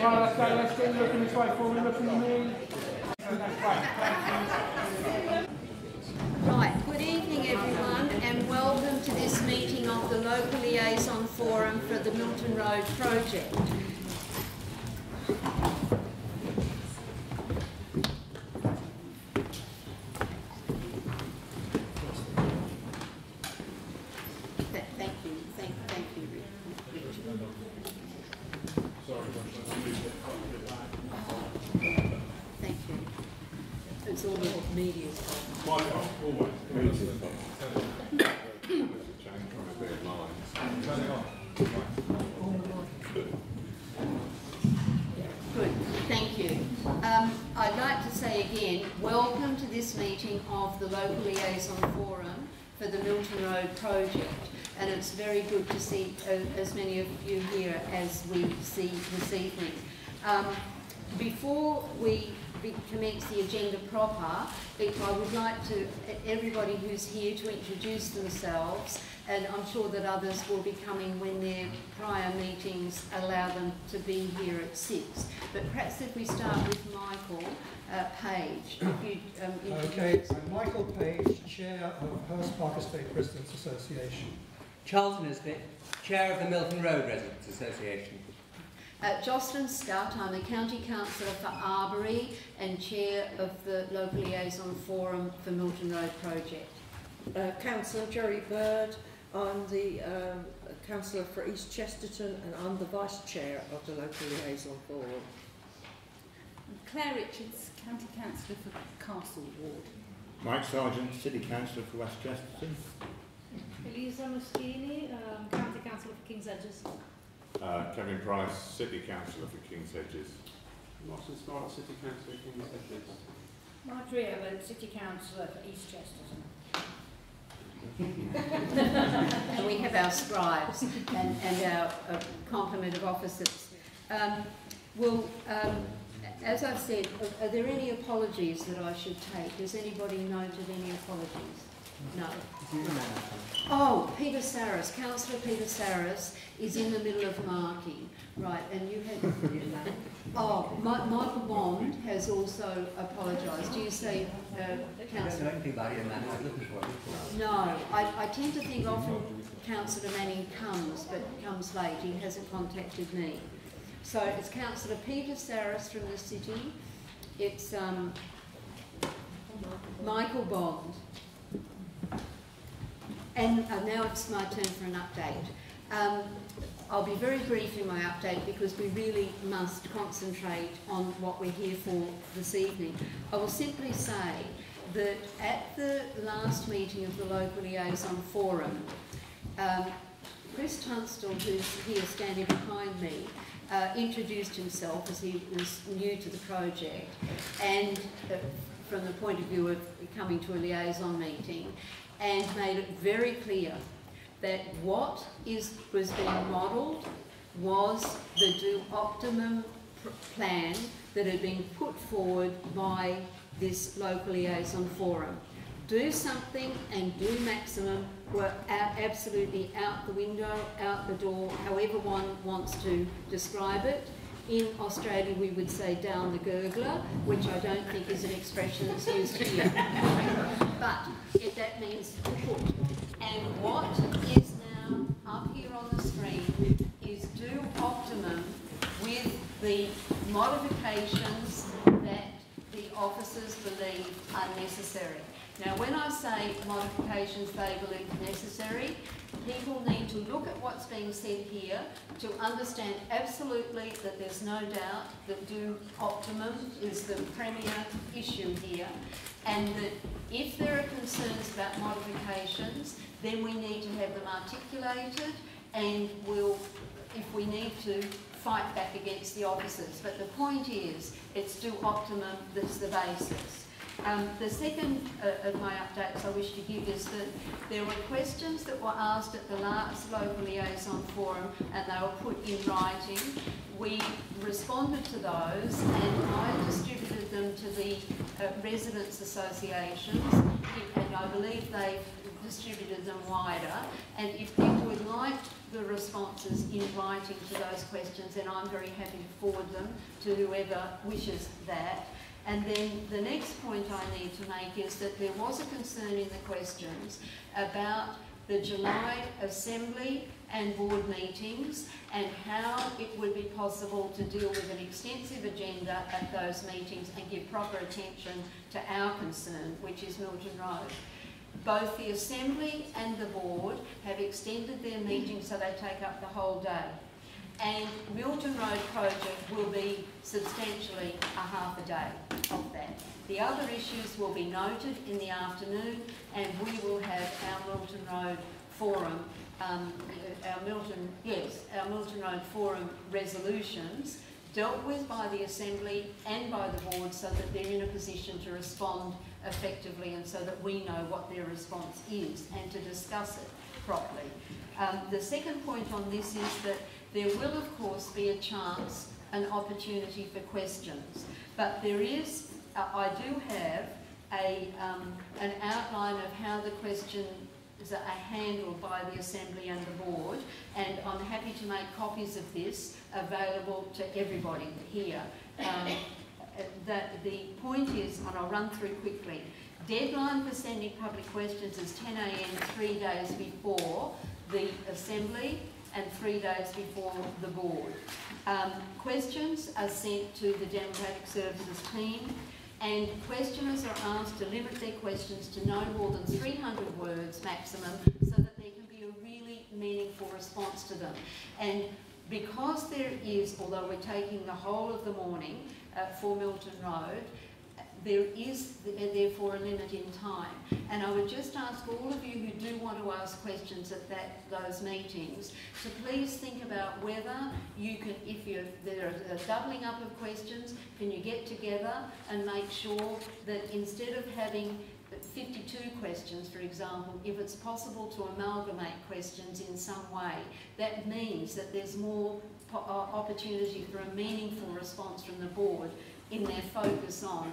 Right, let's get looking this way forward, looking at me. Right, good evening everyone and welcome to this meeting of the Local Liaison Forum for the Milton Road project. Th- Thank you, thank, thank you, Ri- Richard. Thank you. It's all the media's fault. Good, thank you. Um, I'd like to say again, welcome to this meeting of the Local Liaison Forum for the Milton Road project. And it's very good to see uh, as many of you here as we see this evening. Um, before we be- commence the agenda proper, I would like to, everybody who's here to introduce themselves, and I'm sure that others will be coming when their prior meetings allow them to be here at six. But perhaps if we start with Michael uh, Page, if you um, Okay, introduce. I'm Michael Page, Chair of Hurst Park Estate Residents Association. Charles Nisbet, Chair of the Milton Road Residents Association. Uh, Jocelynne Scott, I'm the County Councillor for Arbury and Chair of the Local Liaison Forum for Milton Road Project. Uh, Councillor Gerri Bird, I'm the um, councillor for East Chesterton and I'm the vice chair of the local liaison forum. Claire Richards, County Councillor for Castle Ward. Mike Sargeant, City Councillor for West Chesterton. Elisa Meschini, um, County Councillor for King's Hedges. Uh, Kevin Price, City Councillor for King's Hedges. Martin Smart, City Councillor, King's Hedges. Marjorie Evans, City Councillor for East Chesterton. And we have our scribes and, and our uh, complement of officers. Um, well, um, as I've said, are, are there any apologies that I should take? Has anybody noted any apologies? No. Oh, Peter Saris, Councillor Peter Saris is in the middle of marking, right, and you had, oh, Mi- Michael Bond has also apologised. Do you say, uh, Councillor? Anybody in that I was looking for. No, I, I tend to think often Councillor Manning comes, but comes late. He hasn't contacted me. So it's Councillor Peter Saris from the city. It's um, Michael Bond. And uh, now it's my turn for an update. Um, I'll be very brief in my update because we really must concentrate on what we're here for this evening. I will simply say that at the last meeting of the local liaison forum, um, Chris Tunstall, who's here standing behind me, uh, introduced himself as he was new to the project and uh, from the point of view of coming to a liaison meeting and made it very clear that what is was being modelled was the do optimum plan that had been put forward by this local liaison forum. Do something and do maximum were absolutely out the window, out the door, however one wants to describe it. In Australia, we would say down the gurgler, which I don't think is an expression that's used here. but it, that means put. And what is now up here on the screen is do optimum with the modifications that the officers believe are necessary. Now, when I say modifications they believe necessary, people need to look at what's being said here to understand absolutely that there's no doubt that do optimum is the premier issue here, and that if there are concerns about modifications, then we need to have them articulated, and we'll, if we need to, fight back against the officers. But the point is, it's do optimum that's the basis. Um, the second uh, of my updates I wish to give is that there were questions that were asked at the last local liaison forum and they were put in writing. We responded to those and I distributed them to the uh, residents associations and I believe they've distributed them wider. And if people would like the responses in writing to those questions, then I'm very happy to forward them to whoever wishes that. And then the next point I need to make is that there was a concern in the questions about the July Assembly and board meetings and how it would be possible to deal with an extensive agenda at those meetings and give proper attention to our concern, which is Milton Road. Both the Assembly and the board have extended their meetings so they take up the whole day. And Milton Road project will be substantially a half a day of that. The other issues will be noted in the afternoon and we will have our Milton Road Forum, um, our Milton, yes, our Milton Road Forum resolutions dealt with by the Assembly and by the board so that they're in a position to respond effectively and so that we know what their response is and to discuss it properly. Um, the second point on this is that there will of course be a chance, an opportunity for questions, but there is, uh, I do have a, um, an outline of how the questions are handled by the Assembly and the Board and I'm happy to make copies of this available to everybody here. Um, that the point is, and I'll run through quickly, deadline for sending public questions is 10am three days before the Assembly and three days before the board. Um, questions are sent to the Democratic Services team and questioners are asked to limit their questions to no more than 300 words maximum so that there can be a really meaningful response to them. And because there is, although we're taking the whole of the morning uh, for Milton Road, there is therefore a limit in time. And I would just ask all of you who do want to ask questions at that, those meetings to please think about whether you can, if you're, there are a doubling up of questions, can you get together and make sure that instead of having 52 questions, for example, if it's possible to amalgamate questions in some way, that means that there's more uh, opportunity for a meaningful response from the board in their focus on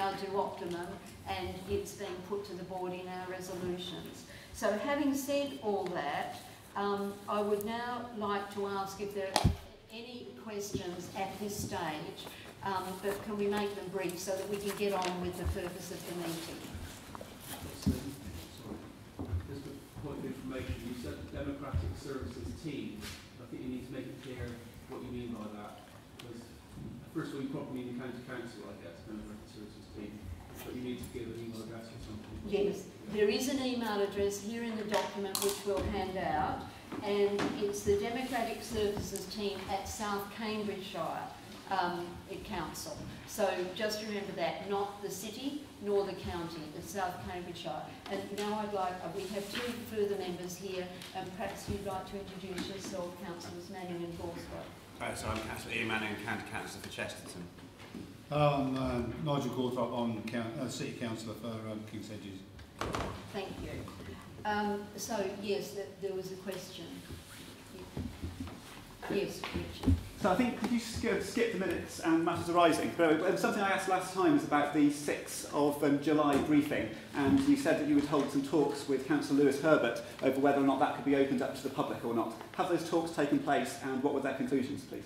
our do optimum and it's being put to the board in our resolutions. So having said all that, um, I would now like to ask if there are any questions at this stage, um, but can we make them brief so that we can get on with the purpose of the meeting? Sorry, just a point of information, you said the democratic services team. I think you need to make it clear what you mean by that. Because probably mean the county council, I guess, services team. But you need to give an email address or something. Yes, there is an email address here in the document which we'll hand out, and it's the Democratic Services team at South Cambridgeshire um, Council. So just remember that, not the city nor the county, it's South Cambridgeshire. And now I'd like, we have two further members here, and perhaps you'd like to introduce yourself, Councillors Manning and Gawthrope. Uh, so I'm Councillor Ian Manning, County Councillor for Chesterton. I'm um, Nigel Gawthrope, I'm count, uh, City Councillor for um, King's Hedges. Thank you. Um, so, yes, th there was a question. Yes, Richard. So I think could you skip, the minutes and matters arising? But um, something I asked last time was about the 6th of um, July briefing, and you said that you would hold some talks with Councillor Lewis Herbert over whether or not that could be opened up to the public or not. Have those talks taken place, and what were their conclusions, please?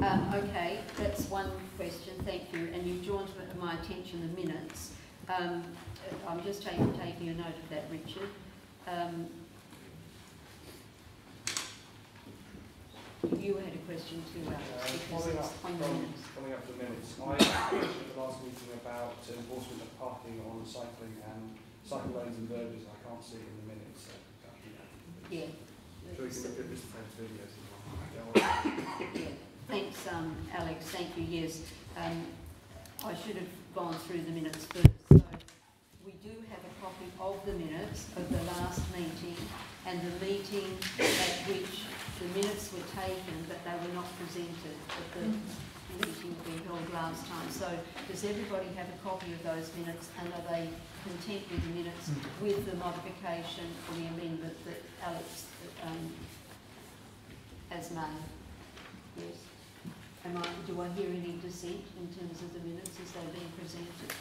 Um, okay, that's one question, thank you. And you've drawn to my attention the minutes. Um, I'm just taking, taking a note of that, Richard. Um, You had a question too, Alex, Uh, because following it's up on from, the minutes. following up the minutes, I at the last meeting about enforcement of parking on cycling and cycle lanes and verges. I can't see it in the minutes. So that should be- Yeah. So we can look at Mr. Frank's videos as well. Yeah. Thanks, um, Alex, thank you, yes. Um, I should have gone through the minutes first. So we do have a copy of the minutes of the last meeting and the meeting at which the minutes were taken, but they were not presented at the meeting we held last time. So does everybody have a copy of those minutes and are they content with the minutes with the modification or the amendment that Alex um, has made? Yes. Am I, do I hear any dissent in terms of the minutes as they've been presented?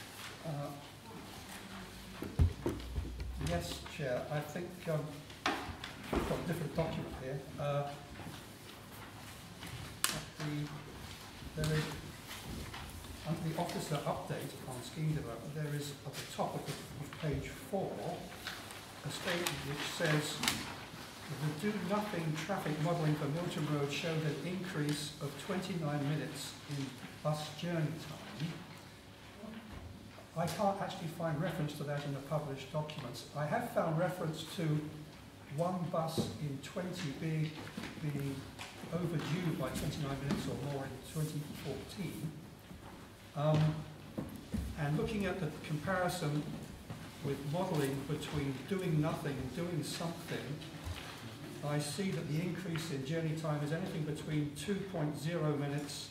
Uh, yes, Chair. I think um, I've got a different document here. Uh, the, there is, the officer update on scheme development, there is at the top of, the, of page four, a statement which says the do nothing traffic modelling for Milton Road showed an increase of 29 minutes in bus journey time. I can't actually find reference to that in the published documents. I have found reference to one bus in 20 being, being overdue by 29 minutes or more in 2014. Um, and looking at the comparison with modelling between doing nothing and doing something, I see that the increase in journey time is anything between 2.0 minutes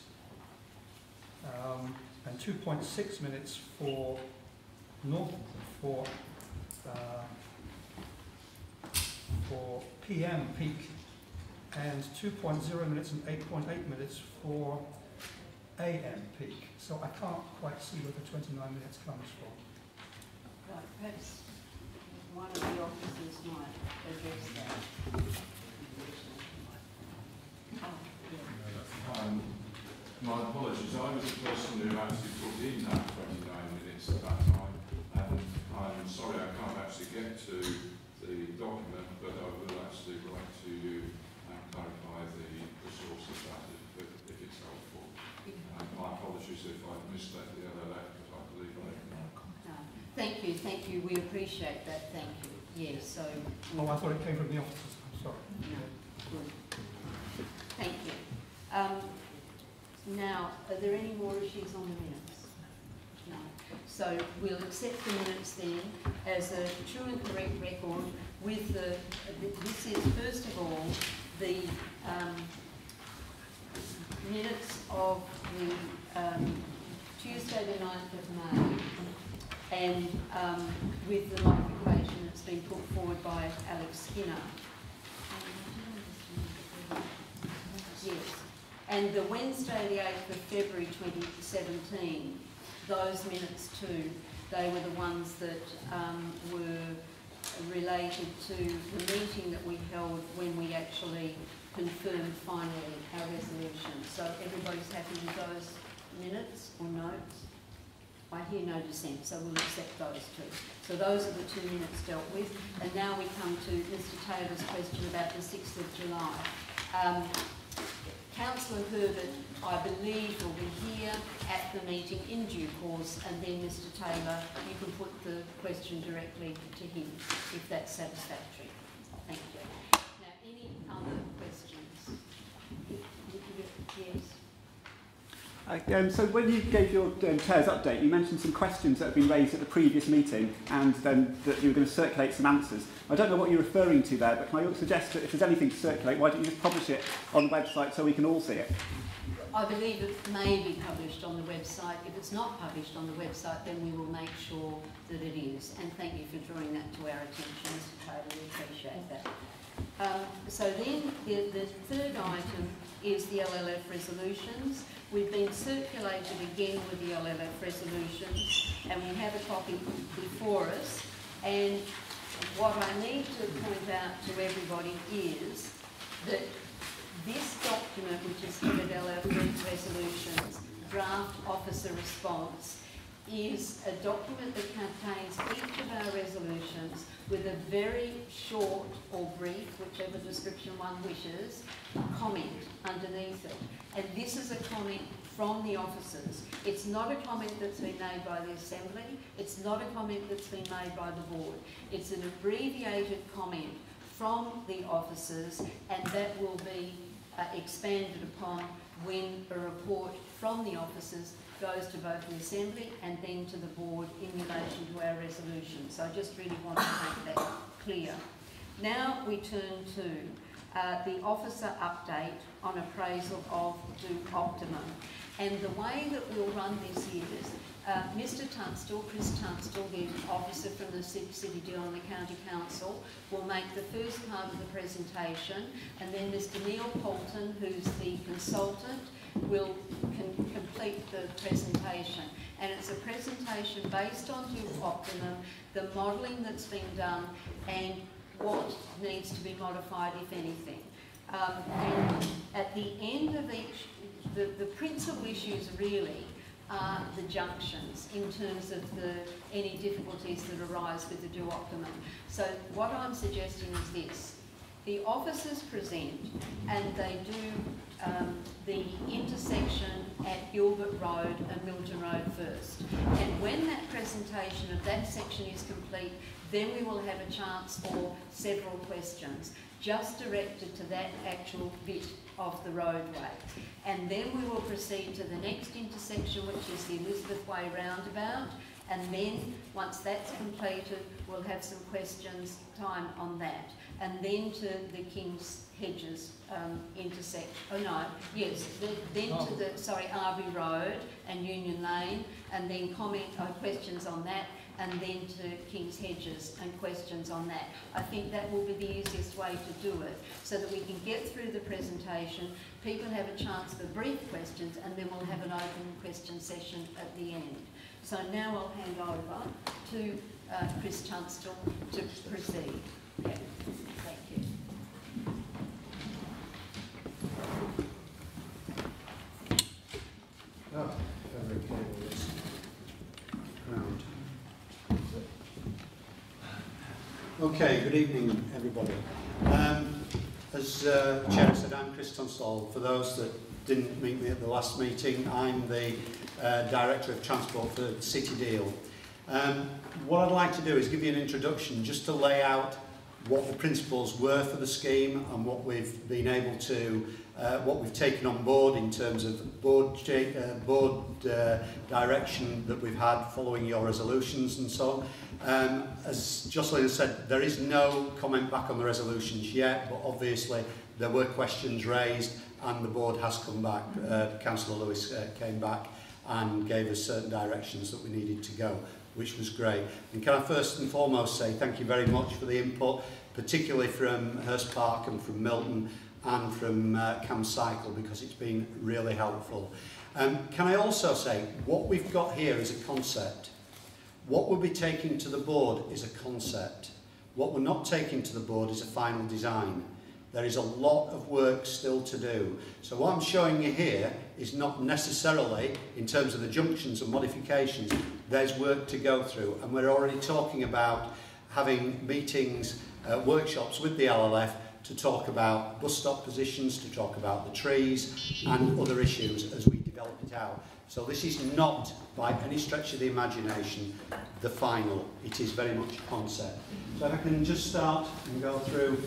um, and 2.6 minutes for north for uh, for PM peak and 2.0 minutes and 8.8 minutes for AM peak. So I can't quite see where the 29 minutes comes from. Right, perhaps one of the officers might address that. Oh, yeah. Um, my apologies, I was the person who actually put in that 29 minutes at that time, and I'm sorry I can't actually get to the document, but I will actually write to you and clarify the, the source of that if, if it's helpful. Um, my apologies if I've misled the LLF, but I believe I No. Thank you, thank you. We appreciate that. Thank you. Yes, so. Oh, I thought it came from the officers. I'm sorry. No, good. Thank you. Um, now, are there any more issues on the minutes? So we'll accept the minutes then as a true and correct record with the, this is first of all the um, minutes of the um, Tuesday the 9th of May and um, with the modification that's been put forward by Alex Skinner. Yes. And the Wednesday, the 8th of February 2017, those minutes too, they were the ones that um, were related to the meeting that we held when we actually confirmed finally our resolution. So everybody's happy with those minutes or notes? I hear no dissent, so we'll accept those two. So those are the two minutes dealt with. And now we come to Mr Taylor's question about the 6th of July. Um, Councillor Herbert, I believe, will be here at the meeting in due course, and then Mr Taylor, you can put the question directly to him, if that's satisfactory. Thank you. Now, any other questions? Yes? Uh, um, so when you gave your um, chair's update, you mentioned some questions that had been raised at the previous meeting and then that you were going to circulate some answers. I don't know what you're referring to there, but can I suggest that if there's anything to circulate, why don't you just publish it on the website so we can all see it? I believe it may be published on the website. If it's not published on the website, then we will make sure that it is. And thank you for drawing that to our attention, Mr Taylor. We appreciate that. Um, so then the, the third item is the LLF resolutions. We've been circulated again with the LLF resolutions and we have a copy before us. And what I need to point out to everybody is that this document, which is headed LLF resolutions, draft officer response, is a document that contains each of our resolutions with a very short or brief, whichever description one wishes, comment underneath it. And this is a comment from the officers. It's not a comment that's been made by the Assembly. It's not a comment that's been made by the Board. It's an abbreviated comment from the officers and that will be uh, expanded upon when a report from the officers goes to both the Assembly and then to the Board in relation to our resolution. So I just really want to make that clear. Now we turn to uh, the officer update on appraisal of Do Optimum. And the way that we'll run this is, uh, Mr Tunstall, Chris Tunstall, the officer from the City Deal on the County Council, will make the first part of the presentation, and then Mr Neil Poulton, who's the consultant, will complete the presentation. And it's a presentation based on Do Optimum, the modelling that's been done, and what needs to be modified, if anything. Um, and at the end of each, the, the principal issues really are the junctions in terms of the any difficulties that arise with the duopoly. So what I'm suggesting is this. The officers present and they do um, the intersection at Gilbert Road and Milton Road first. And when that presentation of that section is complete, then we will have a chance for several questions, just directed to that actual bit of the roadway. And then we will proceed to the next intersection, which is the Elizabeth Way roundabout. And then, once that's completed, we'll have some questions time on that. And then to the King's Hedges um, intersection. Oh no, yes, the, then to the, sorry, Arbury Road and Union Lane, and then comment, uh, questions on that, and then to King's Hedges and questions on that. I think that will be the easiest way to do it, so that we can get through the presentation, people have a chance for brief questions, and then we'll have an open question session at the end. So now I'll hand over to uh, Chris Tunstall to proceed. Thank you. Okay, good evening, everybody. Um, as uh, Chair said, I'm Chris Tunstall. For those that didn't meet me at the last meeting, I'm the uh, Director of Transport for City Deal. Um, what I'd like to do is give you an introduction just to lay out what the principles were for the scheme and what we've been able to, uh, what we've taken on board in terms of board, uh, board uh, direction that we've had following your resolutions and so on. Um, as Jocelyn has said, there is no comment back on the resolutions yet, but obviously there were questions raised and the board has come back. Uh, Councillor Lewis uh, came back and gave us certain directions that we needed to go. Which was great. And can I first and foremost say thank you very much for the input, particularly from Hurst Park and from Milton and from uh, Camcycle, because it's been really helpful. Um, can I also say, what we've got here is a concept. What we'll be taking to the board is a concept. What we're not taking to the board is a final design. There is a lot of work still to do. So what I'm showing you here is not necessarily, in terms of the junctions and modifications, there's work to go through. And we're already talking about having meetings, uh, workshops with the LLF to talk about bus stop positions, to talk about the trees and other issues as we develop it out. So this is not, by any stretch of the imagination, the final. It is very much a concept. So if I can just start and go through.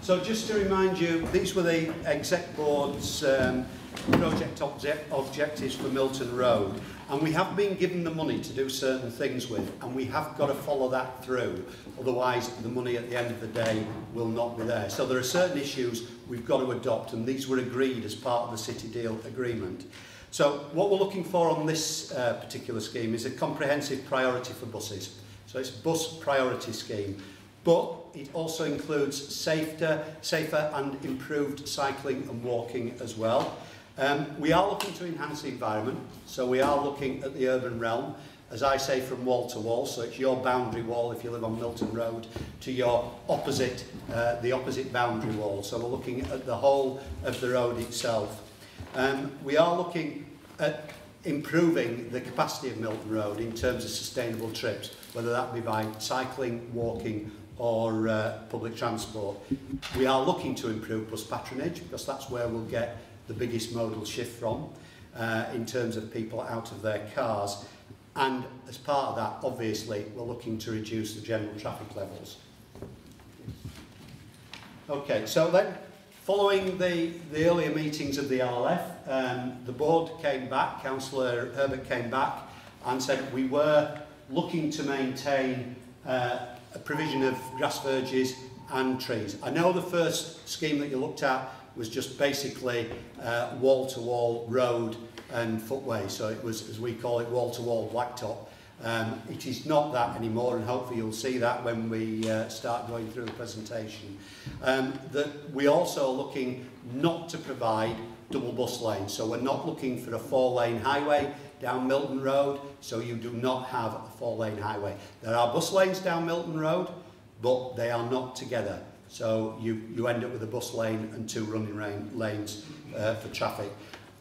So just to remind you, these were the exec board's um, project obje objectives for Milton Road. And we have been given the money to do certain things with, and we have got to follow that through. Otherwise, the money at the end of the day will not be there. So there are certain issues we've got to adopt, and these were agreed as part of the City Deal Agreement. So what we're looking for on this uh, particular scheme is a comprehensive priority for buses. So it's bus priority scheme. But it also includes safer, safer and improved cycling and walking as well. Um, we are looking to enhance the environment. So we are looking at the urban realm, as I say, from wall to wall. So it's your boundary wall if you live on Milton Road to your opposite, uh, the opposite boundary wall. So we're looking at the whole of the road itself. Um, we are looking at improving the capacity of Milton Road in terms of sustainable trips, whether that be by cycling, walking or uh, public transport. We are looking to improve bus patronage because that's where we'll get the biggest modal shift from uh, in terms of people out of their cars. And as part of that, obviously, we're looking to reduce the general traffic levels. Okay, so then, following the, the earlier meetings of the RLF, um, the board came back, Councillor Herbert came back and said we were looking to maintain uh, a provision of grass verges and trees. I know the first scheme that you looked at was just basically uh, wall-to-wall -wall road and footway, so it was, as we call it, wall-to-wall -wall blacktop. Um, it is not that anymore, and hopefully you'll see that when we uh, start going through the presentation. Um, that we also looking not to provide double bus lanes, so we're not looking for a four-lane highway down Milton Road, so you do not have a four-lane highway. There are bus lanes down Milton Road, but they are not together. So you, you end up with a bus lane and two running rain, lanes uh, for traffic.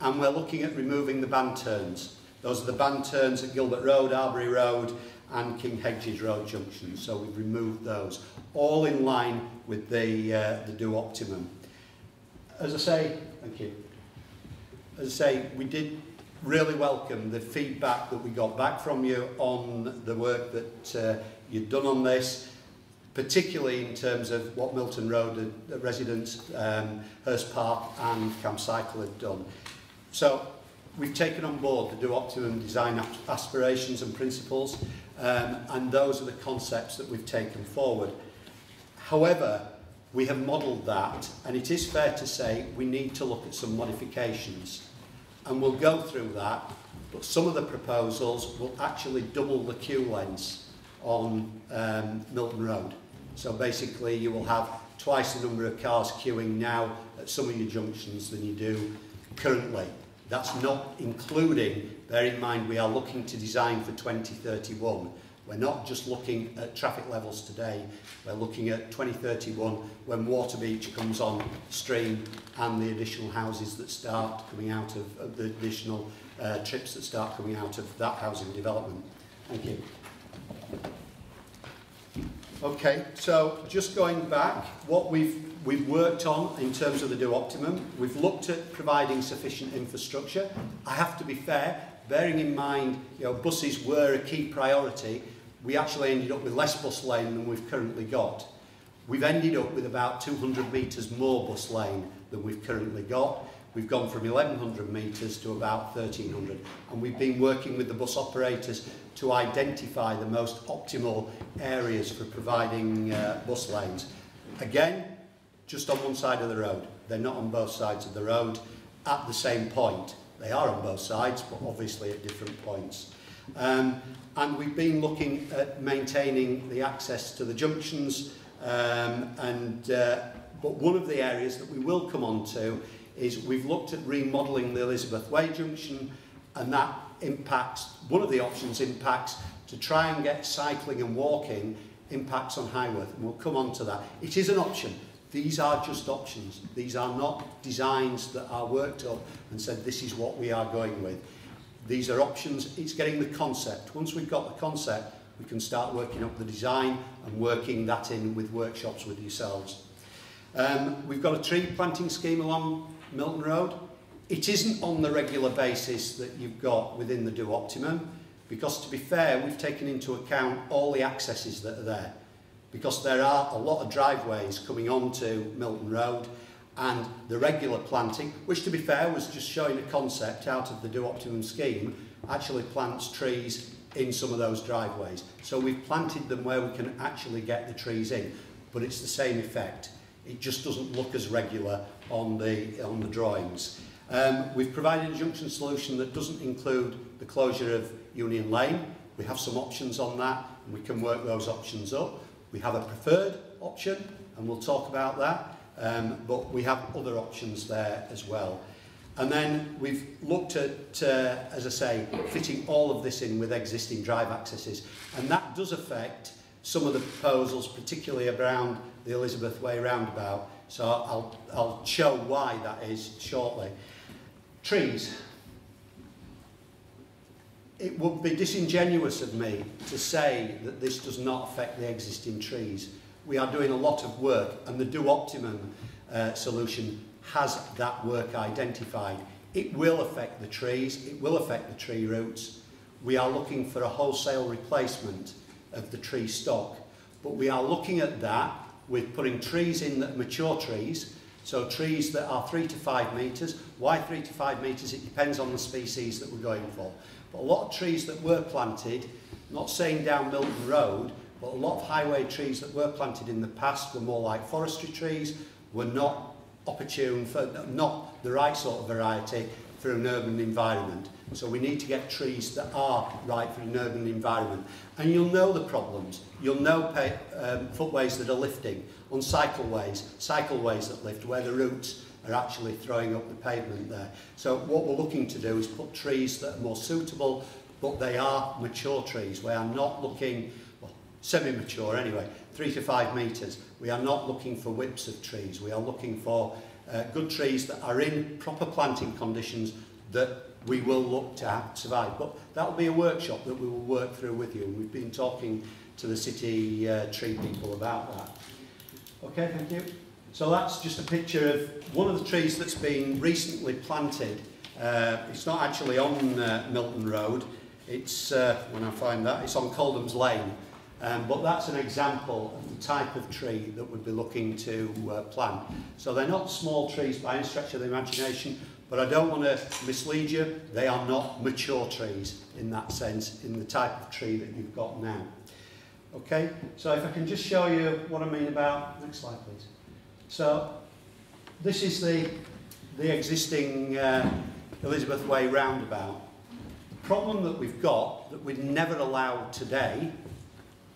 And we're looking at removing the band turns. Those are the band turns at Gilbert Road, Arbury Road and King Hedges Road Junction. So we've removed those, all in line with the, uh, the Do Optimum. As I say, thank you. As I say, we did really welcome the feedback that we got back from you on the work that uh, you've done on this. Particularly in terms of what Milton Road residents, um, Hurst Park and Camcycle had done. So we've taken on board the Do Optimum design aspirations and principles, um, and those are the concepts that we've taken forward. However, we have modelled that, and it is fair to say we need to look at some modifications. And we'll go through that, but some of the proposals will actually double the queue lengths on um, Milton Road. So basically you will have twice the number of cars queuing now at some of your junctions than you do currently. That's not including, bear in mind we are looking to design for 2031. We're not just looking at traffic levels today, we're looking at 2031 when Water Beach comes on stream and the additional houses that start coming out of, of the additional uh, trips that start coming out of that housing development. Thank you. Okay, so just going back, what we've we've worked on in terms of the Do Optimum, we've looked at providing sufficient infrastructure. I have to be fair, bearing in mind, you know, buses were a key priority, we actually ended up with less bus lane than we've currently got. We've ended up with about 200 metres more bus lane than we've currently got. We've gone from 1,100 metres to about 1,300 and we've been working with the bus operators to identify the most optimal areas for providing uh, bus lanes. Again, just on one side of the road. They're not on both sides of the road at the same point. They are on both sides, but obviously at different points. Um, and we've been looking at maintaining the access to the junctions um, and uh, but one of the areas that we will come on to is we've looked at remodelling the Elizabeth Way junction and that impacts, one of the options impacts to try and get cycling and walking impacts on Highworth and we'll come on to that. It is an option. These are just options. These are not designs that are worked up and said this is what we are going with. These are options. It's getting the concept. Once we've got the concept, we can start working up the design and working that in with workshops with yourselves. Um, we've got a tree planting scheme along Milton Road. It isn't on the regular basis that you've got within the Do Optimum, because to be fair, we've taken into account all the accesses that are there. Because there are a lot of driveways coming onto Milton Road, and the regular planting, which to be fair was just showing a concept out of the Do Optimum scheme, actually plants trees in some of those driveways. So we've planted them where we can actually get the trees in, but it's the same effect. It just doesn't look as regular on the, on the drawings. Um, we've provided a junction solution that doesn't include the closure of Union Lane. We have some options on that, and we can work those options up. We have a preferred option, and we'll talk about that um, but we have other options there as well. And then we've looked at, uh, as I say, fitting all of this in with existing drive accesses. And that does affect some of the proposals, particularly around the Elizabeth Way roundabout. So I'll, I'll show why that is shortly. Trees. It would be disingenuous of me to say that this does not affect the existing trees we are doing a lot of work and the Do Optimum uh, solution has that work identified. It will affect the trees, it will affect the tree roots. We are looking for a wholesale replacement of the tree stock, but we are looking at that with putting trees in that mature trees, so trees that are three to five metres. Why three to five metres? It depends on the species that we're going for. But a lot of trees that were planted, not saying down Milton Road, but a lot of highway trees that were planted in the past were more like forestry trees, were not opportune for not the right sort of variety for an urban environment. So we need to get trees that are right for an urban environment. And you'll know the problems. You'll know um, footways that are lifting, on cycleways, cycleways that lift, where the roots are actually throwing up the pavement there. So what we're looking to do is put trees that are more suitable, but they are mature trees. We are not looking, well, semi-mature anyway, three to five metres. We are not looking for whips of trees. We are looking for uh, good trees that are in proper planting conditions that we will look to survive. But that will be a workshop that we will work through with you. And we've been talking to the city uh, tree people about that. Okay, thank you. So that's just a picture of one of the trees that's been recently planted. Uh, it's not actually on uh, Milton Road. It's, uh, when I find that, it's on Coldham's Lane. Um, but that's an example of the type of tree that we'd be looking to uh, plant. So they're not small trees by any stretch of the imagination, but I don't want to mislead you. They are not mature trees in that sense, in the type of tree that you've got now. Okay, so if I can just show you what I mean about, next slide please. So this is the, the existing uh, Elizabeth Way roundabout. The problem that we've got that we'd never allow today,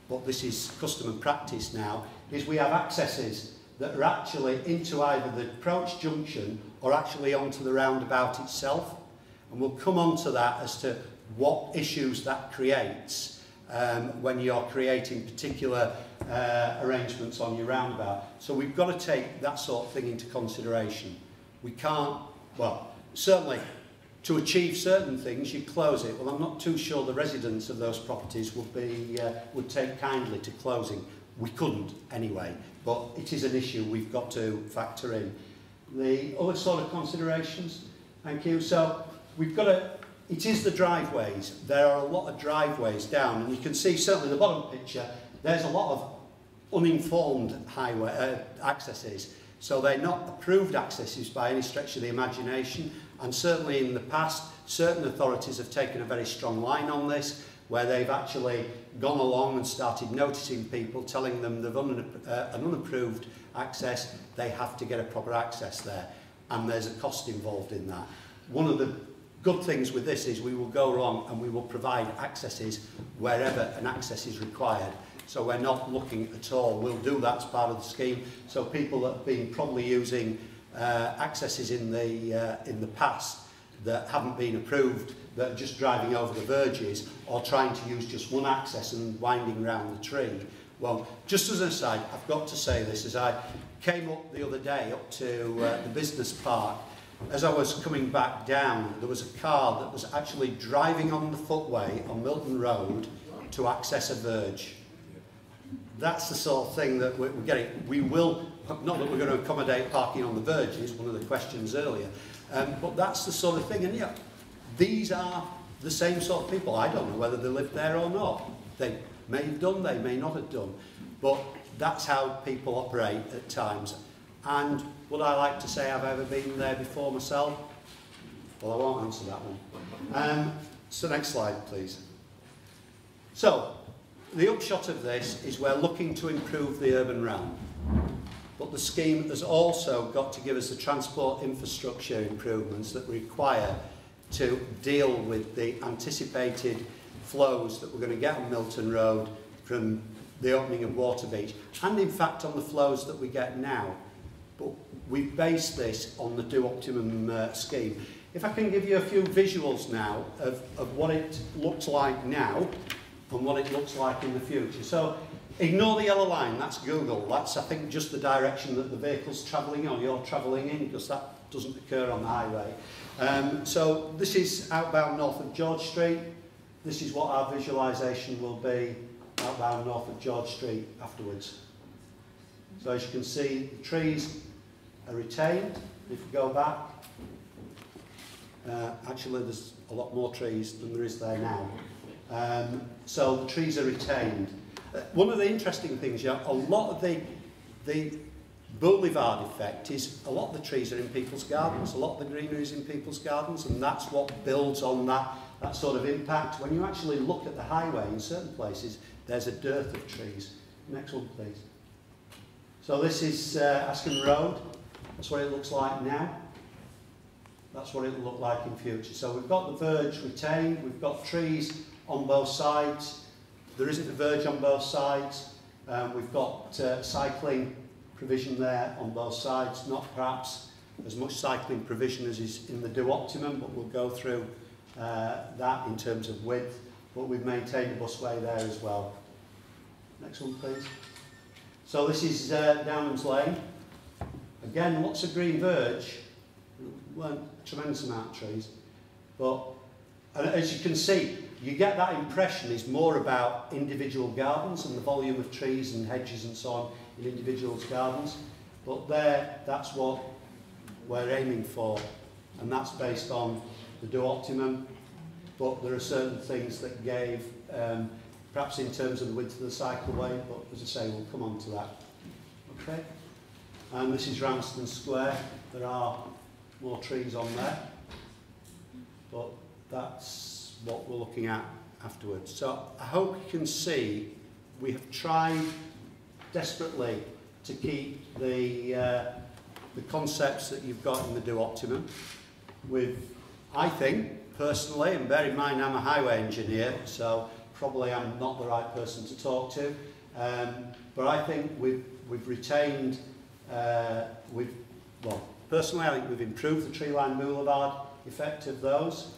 but this is custom and practice now, is we have accesses that are actually into either the approach junction or actually onto the roundabout itself. And we'll come on to that as to what issues that creates um, when you're creating particular uh, arrangements on your roundabout. So we've got to take that sort of thing into consideration. We can't, well, certainly to achieve certain things, you close it. Well, I'm not too sure the residents of those properties would, be, uh, would take kindly to closing. We couldn't anyway, but it is an issue we've got to factor in the other sort of considerations. Thank you. So we've got a, it is the driveways. There are a lot of driveways down and you can see certainly the bottom picture, there's a lot of uninformed highway uh, accesses. So they're not approved accesses by any stretch of the imagination. And certainly in the past, certain authorities have taken a very strong line on this where they've actually gone along and started noticing people, telling them they've un uh, an unapproved access, they have to get a proper access there. And there's a cost involved in that. One of the good things with this is we will go wrong and we will provide accesses wherever an access is required. So we're not looking at all. We'll do that as part of the scheme. So people that have been probably using uh, accesses in the, uh, in the past that haven't been approved, that are just driving over the verges or trying to use just one access and winding around the tree. Well, just as an aside, I've got to say this, as I came up the other day up to uh, the business park as I was coming back down, there was a car that was actually driving on the footway on Milton Road to access a verge. That's the sort of thing that we're getting. We will, not that we're going to accommodate parking on the verges, one of the questions earlier, um, but that's the sort of thing. And yeah, these are the same sort of people. I don't know whether they lived there or not. They may have done, they may not have done. But that's how people operate at times. And would I like to say I've ever been there before myself? Well, I won't answer that one. Um, so next slide, please. So, the upshot of this is we're looking to improve the urban realm. But the scheme has also got to give us the transport infrastructure improvements that we require to deal with the anticipated flows that we're going to get on Milton Road from the opening of Waterbeach and in fact on the flows that we get now But we base this on the Do Optimum uh, scheme. If I can give you a few visuals now of, of what it looks like now and what it looks like in the future. So ignore the yellow line, that's Google. That's, I think, just the direction that the vehicle's travelling or you're travelling in, because that doesn't occur on the highway. Um, so this is outbound north of George Street. This is what our visualisation will be outbound north of George Street afterwards. So as you can see, the trees are retained. If we go back, uh, actually there's a lot more trees than there is there now. Um, so the trees are retained. One of the interesting things, yeah, a lot of the, the boulevard effect is a lot of the trees are in people's gardens, a lot of the greenery is in people's gardens, and that's what builds on that, that sort of impact. When you actually look at the highway in certain places, there's a dearth of trees. Next one, please. So this is uh, Ascham Road. That's what it looks like now. That's what it will look like in future. So we've got the verge retained, we've got trees on both sides. There isn't a verge on both sides. Um, we've got uh, cycling provision there on both sides, not perhaps as much cycling provision as is in the Do Optimum, but we'll go through uh, that in terms of width. But we've maintained a busway there as well. Next one, please. So this is uh, Downham's Lane. Again, lots of green verge. Weren't a tremendous amount of trees. But and as you can see, you get that impression is more about individual gardens and the volume of trees and hedges and so on in individuals' gardens. But there, that's what we're aiming for. And that's based on the do optimum. But there are certain things that gave, um, perhaps in terms of the width of the cycleway, but as I say, we'll come on to that. Okay? And this is Ramsden Square. There are more trees on there. But that's what we're looking at afterwards. So I hope you can see we have tried desperately to keep the, uh, the concepts that you've got in the Do Optimum with, I think, personally, and bear in mind I'm a highway engineer, so probably I'm not the right person to talk to, um, but I think we've, we've retained, uh, we've, well, personally I think we've improved the tree line boulevard effect of those.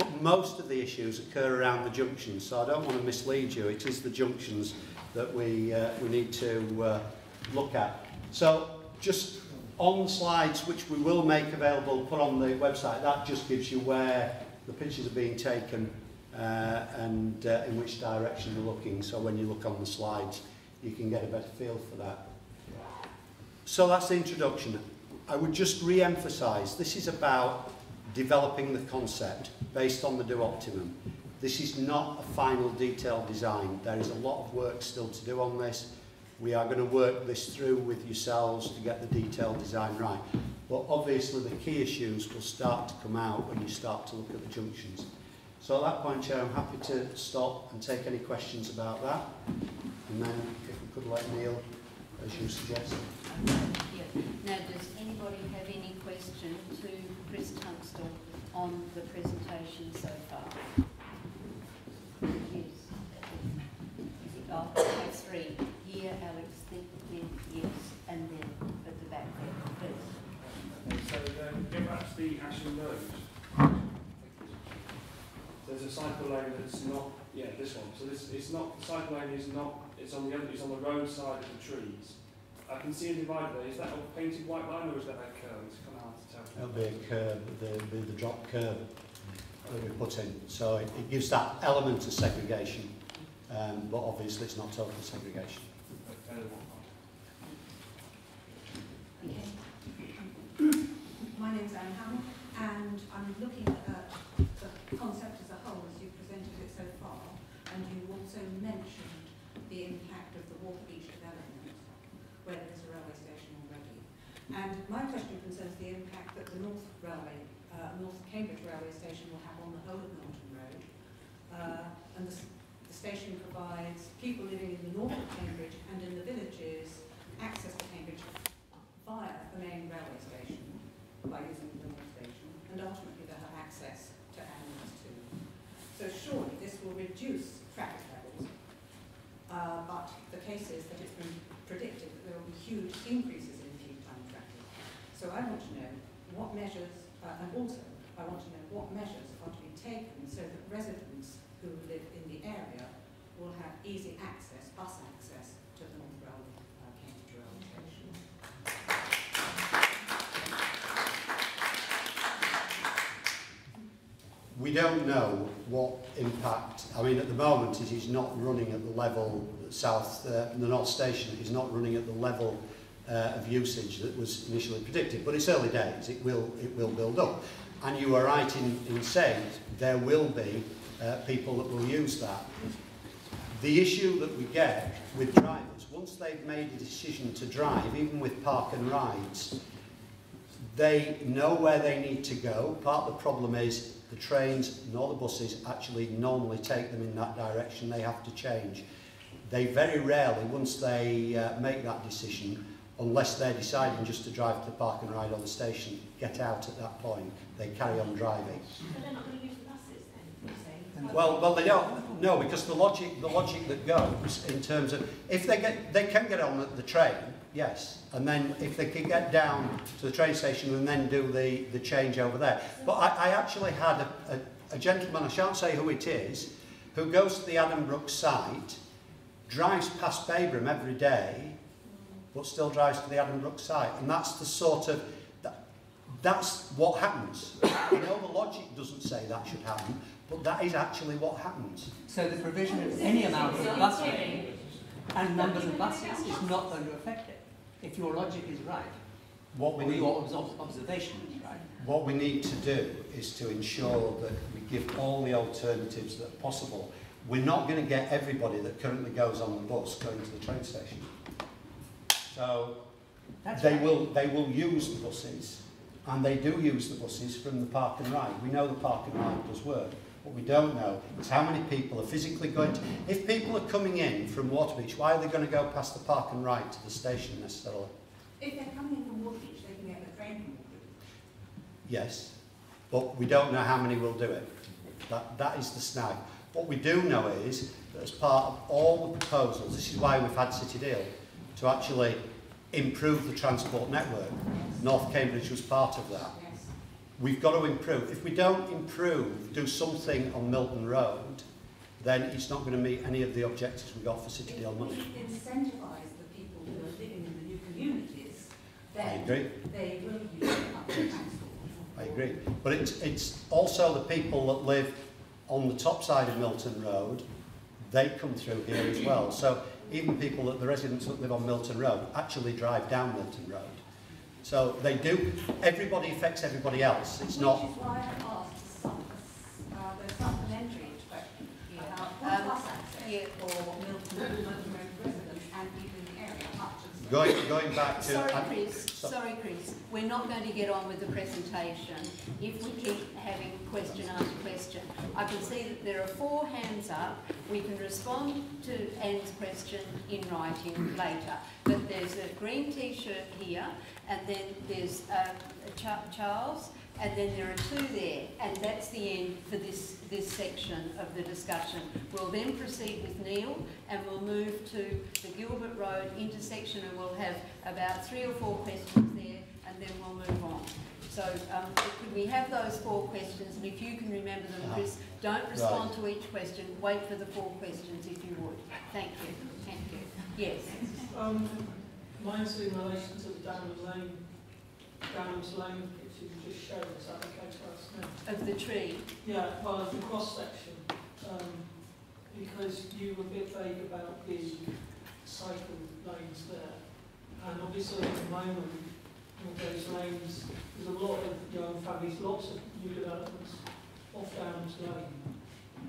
But most of the issues occur around the junctions, so I don't want to mislead you. It is the junctions that we, uh, we need to uh, look at. So just on the slides, which we will make available, put on the website, that just gives you where the pictures are being taken uh, and uh, in which direction you're looking. So when you look on the slides, you can get a better feel for that. So that's the introduction. I would just re-emphasise, this is about developing the concept based on the Do Optimum. This is not a final detailed design. There is a lot of work still to do on this. We are going to work this through with yourselves to get the detailed design right. But obviously the key issues will start to come out when you start to look at the junctions. So at that point, Chair, I'm happy to stop and take any questions about that. And then if we could let Neil, as you suggest. Yeah. Now, does anybody have any question to Chris Tunstall on the presentation so far? Yes. Oh, three. Here, Alex, then, then, yes, and then at the back there, please. So um, go back to the Ascham Road. There's a cycle lane that's not, yeah, this one. So this, it's not, the cycle lane is not, it's on the it's on the road side of the trees. I can see a divide there. Is that a painted white line or is that a curve? It's kind of hard to tell. It'll be a curb, the, the, the drop curve that we put in. So it, it gives that element of segregation, um, but obviously it's not total segregation. My name's Anne Hamill, and I'm looking at the concept as a whole as you've presented it so far, and you also mentioned the impact of the Waterbeach development, where there's a railway station already. And my question concerns the impact that the North Railway, uh, North Cambridge Railway Station will have on the whole of Milton Road. Uh, and the, the station provides people living in the north of Cambridge and in the villages access to Cambridge via the main railway station by using the North Station, and ultimately they'll have access to animals too. So surely this will reduce traffic levels, uh, but the case is that it's been predicted that there will be huge increases in peak time traffic. So I want to know what measures, uh, and also I want to know what measures are to be taken so that residents who live in the area will have easy access, bus access to the North Railway, uh, Cambridge Railway Station. We don't know what impact, I mean at the moment it is not running at the level, south, uh, the North Station is not running at the level uh, of usage that was initially predicted, but it's early days, it will, it will build up. And you are right in, in saying there will be uh, people that will use that. The issue that we get with drivers, once they've made a decision to drive, even with park and rides, they know where they need to go. Part of the problem is the trains nor the buses actually normally take them in that direction. They have to change. They very rarely, once they uh, make that decision, unless they're deciding just to drive to the park and ride on the station, get out at that point. They carry on driving. But they're not going to use the buses then, you're saying? Well, well, they don't. No, because the logic, the logic that goes in terms of if they get, they can get on the, train, yes, and then if they can get down to the train station and then do the the change over there. But I, I actually had a, a, a gentleman, I shan't say who it is, who goes to the Addenbrooke site drives past Babraham every day, but still drives to the Adam Addenbrooke site. And that's the sort of, that, that's what happens. I know the logic doesn't say that should happen, but that is actually what happens. So the provision of any amount of bus lane and numbers of buses is not going to affect it, if your logic is right, What we or need, your observation is right. what we need to do is to ensure that we give all the alternatives that are possible. We're not going to get everybody that currently goes on the bus going to the train station. So That's they right. will they will use the buses, and they do use the buses from the park and ride. We know the park and ride does work. What we don't know is how many people are physically going to. If people are coming in from Waterbeach, why are they going to go past the park and ride to the station necessarily? If they're coming in from Woolwich, they can get the train. Yes, but we don't know how many will do it. That, that is the snag. What we do know is that as part of all the proposals, this is why we've had City Deal, to actually improve the transport network. North Cambridge was part of that. We've got to improve. If we don't improve, do something on Milton Road, then it's not going to meet any of the objectives we've got for City Deal money. we incentivise the people who are living in the new communities, I then agree. they will use public transport. I agree. But it's, it's also the people that live on the top side of Milton Road, they come through here as well. So even people that the residents that live on Milton Road actually drive down Milton Road. So they do, everybody affects everybody else. It's not, Which is why I asked some, uh, the supplementary question about Um, bus for Milton, Milton Road residents and people in the area, Hutchinson. going, going back to... Sorry, Chris. so- Sorry, Chris. We're not going to get on with the presentation if we keep having question after question. I can see that there are four hands up. We can respond to Anne's question in writing later. But there's a green T-shirt here, and then there's uh, Cha- Charles, and then there are two there, and that's the end for this, this section of the discussion. We'll then proceed with Neil, and we'll move to the Gilbert Road intersection, and we'll have about three or four questions there, and then we'll move on. So um, could we have those four questions, and if you can remember them, Chris, don't respond to each question, wait for the four questions if you would. Thank you, thank you. Yes. Um, mine's in relation to the Downham Lane, Downham's Lane picture you can just showed, is that okay to us now? Of the tree, Yeah, well, of the cross section, um, because you were a bit vague about the cycle lanes there. And obviously at the moment, with those lanes, there's a lot of young families, lots of new developments off Downham's Lane,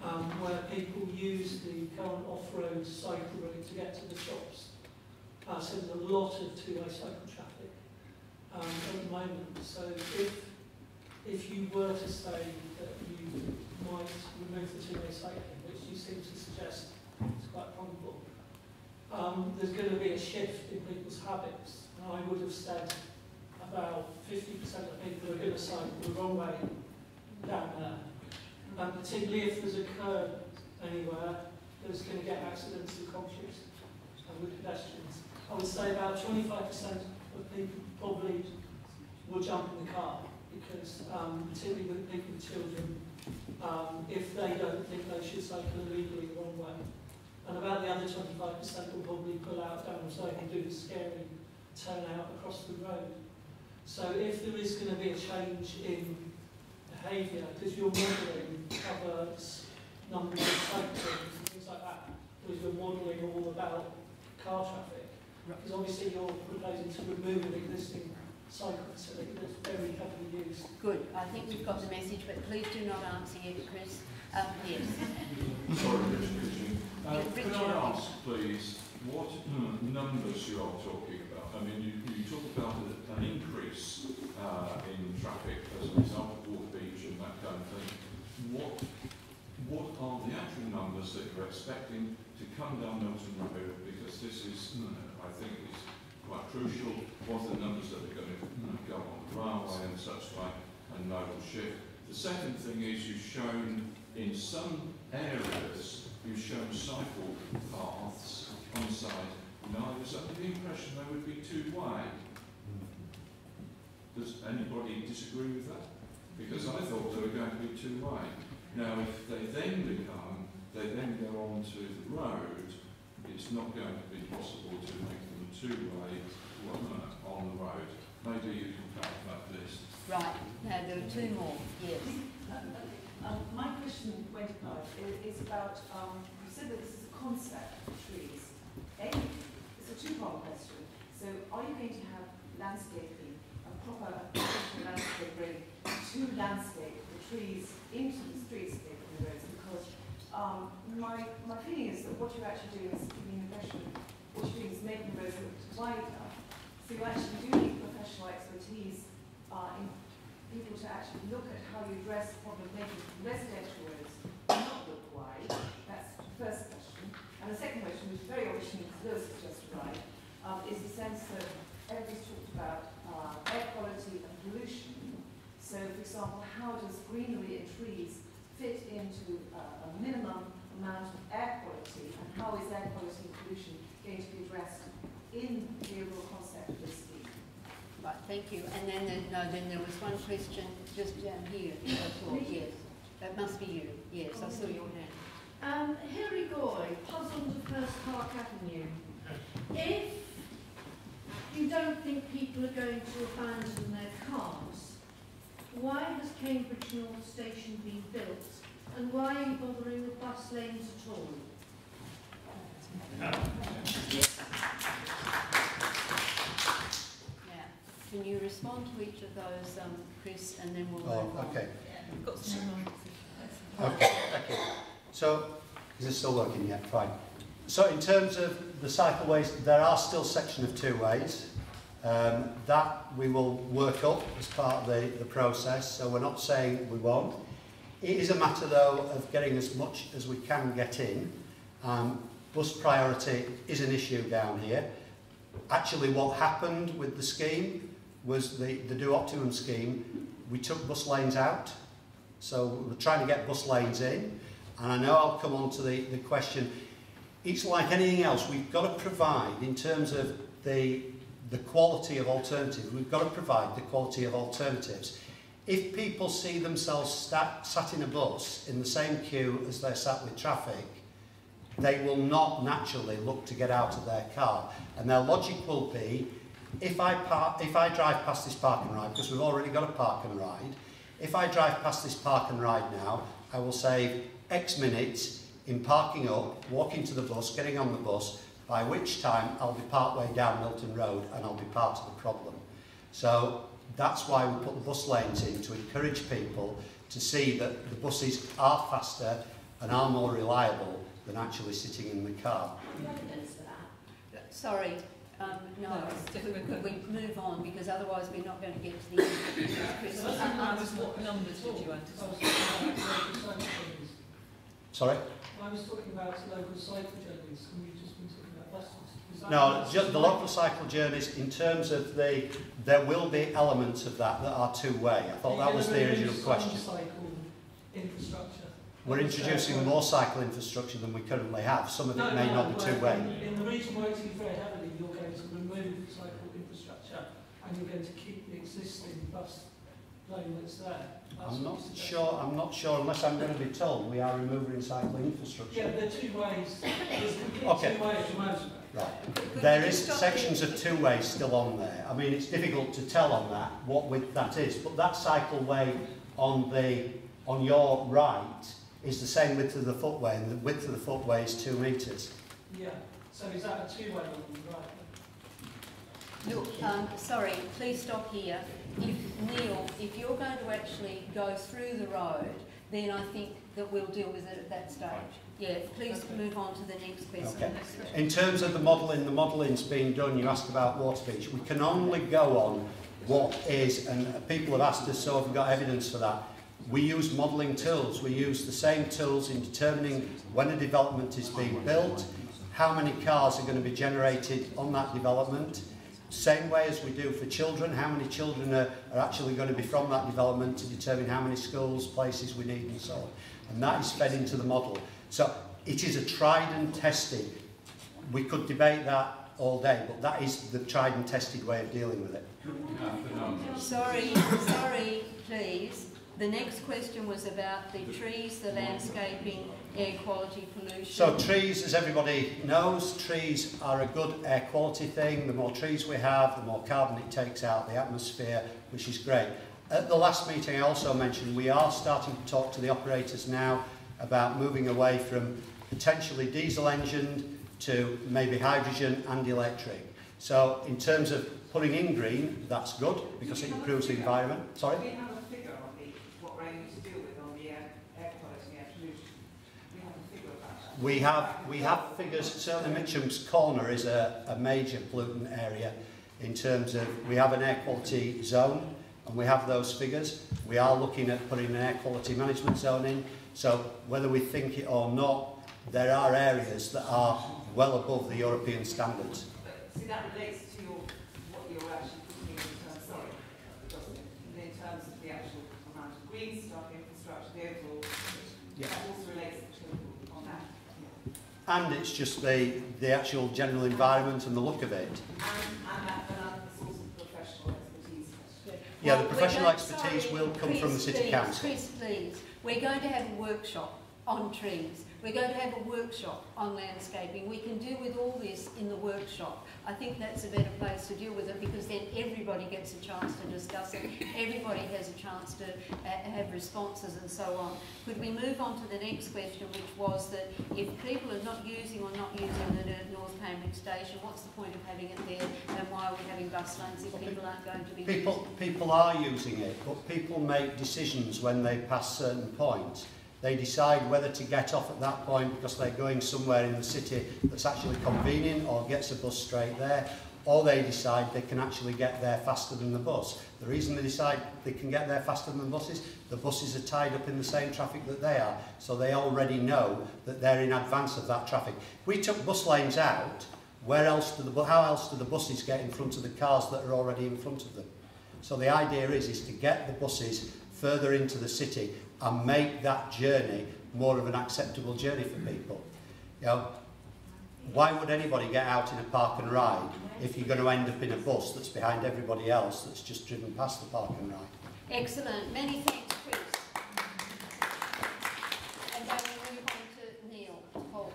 um, where people use the current off-road cycle route to get to the shops. Uh, so there's a lot of two-way cycle traffic um, at the moment. So if if you were to say that you might remove the two-way cycling, which you seem to suggest is quite probable, um, there's going to be a shift in people's habits. And I would have said about 50% of people are going to cycle the wrong way down there. And particularly if there's a curb anywhere, there's going to get accidents with conscious and with pedestrians. I would say about 25% of people probably will jump in the car because um, particularly with people with children, um, if they don't think they should cycle illegally the wrong way. And about the other 25% will probably pull out down the side and do the scary turn out across the road. So if there is going to be a change in behaviour, because you're modelling covers s- numbers of cyclists and things like that, because you're modelling all about car traffic, because obviously you're proposing to remove an existing cycle facility that's very heavily used. good. I think we've got the message, but please do not answer yet, Chris. Um, yes. Sorry, Richard. Richard. Uh, Yeah, Can I ask, please, what hmm, numbers you are talking about? I mean, you, you talk about a- an increase uh, in traffic as a result of Waterbeach and that kind of thing. What, what are the actual numbers that you're expecting to come down Milton Road? Because this is, I think, is quite crucial. What are the numbers that are going to go on the railway and such like, and modal shift? The second thing is you've shown in some areas, you've shown cycle paths on side. Now, I was under the impression they would be too wide. Does anybody disagree with that? Because I thought they were going to be two wide. Now, if they then become, they then go on to the road, it's not going to be possible to make them two-way on the road. Maybe you can clarify this. Right, now there are two more, yes. Um, my question, Wendy Clark, is, is about, um, you said that this is a concept of trees. A, it's a two-part question. So are you going to have landscaping, proper landscaping, to landscape the trees into the streetscape and the roads? Because um, my, my feeling is that what you're actually doing is giving the impression, what you're is making the roads look wider. So you actually do need professional expertise uh, in people to actually look at how you address the problem making residential roads not look wide. That's the first question. And the second question, which is very obviously Lewis has just arrived, um, is the sense that everybody's talked about uh, air quality and pollution. So, for example, how does greenery and trees fit into uh, a minimum amount of air quality, and how is air quality and pollution going to be addressed in the overall concept of this scheme? Right, thank you. And then, there, no, then there was one question just down here. Yes. That must be you. Yes, I saw your hand. Um, Hilary Goy, puzzled at First Park Avenue. If you don't think people are going to abandon their cars, why has Cambridge North Station been built? And why are you bothering with bus lanes at all? Now, can you respond to each of those, um, Chris, and then we'll Oh, move on? okay. We've got some Okay, thank. So, is it still working yet? Fine. So in terms of the cycleways, there are still section of two ways. Um, that we will work up as part of the, the process, so we're not saying we won't. It is a matter though of getting as much as we can get in. Um, bus priority is an issue down here. Actually what happened with the scheme was the, the Do Optimum scheme, we took bus lanes out so we're trying to get bus lanes in. And I know I'll come on to the, the question. It's like anything else. We've got to provide, in terms of the, the quality of alternatives, we've got to provide the quality of alternatives. If people see themselves sat, sat in a bus in the same queue as they're sat with traffic, they will not naturally look to get out of their car. And their logic will be, if I, park, if I drive past this park and ride, because we've already got a park and ride, if I drive past this park and ride now, I will save X minutes in parking up, walking to the bus, getting on the bus, by which time I'll be part way down Milton Road and I'll be part of the problem. So that's why we put the bus lanes in, to encourage people to see that the buses are faster and are more reliable than actually sitting in the car. evidence for? Sorry, um, no, No, it's difficult. could we move on because otherwise we're not going to get to the end of this. Chris, was, what numbers did you I anticipate? was about local cycle journeys. Sorry? I was talking about local cycle journeys, and you've just been talking about buses. No, ju- the local cycle journeys, in terms of the, there will be elements of that that are two-way. I thought that was the original question. Cycle infrastructure. We're introducing more cycle infrastructure than we currently have. Some of it may not be two-way. In, in the region where it's very heavily, you're going to remove cycle infrastructure and you're going to keep the existing bus lane that's there. That's I'm not sure, I'm not sure unless I'm going to be told we are removing cycling infrastructure. Yeah, there are two ways. There's Okay. two ways at. Right. There is sections of two ways still on there. I mean, it's difficult to tell on that what width that is, but that cycleway on the on your right is the same width of the footway, and the width of the footway is two metres. Yeah. So is that a two-way on the right? Look, um, sorry, please stop here. If, Neil, if you're going to actually go through the road, then I think that we'll deal with it at that stage. Yeah, please move on to the next question. Okay. In terms of the modelling, the modelling's being done. You asked about water Waterbeach. We can only go on what is, and people have asked us, so have we got evidence for that? We use modelling tools. We use the same tools in determining when a development is being built, how many cars are going to be generated on that development, same way as we do for children, how many children are, are actually going to be from that development to determine how many schools, places we need and so on. And that is fed into the model. So it is a tried and tested. We could debate that all day, but that is the tried and tested way of dealing with it. Sorry, sorry, please. The next question was about the trees, the landscaping, air quality, pollution. So trees, as everybody knows, trees are a good air quality thing. The more trees we have, the more carbon it takes out the atmosphere, which is great. At the last meeting, I also mentioned we are starting to talk to the operators now about moving away from potentially diesel engined to maybe hydrogen and electric. So in terms of putting in green, that's good because it improves the environment. Sorry? We have, we have figures, certainly Mitchum's Corner is a, a major pollutant area in terms of we have an air quality zone and we have those figures. We are looking at putting an air quality management zone in. So whether we think it or not, there are areas that are well above the European standards. See, that relates And it's just the, the actual general environment and the look of it. And, and that, and that's also professional expertise. Yeah, the professional going- expertise sorry, will come from the City please, Council. Chris, please. We're going to have a workshop on trees. We're going to have a workshop on landscaping. We can deal with all this in the workshop. I think that's a better place to deal with it because then everybody gets a chance to discuss it. Everybody has a chance to uh, have responses and so on. Could we move on to the next question, which was that if people are not using or not using the North Cambridge station, what's the point of having it there and why are we having bus lanes if people aren't going to be People, people are using it, but people make decisions when they pass certain points. They decide whether to get off at that point because they're going somewhere in the city that's actually convenient or gets a bus straight there, or they decide they can actually get there faster than the bus. The reason they decide they can get there faster than the buses, the buses are tied up in the same traffic that they are, so they already know that they're in advance of that traffic. If we took bus lanes out, where else do the, how else do the buses get in front of the cars that are already in front of them? So the idea is, is to get the buses further into the city and make that journey more of an acceptable journey for people. You know, why would anybody get out in a park and ride if you're going to end up in a bus that's behind everybody else that's just driven past the park and ride? Excellent. Many thanks, Chris. And then we move on to Neil Holton.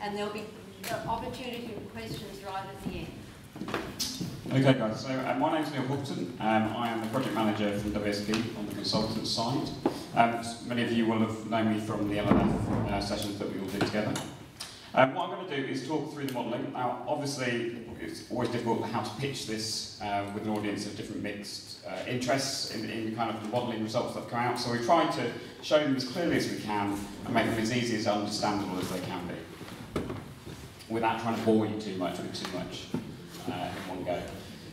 And there'll be an opportunity for questions right at the end. Okay guys, so uh, my name's Neil Houghton. Um, I am the project manager from WSP on the consultant side. Um, many of you will have known me from the LLF uh, sessions that we all did together. Um, what I'm going to do is talk through the modelling. Now, obviously, it's always difficult how to pitch this uh, with an audience of different mixed uh, interests in, in kind of the modelling results that come out. So we try to show them as clearly as we can and make them as easy as understandable as they can be, without trying to bore you too much with too much uh, in one go.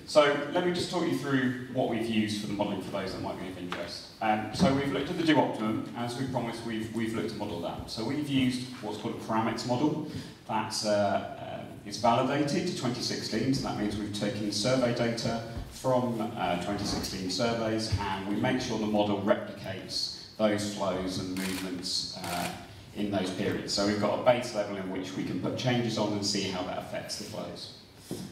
So let me just talk you through what we've used for the modelling for those that might be of interest. Um, so we've looked at the do optimum, as we promised, we've, we've looked to model that. So we've used what's called a Paramics model. That's uh, uh, it's validated to 2016, so that means we've taken survey data from uh, 2016 surveys, and we make sure the model replicates those flows and movements uh, in those periods. So we've got a base level in which we can put changes on and see how that affects the flows.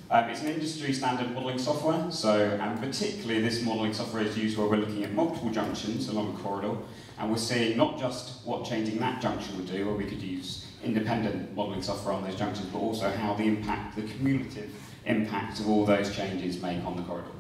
Um, it's an industry standard modelling software, so and particularly this modelling software is used where we're looking at multiple junctions along a corridor, and we're seeing not just what changing that junction would do, where we could use independent modelling software on those junctions, but also how the impact, the cumulative impact of all those changes make on the corridor.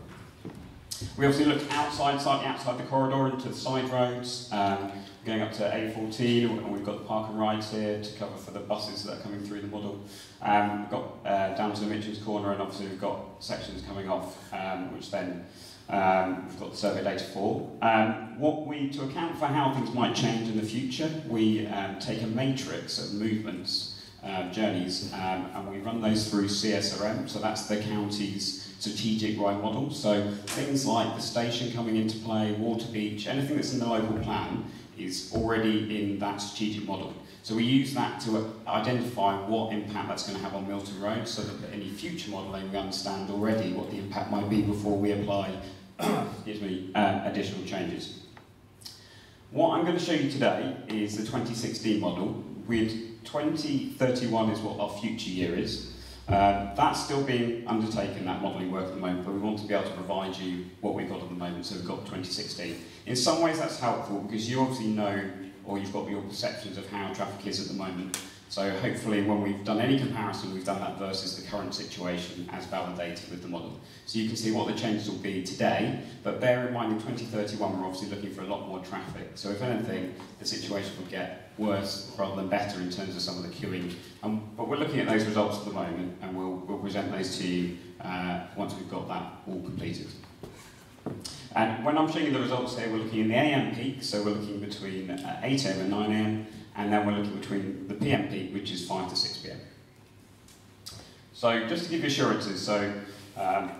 We obviously looked outside, slightly outside the corridor into the side roads, um, going up to A14, and we've got the park and rides here to cover for the buses that are coming through the model. Um, we've got uh, down to the Mitcham's Corner, and obviously we've got sections coming off, um, which then um, we've got the survey data for. Um, what we, to account for how things might change in the future, we um, take a matrix of movements, um, journeys, um, and we run those through CSRM, so that's the county's strategic ride model. So things like the station coming into play, Waterbeach, anything that's in the local plan is already in that strategic model. So we use that to identify what impact that's going to have on Milton Road so that any future modelling we understand already what the impact might be before we apply excuse me, uh, additional changes. What I'm going to show you today is the 2016 model with 2031 is what our future year is. Um, that's still being undertaken, that modelling work at the moment, but we want to be able to provide you what we've got at the moment, so we've got 2016. In some ways that's helpful because you obviously know, or you've got your perceptions of how traffic is at the moment. So hopefully when we've done any comparison, we've done that versus the current situation as validated with the model. So you can see what the changes will be today, but bear in mind in 2031 we're obviously looking for a lot more traffic. So if anything, the situation will get worse rather than better in terms of some of the queuing. Um, but we're looking at those results at the moment and we'll, we'll present those to you uh, once we've got that all completed. And when I'm showing you the results here, we're looking in the AM peak, so we're looking between uh, 8am and 9am, and then we're looking between the PM peak, which is 5 to 6 pm. So just to give you assurances, so um,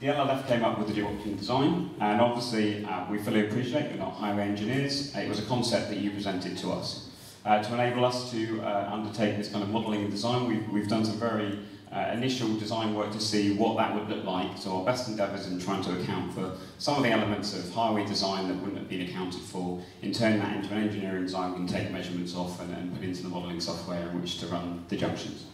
the LLF came up with the Do Optimum design, and obviously uh, we fully appreciate you're not highway engineers. It was a concept that you presented to us. Uh, to enable us to uh, undertake this kind of modelling and design, we've, we've done some very uh, initial design work to see what that would look like. So our best endeavours in trying to account for some of the elements of highway design that wouldn't have been accounted for. In turning that into an engineering design, we can take measurements off and, and put into the modelling software in which to run the junctions.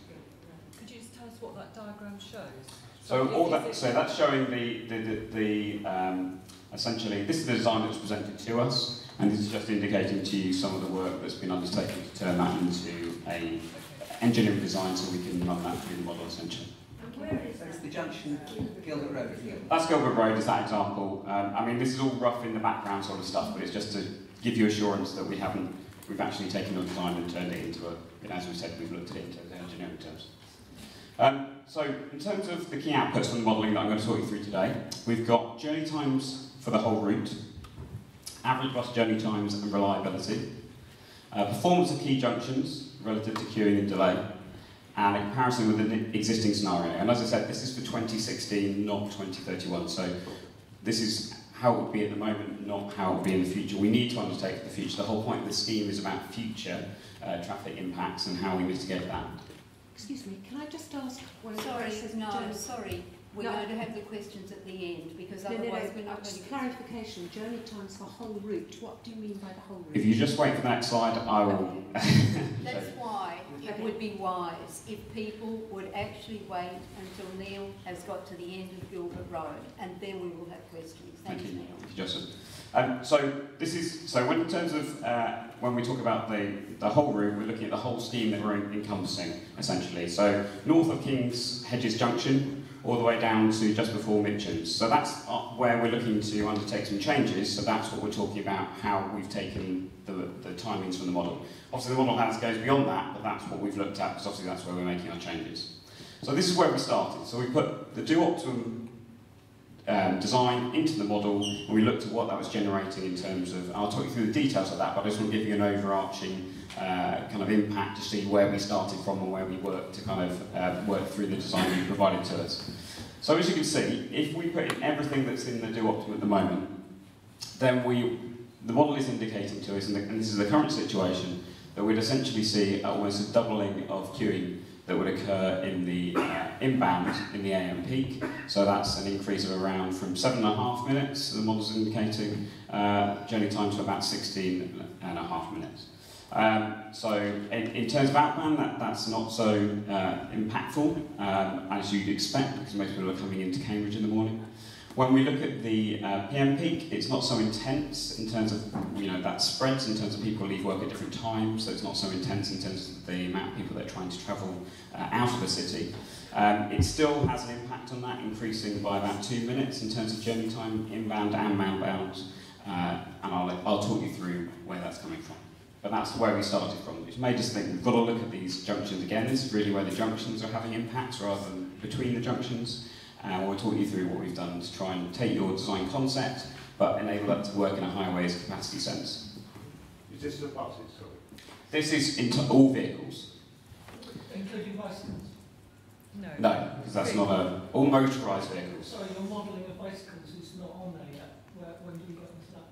Could you just tell us what that diagram shows? So all that, so that's showing the, the, the, the um, essentially, this is the design that was presented to us, and this is just indicating to you some of the work that's been undertaken to turn that into a engineering design so we can run that through the model essentially. So it's the junction of Gilbert Road. That's Gilbert Road as that example. Um, I mean, this is all rough in the background sort of stuff, but it's just to give you assurance that we haven't, we've actually taken the design and turned it into a, and as we said, we've looked at it in terms of engineering terms. Um, so in terms of the key outputs from the modelling that I'm going to talk you through today, we've got journey times for the whole route, average bus journey times and reliability, uh, performance of key junctions relative to queuing and delay, and a comparison with the existing scenario. And as I said, this is for 2016, not 2031. So this is how it would be at the moment, not how it would be in the future. We need to undertake the future. The whole point of the scheme is about future uh, traffic impacts and how we mitigate that. Excuse me, can I just ask one Sorry, no, Joe. sorry. We're No. going to have the questions at the end because No, no, no, otherwise we're not going just to get... clarification, journey times for whole route, what do you mean by the whole route? If you just wait for the next slide, I will... That's why it would be wise if people would actually wait until Neil has got to the end of Gilbert Road and then we will have questions. Thank Thanks, you. Neil. Thank you, Joseph. Um, so this is so when in terms of uh, when we talk about the, the whole room, we're looking at the whole scheme that we're encompassing, essentially. So north of King's Hedges Junction, all the way down to just before Mitcham's. So that's uh, where we're looking to undertake some changes, so that's what we're talking about, how we've taken the, the timings from the model. Obviously the model has goes beyond that, but that's what we've looked at, because obviously that's where we're making our changes. So this is where we started. So we put the do optimum um, design into the model, and we looked at what that was generating in terms of, I'll talk you through the details of that, but I just want to give you an overarching uh, kind of impact to see where we started from and where we worked to kind of uh, work through the design you provided to us. So as you can see, if we put in everything that's in the do optimum at the moment, then we, the model is indicating to us, and, and this is the current situation, that we'd essentially see almost a doubling of queuing that would occur in the uh, inbound in the AM peak. So that's an increase of around from seven and a half minutes, the model's indicating, uh, journey time to about 16 and a half minutes. Um, so in, in terms of outbound, that, that's not so uh, impactful um, as you'd expect because most people are coming into Cambridge in the morning. When we look at the uh, PM peak, it's not so intense in terms of, you know, that spreads in terms of people leave work at different times, so it's not so intense in terms of the amount of people that are trying to travel uh, out of the city. Um, it still has an impact on that, increasing by about two minutes in terms of journey time, inbound and outbound, uh, and I'll, I'll talk you through where that's coming from. But that's where we started from, which made us think we've got to look at these junctions again. This is really where the junctions are having impacts rather than between the junctions. And we'll talk you through what we've done to try and take your design concept, but enable that to work in a highways capacity sense. Is this the buses, sorry? This is into all vehicles. Including bicycles? No. No, because that's not a, all motorised vehicles. Sorry, your modelling of bicycles is not on there yet. Where, when do we get into that?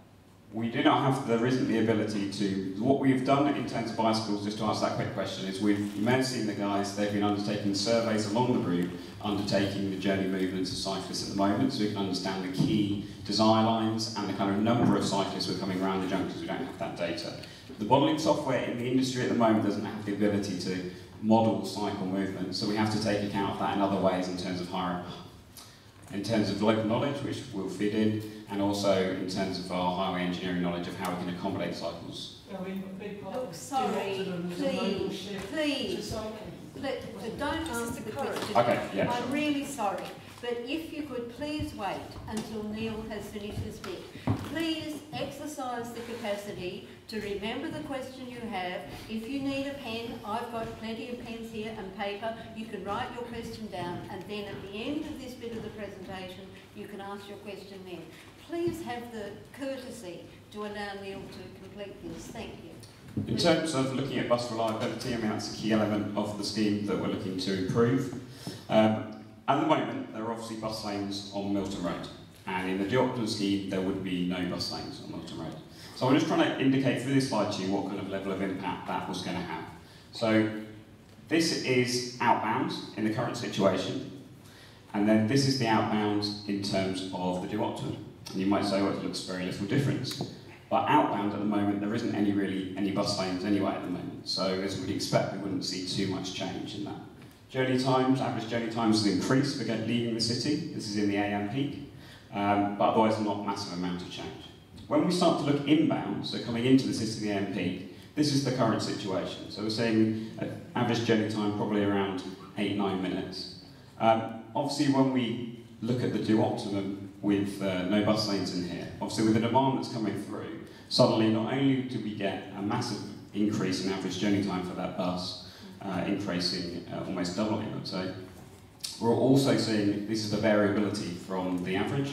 We do not have, there isn't the ability to, what we've done in terms of bicycles, just to answer that quick question, is we've, you may have seen the guys, they've been undertaking surveys along the route, undertaking the journey movements of cyclists at the moment, so we can understand the key desire lines and the kind of number of cyclists who are coming around the junctions, we don't have that data. The modelling software in the industry at the moment doesn't have the ability to model cycle movement, so we have to take account of that in other ways in terms of higher, in terms of local knowledge, which will feed in, and also in terms of our highway engineering knowledge of how we can accommodate cycles. I mean, a big oh, part Look, of sorry, Oxford is a modal please, shift to please. cycling. Let, let- don't answer the question. Okay, yeah, I'm sure. really sorry, but if you could please wait until Neil has finished his bit. Please exercise the capacity to remember the question you have. If you need a pen, I've got plenty of pens here and paper. You can write your question down and then at the end of this bit of the presentation, you can ask your question then. Please have the courtesy to allow Neil to complete this. Thank you. In terms of looking at bus reliability, I mean that's a key element of the scheme that we're looking to improve. Um, at the moment, there are obviously bus lanes on Milton Road, and in the Do Optimum scheme, there would be no bus lanes on Milton Road. So I'm just trying to indicate through this slide to you what kind of level of impact that was going to have. So this is outbound in the current situation, and then this is the outbound in terms of the Do Optimum. And you might say, well, it looks very little difference. But outbound at the moment, there isn't any really any bus lanes anyway at the moment. So as we'd expect, we wouldn't see too much change in that. Journey times, average journey times has increased for leaving the city. This is in the AM peak, um, but otherwise not massive amount of change. When we start to look inbound, so coming into the city, the AM peak, this is the current situation. So we're seeing an average journey time probably around eight, nine minutes. Um, obviously, when we look at the do optimum with uh, no bus lanes in here, obviously with the demand that's coming through, suddenly not only do we get a massive increase in average journey time for that bus, uh, increasing uh, almost doubling, I'd say, we're also seeing this is the variability from the average.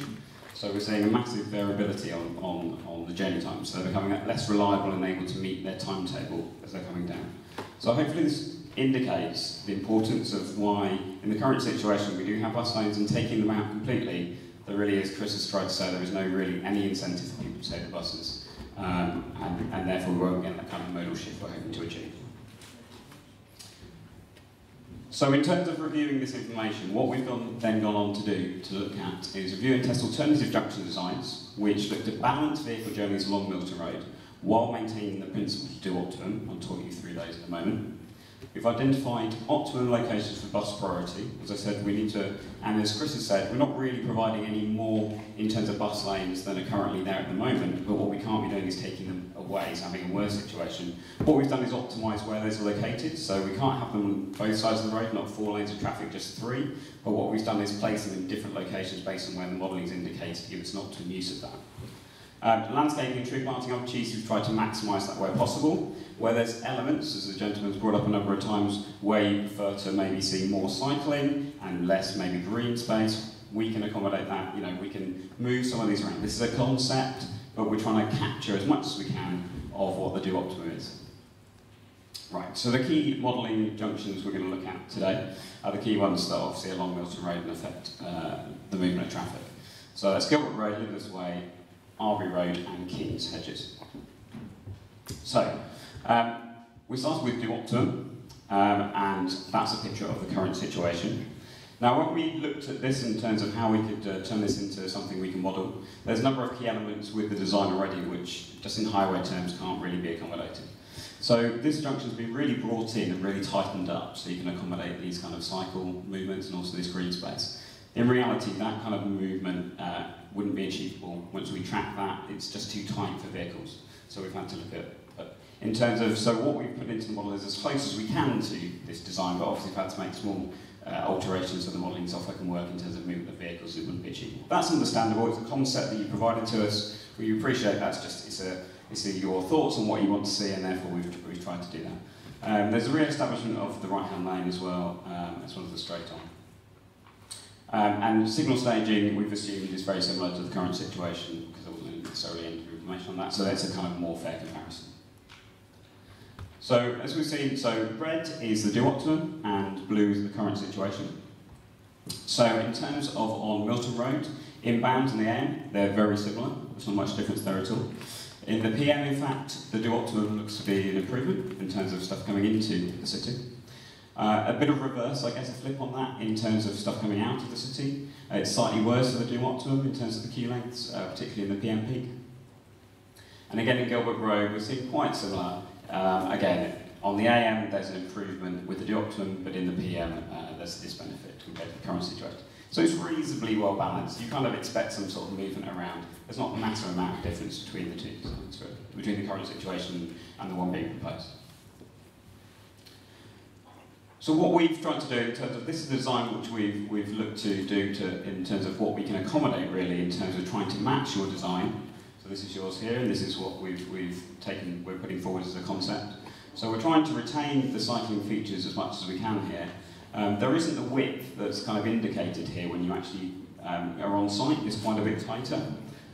So we're seeing a massive variability on, on, on the journey time. So they're becoming less reliable and able to meet their timetable as they're coming down. So hopefully this indicates the importance of why, in the current situation, we do have bus lanes and taking them out completely, there really is, Chris has tried to say, there is no really any incentive for people to take the buses. Um, and, and therefore we won't get that kind of modal shift we're hoping to achieve. So in terms of reviewing this information, what we've gone, then gone on to do to look at is review and test alternative junction designs, which look to balance vehicle journeys along Milton Road while maintaining the principles do optimum. I'll talk you through those in a moment. We've identified optimum locations for bus priority. As I said, we need to, and as Chris has said, we're not really providing any more in terms of bus lanes than are currently there at the moment, but what we can't be doing is taking them away, so having a worse situation. What we've done is optimise where those are located, so we can't have them on both sides of the road, not four lanes of traffic, just three, but what we've done is place them in different locations based on where the modelling is indicated to give us an optimum use of that. Um, landscaping and tree planting opportunities, we've tried to maximise that where possible. Where there's elements, as the gentleman's brought up a number of times, where you prefer to maybe see more cycling and less maybe green space, we can accommodate that. You know, we can move some of these around. This is a concept, but we're trying to capture as much as we can of what the do optimum is. Right, so the key modelling junctions we're going to look at today are the key ones that obviously along Milton Road and affect uh, the movement of traffic. So that's Gilbert Road, Elizabeth Way, Arbury Road and King's Hedges. So, um, we started with Do Optimum, um, and that's a picture of the current situation. Now, when we looked at this in terms of how we could uh, turn this into something we can model, there's a number of key elements with the design already which, just in highway terms, can't really be accommodated. So this junction's been really brought in and really tightened up so you can accommodate these kind of cycle movements and also this green space. In reality, that kind of movement uh, wouldn't be achievable. Once we track that, it's just too tight for vehicles. So we've had to look at, at in terms of, so what we've put into the model is as close as we can to this design, but obviously we've had to make small uh, alterations so the modelling software can work in terms of movement of vehicles, it wouldn't be achievable. That's understandable, it's a concept that you provided to us, we appreciate that's just, it's, a, it's a, your thoughts on what you want to see and therefore we've, we've tried to do that. Um, there's a re-establishment of the right-hand lane as well, um, as well as the straight-on. Um, and signal staging, we've assumed, is very similar to the current situation because there wasn't necessarily any information on that, so that's a kind of more fair comparison. So, as we've seen, so red is the do optimum and blue is the current situation. So, in terms of on Milton Road, inbound and the AM, they're very similar. There's not much difference there at all. In the PM, in fact, the do optimum looks to be an improvement in terms of stuff coming into the city. Uh, a bit of reverse, I guess, a flip on that in terms of stuff coming out of the city. Uh, it's slightly worse for the do optimum in terms of the queue lengths, uh, particularly in the PM peak. And again, in Gilbert Road, we're seeing quite similar. Um, again, On the AM, there's an improvement with the Optimum, but in the PM, uh, there's this benefit compared to the current situation. So it's reasonably well balanced. You kind of expect some sort of movement around. There's not a massive amount of difference between the two between the current situation and the one being proposed. So what we've tried to do in terms of this is the design which we've, we've looked to do to, in terms of what we can accommodate really in terms of trying to match your design. So this is yours here and this is what we've, we've taken, we're putting forward as a concept. So we're trying to retain the cycling features as much as we can here. Um, there isn't the width that's kind of indicated here when you actually um, are on site, it's quite a bit tighter.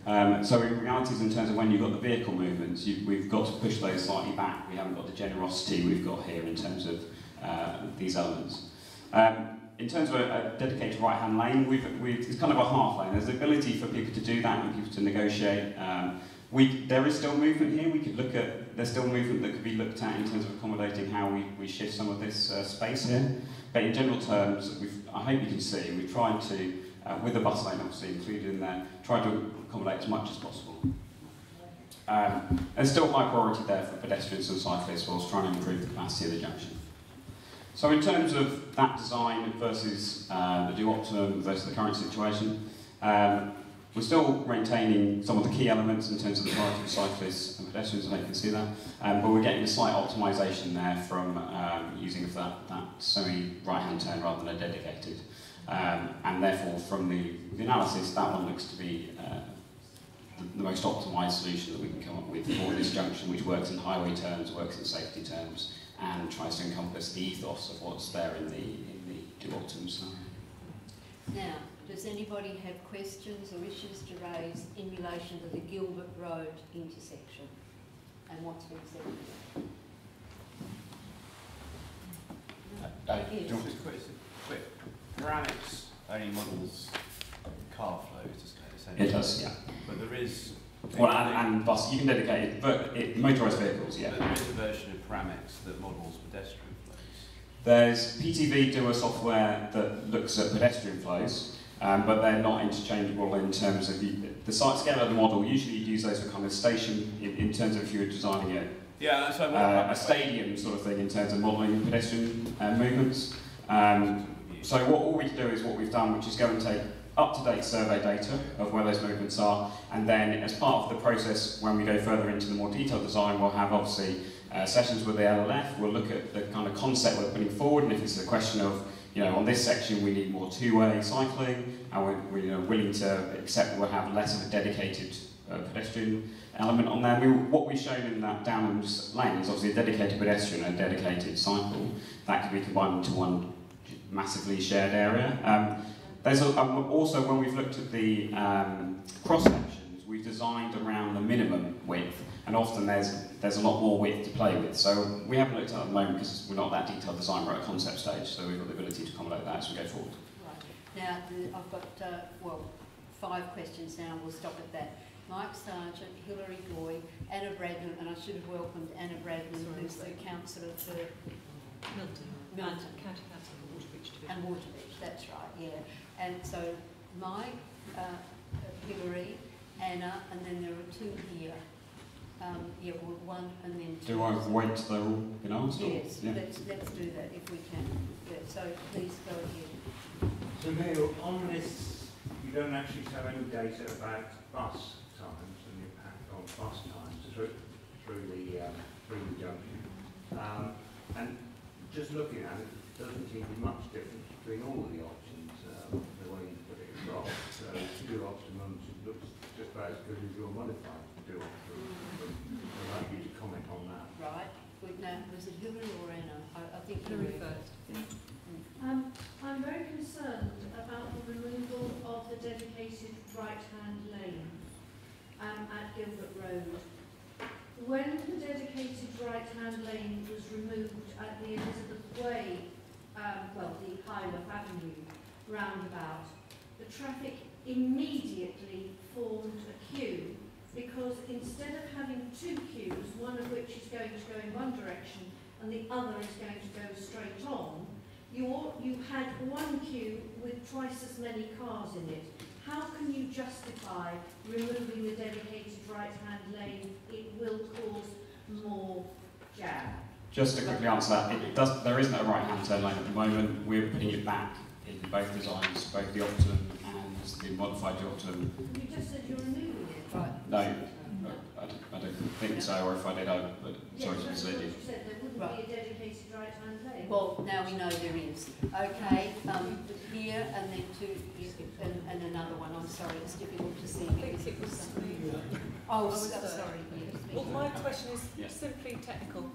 Um, so in reality, in terms of when you've got the vehicle movements, you, we've got to push those slightly back. We haven't got the generosity we've got here in terms of uh, these elements. Um, in terms of a, a dedicated right-hand lane, we've, we've, it's kind of a half lane. There's the ability for people to do that and people to negotiate. Um, we, there is still movement here. We could look at, there's still movement that could be looked at in terms of accommodating how we, we shift some of this uh, space here. But in general terms, we've, I hope you can see, we've tried to, uh, with the bus lane obviously included in there, try to accommodate as much as possible. Um, there's still high priority there for pedestrians and cyclists whilst trying to improve the capacity of the junction. So in terms of that design versus uh, the do optimum versus the current situation, um, we're still maintaining some of the key elements in terms of the priority of cyclists and pedestrians, and you can see that, um, but we're getting a slight optimisation there from um, using that, that semi-right-hand turn rather than a dedicated. Um, and therefore, from the, the analysis, that one looks to be uh, the, the most optimised solution that we can come up with for this junction, which works in highway terms, works in safety terms, and tries to encompass the ethos of what's there in the, in the do optimum. Now, does anybody have questions or issues to raise in relation to the Gilbert Road intersection and what's been said? Uh, Yes. do you quick, quick, Paramics only models car flows, doesn't it? It does, yeah. But there is. Well, and, and bus, you can dedicate it, but it, motorised vehicles, yeah. But there is a version that models pedestrian flows. There's PTV do a software that looks at pedestrian flows, um, but they're not interchangeable in terms of you, the site scale of the model. Usually you'd use those for kind of station in, in terms of if you were designing it. Yeah, uh, a stadium sort of thing in terms of modelling pedestrian uh, movements. Um, so what all we do is what we've done, which is go and take up-to-date survey data of where those movements are, and then as part of the process, when we go further into the more detailed design, we'll have obviously uh, sessions with the LLF, we'll look at the kind of concept we're putting forward, and if it's a question of, you know, on this section we need more two-way cycling, and we're, we're you know, willing to accept we'll have less of a dedicated uh, pedestrian element on there. We, what we've shown in that Downham's lane is obviously a dedicated pedestrian and a dedicated cycle. That can be combined into one massively shared area. Um, there's a, um, also, when we've looked at the um, cross sections, we've designed around the minimum width, and often there's there's a lot more width to play with. So we haven't looked at it at the moment because we're not that detailed design, we're at concept stage, so we've got the ability to accommodate that as we go forward. Right. Now, the, I've got, uh, well, five questions now, we'll stop at that. Mike Sargeant, Hilary Goy, Anna Bradman, and I should have welcomed Anna Bradman, who's the councillor for Milton. Milton. County Council for Waterbeach Division. And Waterbeach, that's right, yeah. And so Mike, uh, Hilary, Anna, and then there are two here. Um, yeah, well, one and then two. Do I wait till they're all been asked? Yes, Yeah. let's, let's do that if we can. Yeah, so please go ahead. So Neil, on this, you don't actually have any data about bus times and the impact on bus times through, through the, um, through the junction. Um, and just looking at it, doesn't seem to be much difference between all of the options, um, the way you put it across. So do optimums looks just about as good as your modified do optimum. I'd like you to comment on that. Right, Wait, was it Hilary or Anna? I, I think Hilary Hilary first. Um, I'm very concerned about the removal of the dedicated right-hand lane um, at Gilbert Road. When the dedicated right-hand lane was removed at the Elizabeth Way, um, well, the Highworth Avenue roundabout, the traffic immediately formed a queue because instead of having two queues, one of which is going to go in one direction and the other is going to go straight on, you, all, you had one queue with twice as many cars in it. How can you justify removing the dedicated right-hand lane? It will cause more jam. Just to quickly answer that, it does, there isn't a right-hand turn lane at the moment. We're putting it back in both designs, both the Optimum and the modified Optimum. You just said you're removing it. Right. No, I don't, think so, or if I did, I, but sorry to Yes, mislead you. you said, there wouldn't Right. be a dedicated right-hand lane. Well, now we know there is. Okay, um, here and then two, and, and another one. I'm sorry, it's difficult to see. I think it was the- Oh, was so- sorry. Well, my question is Yeah. simply technical.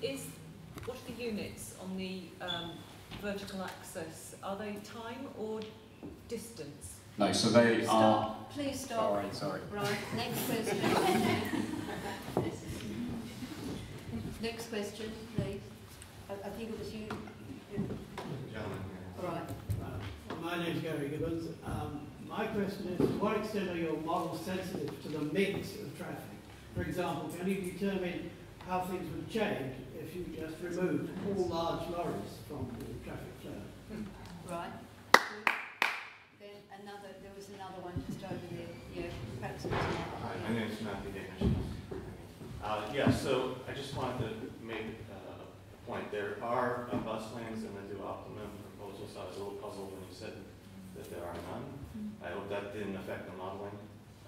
Is, what are the units on the um, vertical axis? Are they time or distance? No, so they are. Stop, please stop. Sorry, sorry. Right, next question. Next question, please. I, I think it was you. Right. Uh, My name is Gary Gibbons. Um, my question is, to what extent are your models sensitive to the mix of traffic? For example, can you determine how things would change if you just removed all large lorries from the traffic flow? Right. Then another, there was another one just over there. Yeah, perhaps it was Hi, my name is Matthew Danish. Uh, yeah, so I just wanted to make uh, a point. There are bus lanes in the new optimum proposal, so I was a little puzzled when you said that there are none. I hope that didn't affect the modeling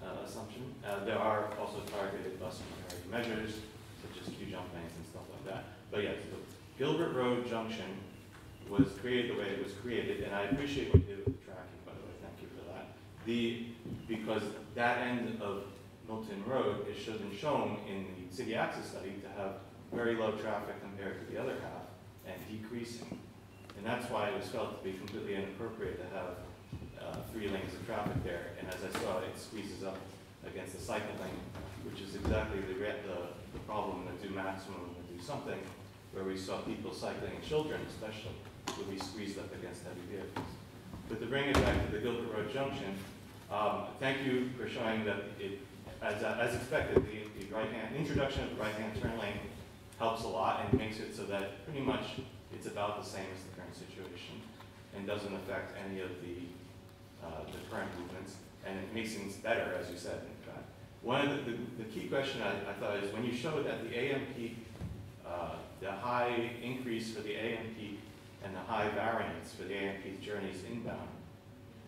uh, assumption. Uh, there are also targeted bus priority measures, such as Q jump lanes and stuff like that. But yes, the Gilbert Road Junction was created the way it was created, and I appreciate what you did with the tracking, by the way, thank you for that. The, because that end of Milton Road is been shown in the city access study to have very low traffic compared to the other half and decreasing. And that's why it was felt to be completely inappropriate to have uh, three lanes of traffic there. And as I saw, it squeezes up against the cycle lane, which is exactly the, the, the problem the do maximum and do something, where we saw people cycling, and children especially, would be squeezed up against heavy vehicles. But to bring it back to the Gilbert Road Junction, um, thank you for showing that it, as, uh, as expected, the, the right hand, introduction of the right hand turn lane helps a lot and makes it so that pretty much it's about the same as the current situation and doesn't affect any of the, uh, the current movements. And it makes things better, as you said, in fact. One of the, the, the key question I, I thought is when you showed that the AM peak, uh, the high increase for the AM peak and the high variance for the AM peak journeys inbound,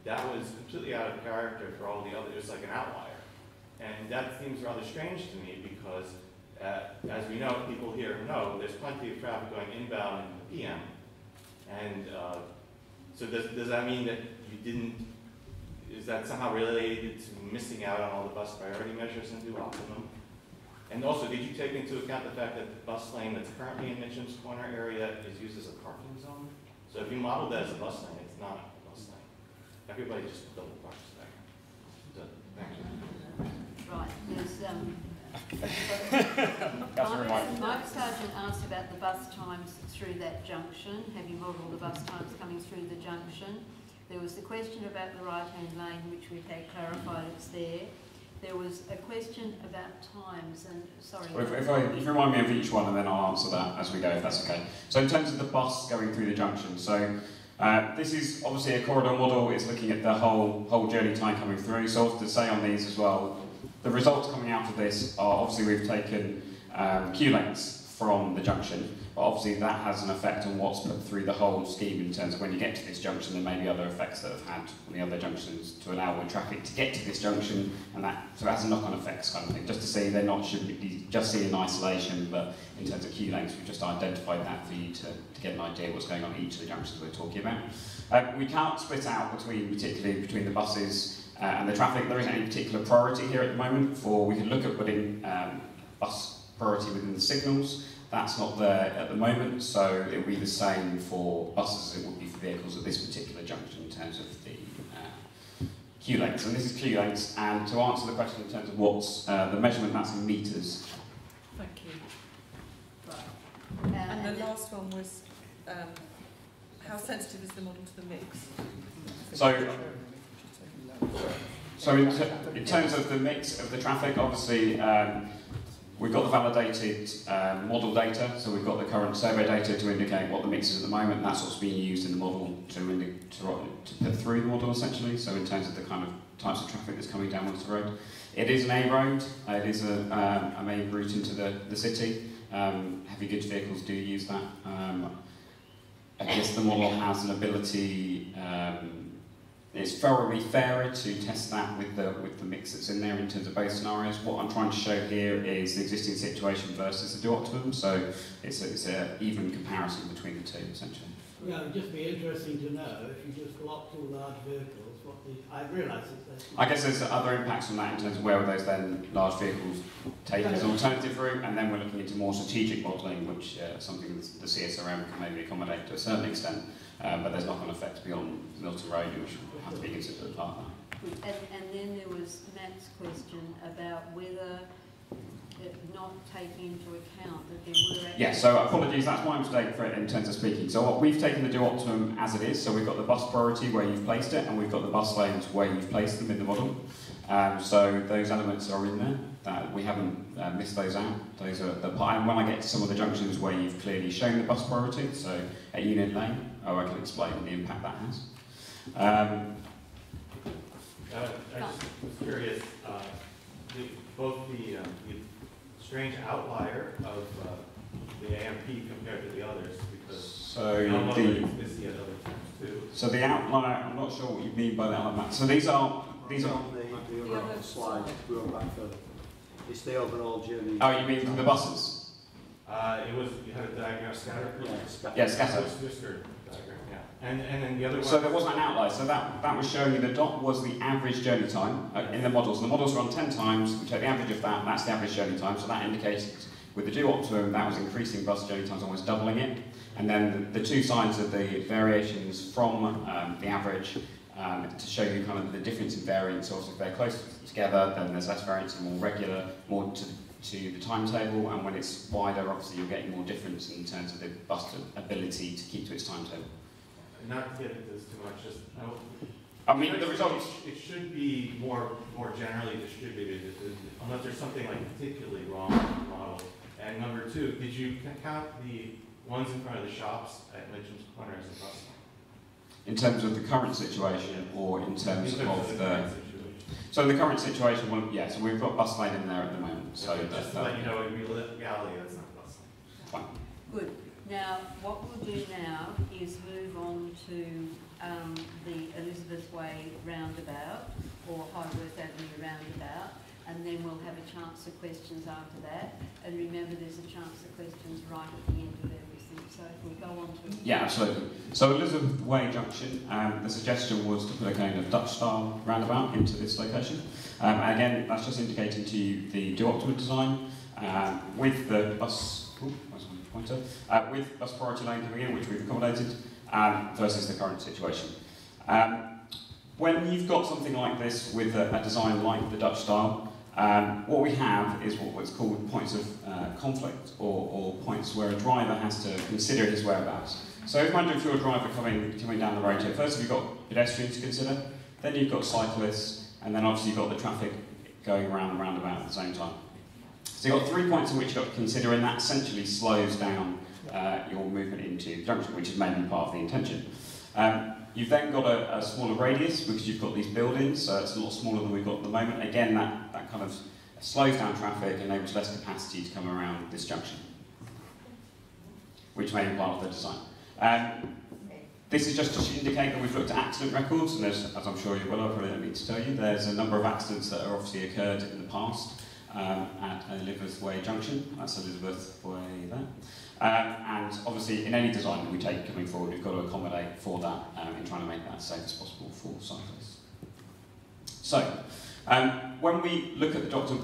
that was completely out of character for all the other, it was like an outlier. And that seems rather strange to me because, uh, as we know, people here know, there's plenty of traffic going inbound in the PM. And uh, so does, does that mean that you didn't, is that somehow related to missing out on all the bus priority measures in New Optimum? And also, did you take into account the fact that the bus lane that's currently in Mitcham's Corner area is used as a parking zone? So if you model that as a bus lane, it's not. Everybody just double parks there. So, thank you. Right, there's, um, That's very Mike. Mike Sargeant asked about the bus times through that junction. Have you modelled the bus times coming through the junction? There was the question about the right-hand lane, which we've had clarified it's there. There was a question about times and, sorry. Well, if, if, I, if you remind me of each one, and then I'll answer that as we go, if that's okay. So in terms of the bus going through the junction, so uh, this is obviously a corridor model. It's looking at the whole whole journey time coming through. So to say on these as well, the results coming out of this are obviously we've taken um, queue lengths from the junction, obviously that has an effect on what's put through the whole scheme in terms of when you get to this junction, there may be other effects that have had on the other junctions to allow more traffic to get to this junction, and that so it has knock-on effects kind of thing. Just to see they're not should be just seen in isolation, but in terms of queue lengths, we've just identified that for you to, to get an idea what's going on at each of the junctions we're talking about. Um, we can't split out between, particularly between the buses uh, and the traffic. There isn't any particular priority here at the moment for, we can look at putting um, bus priority within the signals. That's not there at the moment, so it will be the same for buses as it would be for vehicles at this particular junction in terms of the uh, queue lengths. And this is queue lengths, and to answer the question in terms of what's uh, the measurement, that's in metres. Thank you. Uh, And and the last one was, um, how sensitive is the model to the mix? So, so in, ter- in terms of the mix of the traffic, obviously um, we've got the validated um, model data, so we've got the current survey data to indicate what the mix is at the moment, that's what's being used in the model to, to, to put through the model essentially, so in terms of the kind of types of traffic that's coming down onto the road. It is an A road, it is a, um, a main route into the, the city. Um, heavy goods vehicles do use that. Um, I guess the model has an ability, um, it's thoroughly fairer to test that with the, with the mix that's in there in terms of both scenarios. What I'm trying to show here is the existing situation versus the optimum, so it's a, it's a even comparison between the two essentially. Yeah, it'd just be interesting to know if you just blocked all large vehicles, what the, I realise. I guess there's other impacts on that in terms of where would those then large vehicles take as an alternative route, and then we're looking into more strategic modelling, which uh, something the CSRM can maybe accommodate to a certain extent, uh, but there's knock-on effects beyond Milton Road, which will have to be considered part of that. And, and then there was Matt's question about whether it not taking into account that there were... Yeah, so apologies, that's my mistake for in terms of speaking. So what we've taken the do optimum as it is, so we've got the bus priority where you've placed it, and we've got the bus lanes where you've placed them in the model. Um, so those elements are in there, that we haven't uh, missed those out. Those are the part, and when I get to some of the junctions where you've clearly shown the bus priority, so at Union Lane, oh, I can explain the impact that has. Um, Uh, I just was curious, uh, the, both the, um, the strange outlier of uh, the AMP compared to the others, because So I'm the- other times too. So the outlier, I'm not sure what you mean by that. outlier. So these are these are. on the, the overall slide, we were back further. It's the overall journey. Oh, you mean from the buses? Uh, it was, you had a diagram scatter? Yeah, scatter. Yeah, scatter. Whisker diagram, yeah. And, and then the other one. So there wasn't an outlier. So that, that was showing you the dot was the average journey time uh, in the models. The models run 10 times. We take the average of that. That's the average journey time. So that indicates with the do optimum that was increasing bus journey times, almost doubling it. And then the, the two sides of the variations from um, the average um, to show you kind of the difference in variance. Also, if they're close together, then there's less variance and more regular, more to, to the timetable. And when it's wider, obviously you're getting more difference in terms of the bus ability to keep to its timetable. Not to get into this too much, just, I would- I mean, the results- It should be more, more generally distributed, it- it- unless there's something like particularly wrong with the model. And number two, did you count the ones in front of the shops at Mitcham's Corner as a bus line? In terms of the current situation or in terms In terms of of the... the current situation. So the current situation, well, yeah, so we've got bus lane in there at the moment. So Okay, that- Just to let uh, you know, in real- reality, that's not a bus line. Fine. Good. Now, what we'll do now is move on to um, the Elizabeth Way roundabout or Highworth Avenue roundabout, and then we'll have a chance for questions after that. And remember, there's a chance for questions right at the end of everything. So if we go on to Yeah, absolutely. So Elizabeth Way Junction, um, the suggestion was to put a kind of Dutch-style roundabout into this location. Um, and again, that's just indicating to you the do-optimum design um, with the bus, pointer? Uh, with bus priority lane coming in, which we've accommodated, um, versus the current situation. Um, when you've got something like this with a, a design like the Dutch style, um, what we have is what, what's called points of uh, conflict, or, or points where a driver has to consider his whereabouts. So imagine if you're a driver coming, coming down the road here, first you've got pedestrians to consider, then you've got cyclists, and then obviously you've got the traffic going around the roundabout at the same time. So you've got three points in which you've got to consider, and that essentially slows down uh, your movement into the junction, which is maybe part of the intention. Um, you've then got a, a smaller radius because you've got these buildings, so it's a lot smaller than we've got at the moment. Again, that, that kind of slows down traffic, and enables less capacity to come around this junction, which may be part of the design. Um, this is just to indicate that we've looked at accident records, and as I'm sure you will, I probably don't need to tell you, there's a number of accidents that have obviously occurred in the past um, at Elizabeth Way Junction. That's Elizabeth Way there. Um, and obviously, in any design that we take coming forward, we've got to accommodate for that um, in trying to make that as safe as possible for cyclists. So, um, when we look at the doctor,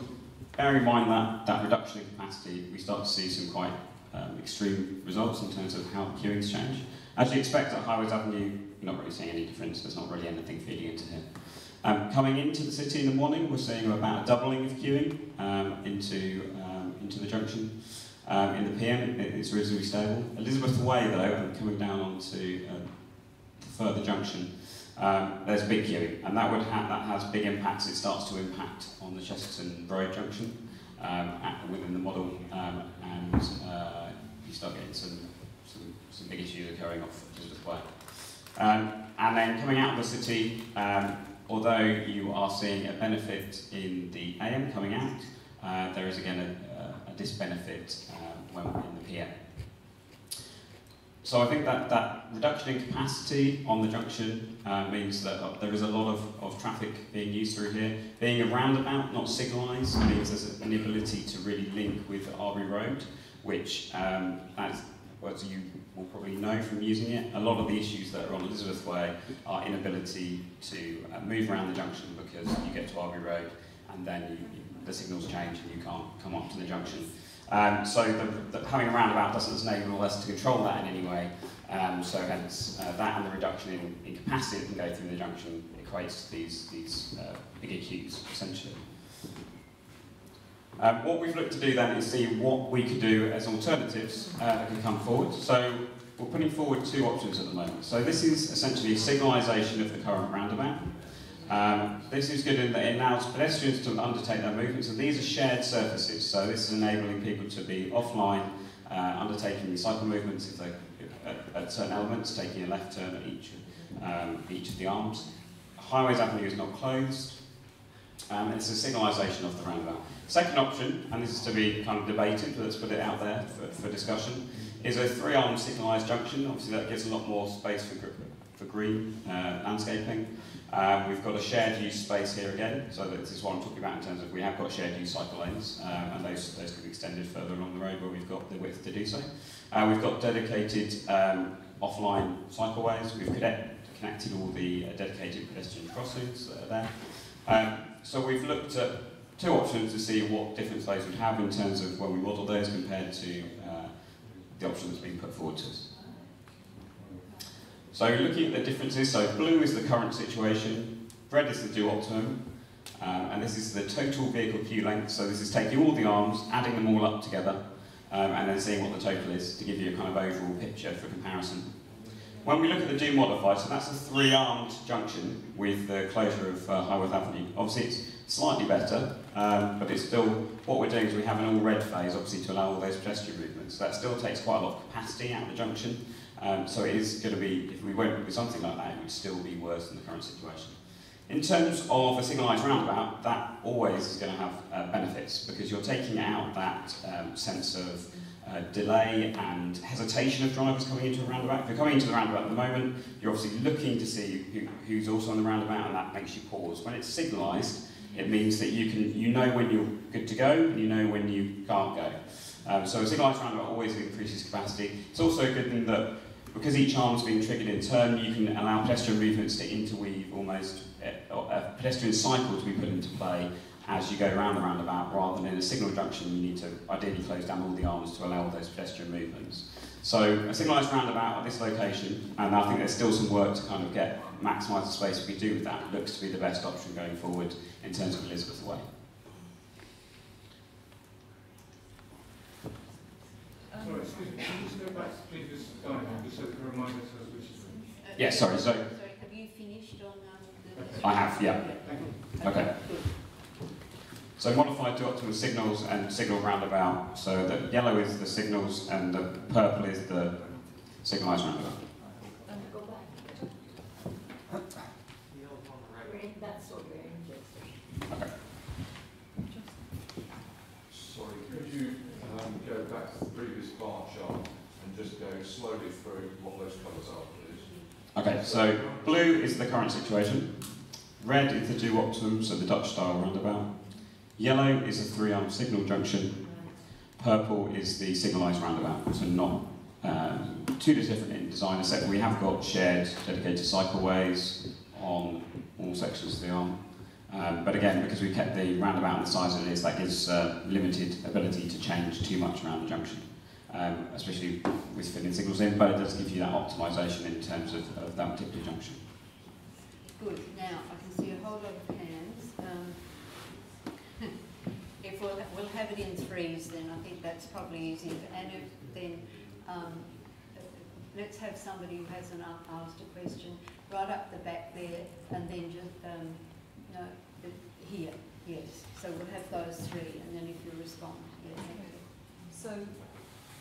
bear in mind that, that reduction in capacity, we start to see some quite um, extreme results in terms of how queuing's change. As you expect at Highworth Avenue, you're not really seeing any difference, there's not really anything feeding into here. Um, coming into the city in the morning, we're seeing about a doubling of queuing um, into, um, into the junction. Um, in the PM, it, it's reasonably stable. Elizabeth Way, though, and coming down onto uh, the further junction, um, there's big queuing, and that would ha that has big impacts. It starts to impact on the Chesterton Road junction um, at, within the model, and uh, you start getting some, some, some big issues occurring off Elizabeth Way. And then coming out of the city, although you are seeing a benefit in the AM coming out, uh, there is again a, a disbenefit uh, when we're in the PM. So I think that, that reduction in capacity on the junction uh, means that uh, there is a lot of, of traffic being used through here. Being a roundabout, not signalised, means there's an ability to really link with Arbury Road, which, um, as, as you will probably know from using it. A lot of the issues that are on Elizabeth Way are inability to uh, move around the junction because you get to Arby Road and then you, you, the signals change and you can't come up to the junction. Um, so the, the, having a roundabout doesn't enable us to control that in any way. Um, so hence uh, that and the reduction in, in capacity that can go through the junction equates to these, these uh, bigger queues essentially. Um, what we've looked to do then is see what we could do as alternatives uh, that can come forward. So we're putting forward two options at the moment. So this is essentially a signalisation of the current roundabout. Um, this is good in that it allows pedestrians to undertake their movements, and these are shared surfaces, so this is enabling people to be offline, uh, undertaking cycle movements if they, at, at, certain elements, taking a left turn at each, um, each of the arms. Highworth Avenue is not closed, um, it's a signalisation of the roundabout. Second option, and this is to be kind of debated, but let's put it out there for, for discussion, is a three-arm signalised junction. Obviously that gives a lot more space for, for green uh, landscaping. Um, we've got a shared use space here again, so this is what I'm talking about in terms of we have got shared use cycle lanes, um, and those, those can be extended further along the road where we've got the width to do so. Uh, we've got dedicated um, offline cycleways, we've connect, connected all the uh, dedicated pedestrian crossings that are there. So we've looked at two options to see what difference those would have in terms of when we model those compared to uh, the option that's been put forward to us. So looking at the differences, so blue is the current situation, red is the do optimum, um, and this is the total vehicle queue length, so this is taking all the arms, adding them all up together, um, and then seeing what the total is to give you a kind of overall picture for comparison. When we look at the do modified, so that's a three-armed junction with the closure of uh, Highworth Avenue. Obviously it's slightly better, um, but it's still, what we're doing is we have an all red phase, obviously to allow all those pedestrian movements. So that still takes quite a lot of capacity out of the junction, um, so it is going to be, if we went with something like that, it would still be worse than the current situation. In terms of a signalised roundabout, that always is going to have uh, benefits because you're taking out that um, sense of uh, delay and hesitation of drivers coming into a roundabout. If you're coming into the roundabout at the moment, you're obviously looking to see who, who's also on the roundabout and that makes you pause. When it's signalised, it means that you can you know when you're good to go and you know when you can't go. Um, so a signalised roundabout always increases capacity. It's also a good thing that because each arm is being triggered in turn, you can allow pedestrian movements to interweave almost a, a pedestrian cycle to be put into play as you go around the roundabout, rather than in a signal junction, you need to ideally close down all the arms to allow those pedestrian movements. So a signalised roundabout at this location, and I think there's still some work to kind of get maximise the space if we do with that, looks to be the best option going forward in terms of Elizabeth Way. Sorry, excuse me, can you just go back to the previous diagram, just so we can remind ourselves which is? Yes, sorry, so... Sorry, have you finished on um, the... I have, yeah. Okay. So modified to optimal signals and signal roundabout. So the yellow is the signals and the purple is the signalised roundabout. Okay. Sorry, could you um, go back to the previous bar chart and just go slowly through what those colours are, please? Okay, so blue is the current situation. Red is the do optimum, so the Dutch style roundabout. Yellow is a three-arm signal junction. Purple is the signalised roundabout, so not um, too different in design, except we have got shared dedicated cycleways on all sections of the arm. Um, but again, because we've kept the roundabout the size it is, that gives uh, limited ability to change too much around the junction, um, especially with fitting signals in, but it does give you that optimisation in terms of, of that particular junction. Good. Now, I can see a whole lot of hands. Um, if we'll, we'll have it in threes, then I think that's probably easier. And if, then um, let's have somebody who hasn't asked a question right up the back there, and then just um, no, here, yes. So we'll have those three, and then if you respond. Okay. So,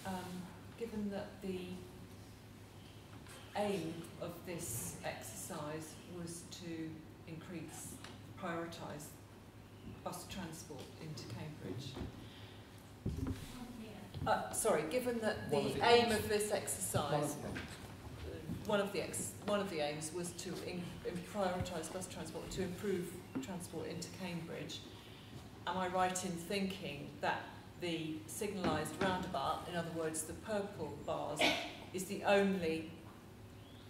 um, given that the aim of this exercise was to increase, prioritise bus transport? Uh, sorry, given that the the aim aims. of this exercise, one of the ex, one of the aims was to prioritise bus transport to improve transport into Cambridge. Am I right in thinking that the signalised roundabout, in other words, the purple bars, is the only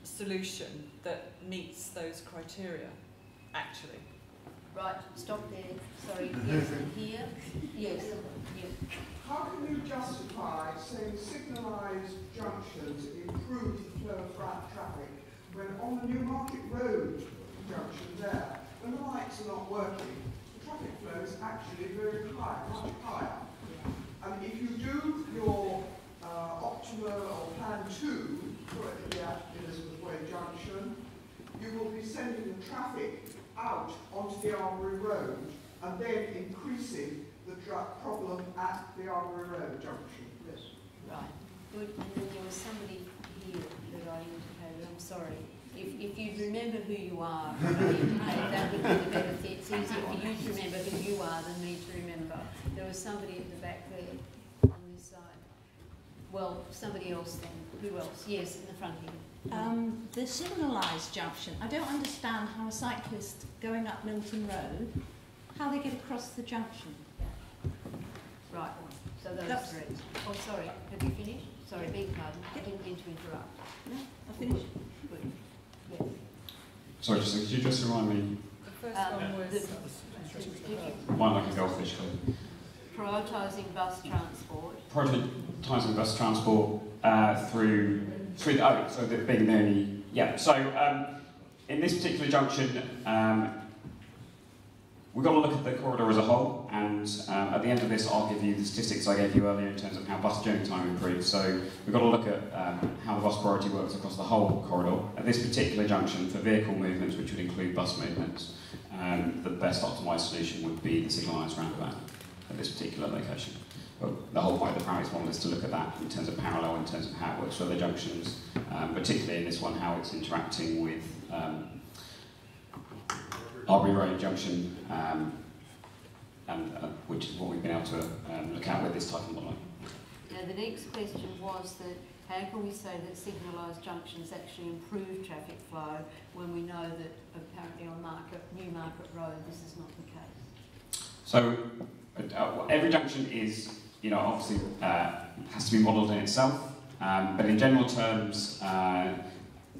solution that meets those criteria, actually? Right, stop there. Sorry, yes, and here? Yes, yes. How can you justify saying signalised junctions improve the flow of traffic when on the Newmarket Road junction there, when the lights are not working, the traffic flow is actually very high, much higher. And if you do your uh, Optima or Plan 2 for the Elizabeth Way Junction, you will be sending the traffic out onto the Arbury Road and then increasing the dra- problem at the Arbury Road junction. Yes. Right, good. And then there was somebody here that I indicated, I'm sorry. If, if you remember who you are, I that would be the better thing. It's easier for you to remember who you are than me to remember. There was somebody at the back there on this side. Well, somebody else then. Who else? Yes, in the front here. Um, the signalised junction, I don't understand how a cyclist going up Milton Road, how they get across the junction. Right, so those That's- three. Oh, sorry, have you finished? Sorry, beg your pardon. I didn't mean to interrupt. No, I finished. Good. Yes. Sorry, just, could you just remind me, The first Um, one was... the- did mine like a goldfish clue. Prioritising bus transport. prioritising bus transport uh, through through the, oh, so the being the only yeah. So um, in this particular junction, um, we've got to look at the corridor as a whole, and um, at the end of this, I'll give you the statistics I gave you earlier in terms of how bus journey time improves. So we've got to look at um, how the bus priority works across the whole corridor. At this particular junction, for vehicle movements, which would include bus movements, um, the best optimised solution would be the signalised roundabout at this particular location. But the whole point of the Paramics model is to look at that in terms of parallel, in terms of how it works for the junctions, um, particularly in this one, how it's interacting with um, Arbury Road Junction, um, and uh, which is what we've been able to um, look at with this type of modelling. Now, the next question was that how can we say that signalised junctions actually improve traffic flow when we know that apparently on Market, Newmarket Road this is not the case? So uh, every junction is, you know, obviously uh, has to be modelled in itself, um, but in general terms, uh,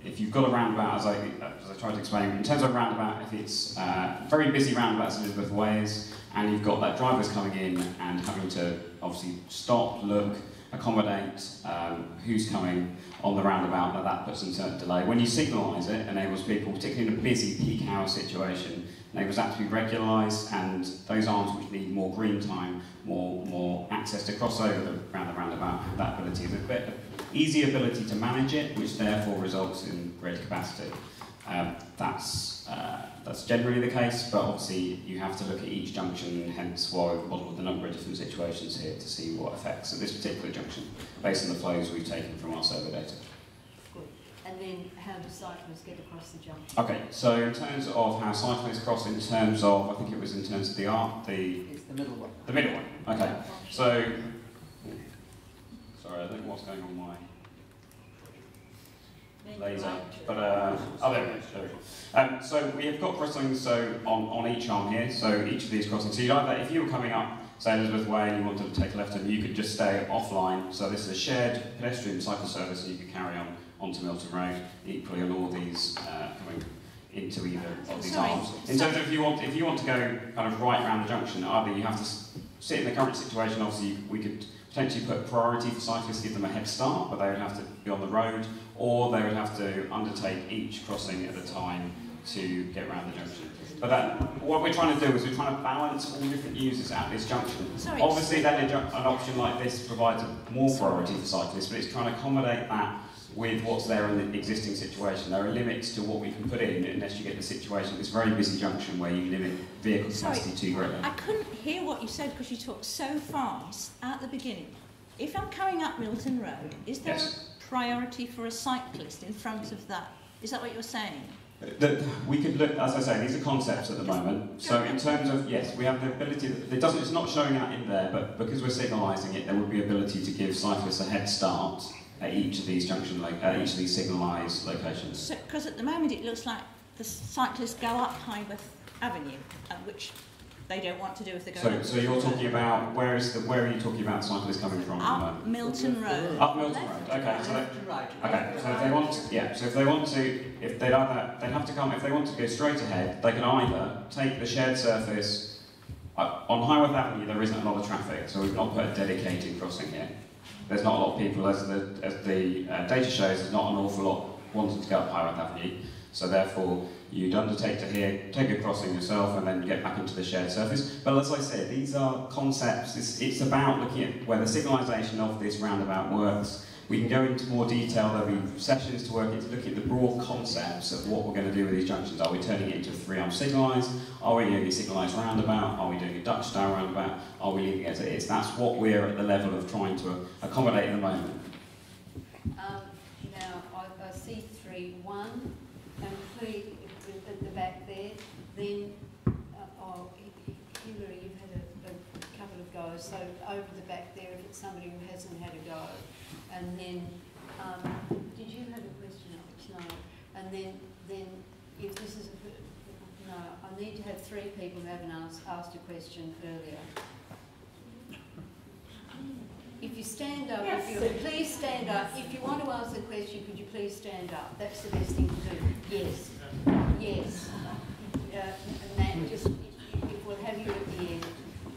if you've got a roundabout, as I, as I tried to explain, in terms of a roundabout, if it's uh, very busy roundabouts Elizabeth Ways, and you've got that drivers coming in and having to obviously stop, look, accommodate um, who's coming on the roundabout, that that puts in certain delay. When you signalise it, enables people, particularly in a busy peak hour situation, enables that to be regularised, and those arms which need more green time, more more access to cross over the, around the roundabout, that ability. There's a bit of easy ability to manage it, which therefore results in greater capacity. Um, that's uh, that's generally the case, but obviously you have to look at each junction, hence why we've modelled a number of different situations here to see what affects at this particular junction, based on the flows we've taken from our survey data. Good. And then how do cyclists get across the junction? Okay, so in terms of how cyclists cross, in terms of, I think it was in terms of the art, the... It's the middle one. The middle one, okay. So, sorry, I don't what's going on my laser, but, uh, oh, there it is, there it is. Um, so we have got crossings so on, on each arm here, so each of these crossings. So you either, if you were coming up, say Elizabeth Way, and you wanted to take a left turn, you could just stay offline. So this is a shared pedestrian cycle service, and you could carry on onto Milton Road. Equally on all these uh, coming into either of oh, these Sorry. arms. In terms of if you want, if you want to go kind of right around the junction, either you have to sit in the current situation. Obviously, we could potentially put priority for cyclists, give them a head start, but they would have to be on the road, or they would have to undertake each crossing at a time to get around the junction. But that, what we're trying to do is we're trying to balance all different users at this junction. Sorry. Obviously, then an option like this provides more priority for cyclists, but it's trying to accommodate that with what's there in the existing situation. There are limits to what we can put in unless you get the situation, this very busy junction where you limit vehicle Sorry, capacity too greatly. I couldn't hear what you said because you talked so fast at the beginning. If I'm coming up Milton Road, is there Yes. a priority for a cyclist in front of that? Is that what you're saying? The, we could look, as I say, these are concepts at the moment. So in terms of, yes, we have the ability, it doesn't, it's not showing out in there, but because we're signalising it, there would be ability to give cyclists a head start at each of these junction, lo- at each of these signalised locations. Because at the moment it looks like the cyclists go up Highworth Avenue, uh, which they don't want to do if they're going So, so you're talking about, where is the, where are you talking about cyclists coming from up? Milton Road. Up Milton Road, okay, so they, okay, so if they want, to, yeah, so if they want to, if they'd either, they'd have to come, if they want to go straight ahead, they can either take the shared surface, uh, on Highworth Avenue there isn't a lot of traffic, so we've not put a dedicated crossing here. There's not a lot of people, as the, as the uh, data shows, there's not an awful lot wanting to go up Highworth Avenue, so therefore you'd undertake to here, take a crossing yourself and then get back into the shared surface. But as I said, these are concepts, it's, it's about looking at where the signalisation of this roundabout works. We can go into more detail, there'll be sessions to work into looking at the broad concepts of what we're going to do with these junctions. Are we turning it into a three-arm signalised? Are we doing a signalised roundabout? Are we doing a Dutch style roundabout? Are we leaving it as it is? That's what we're at the level of trying to accommodate at the moment. Um, now, I, I see three, one, and three at the back there, then, uh, oh, you've had a couple of goes, so over the back there, if it's somebody who hasn't had a go, and then, um, did you have a question, Alex? No, and then, then, if this is a, no, I need to have three people who haven't asked, asked a question earlier. If you stand up, if you, please stand up. If you want to ask a question, could you please stand up? That's the best thing to do. Yes, yes. Uh, and Matt, just, if we'll have you at the end.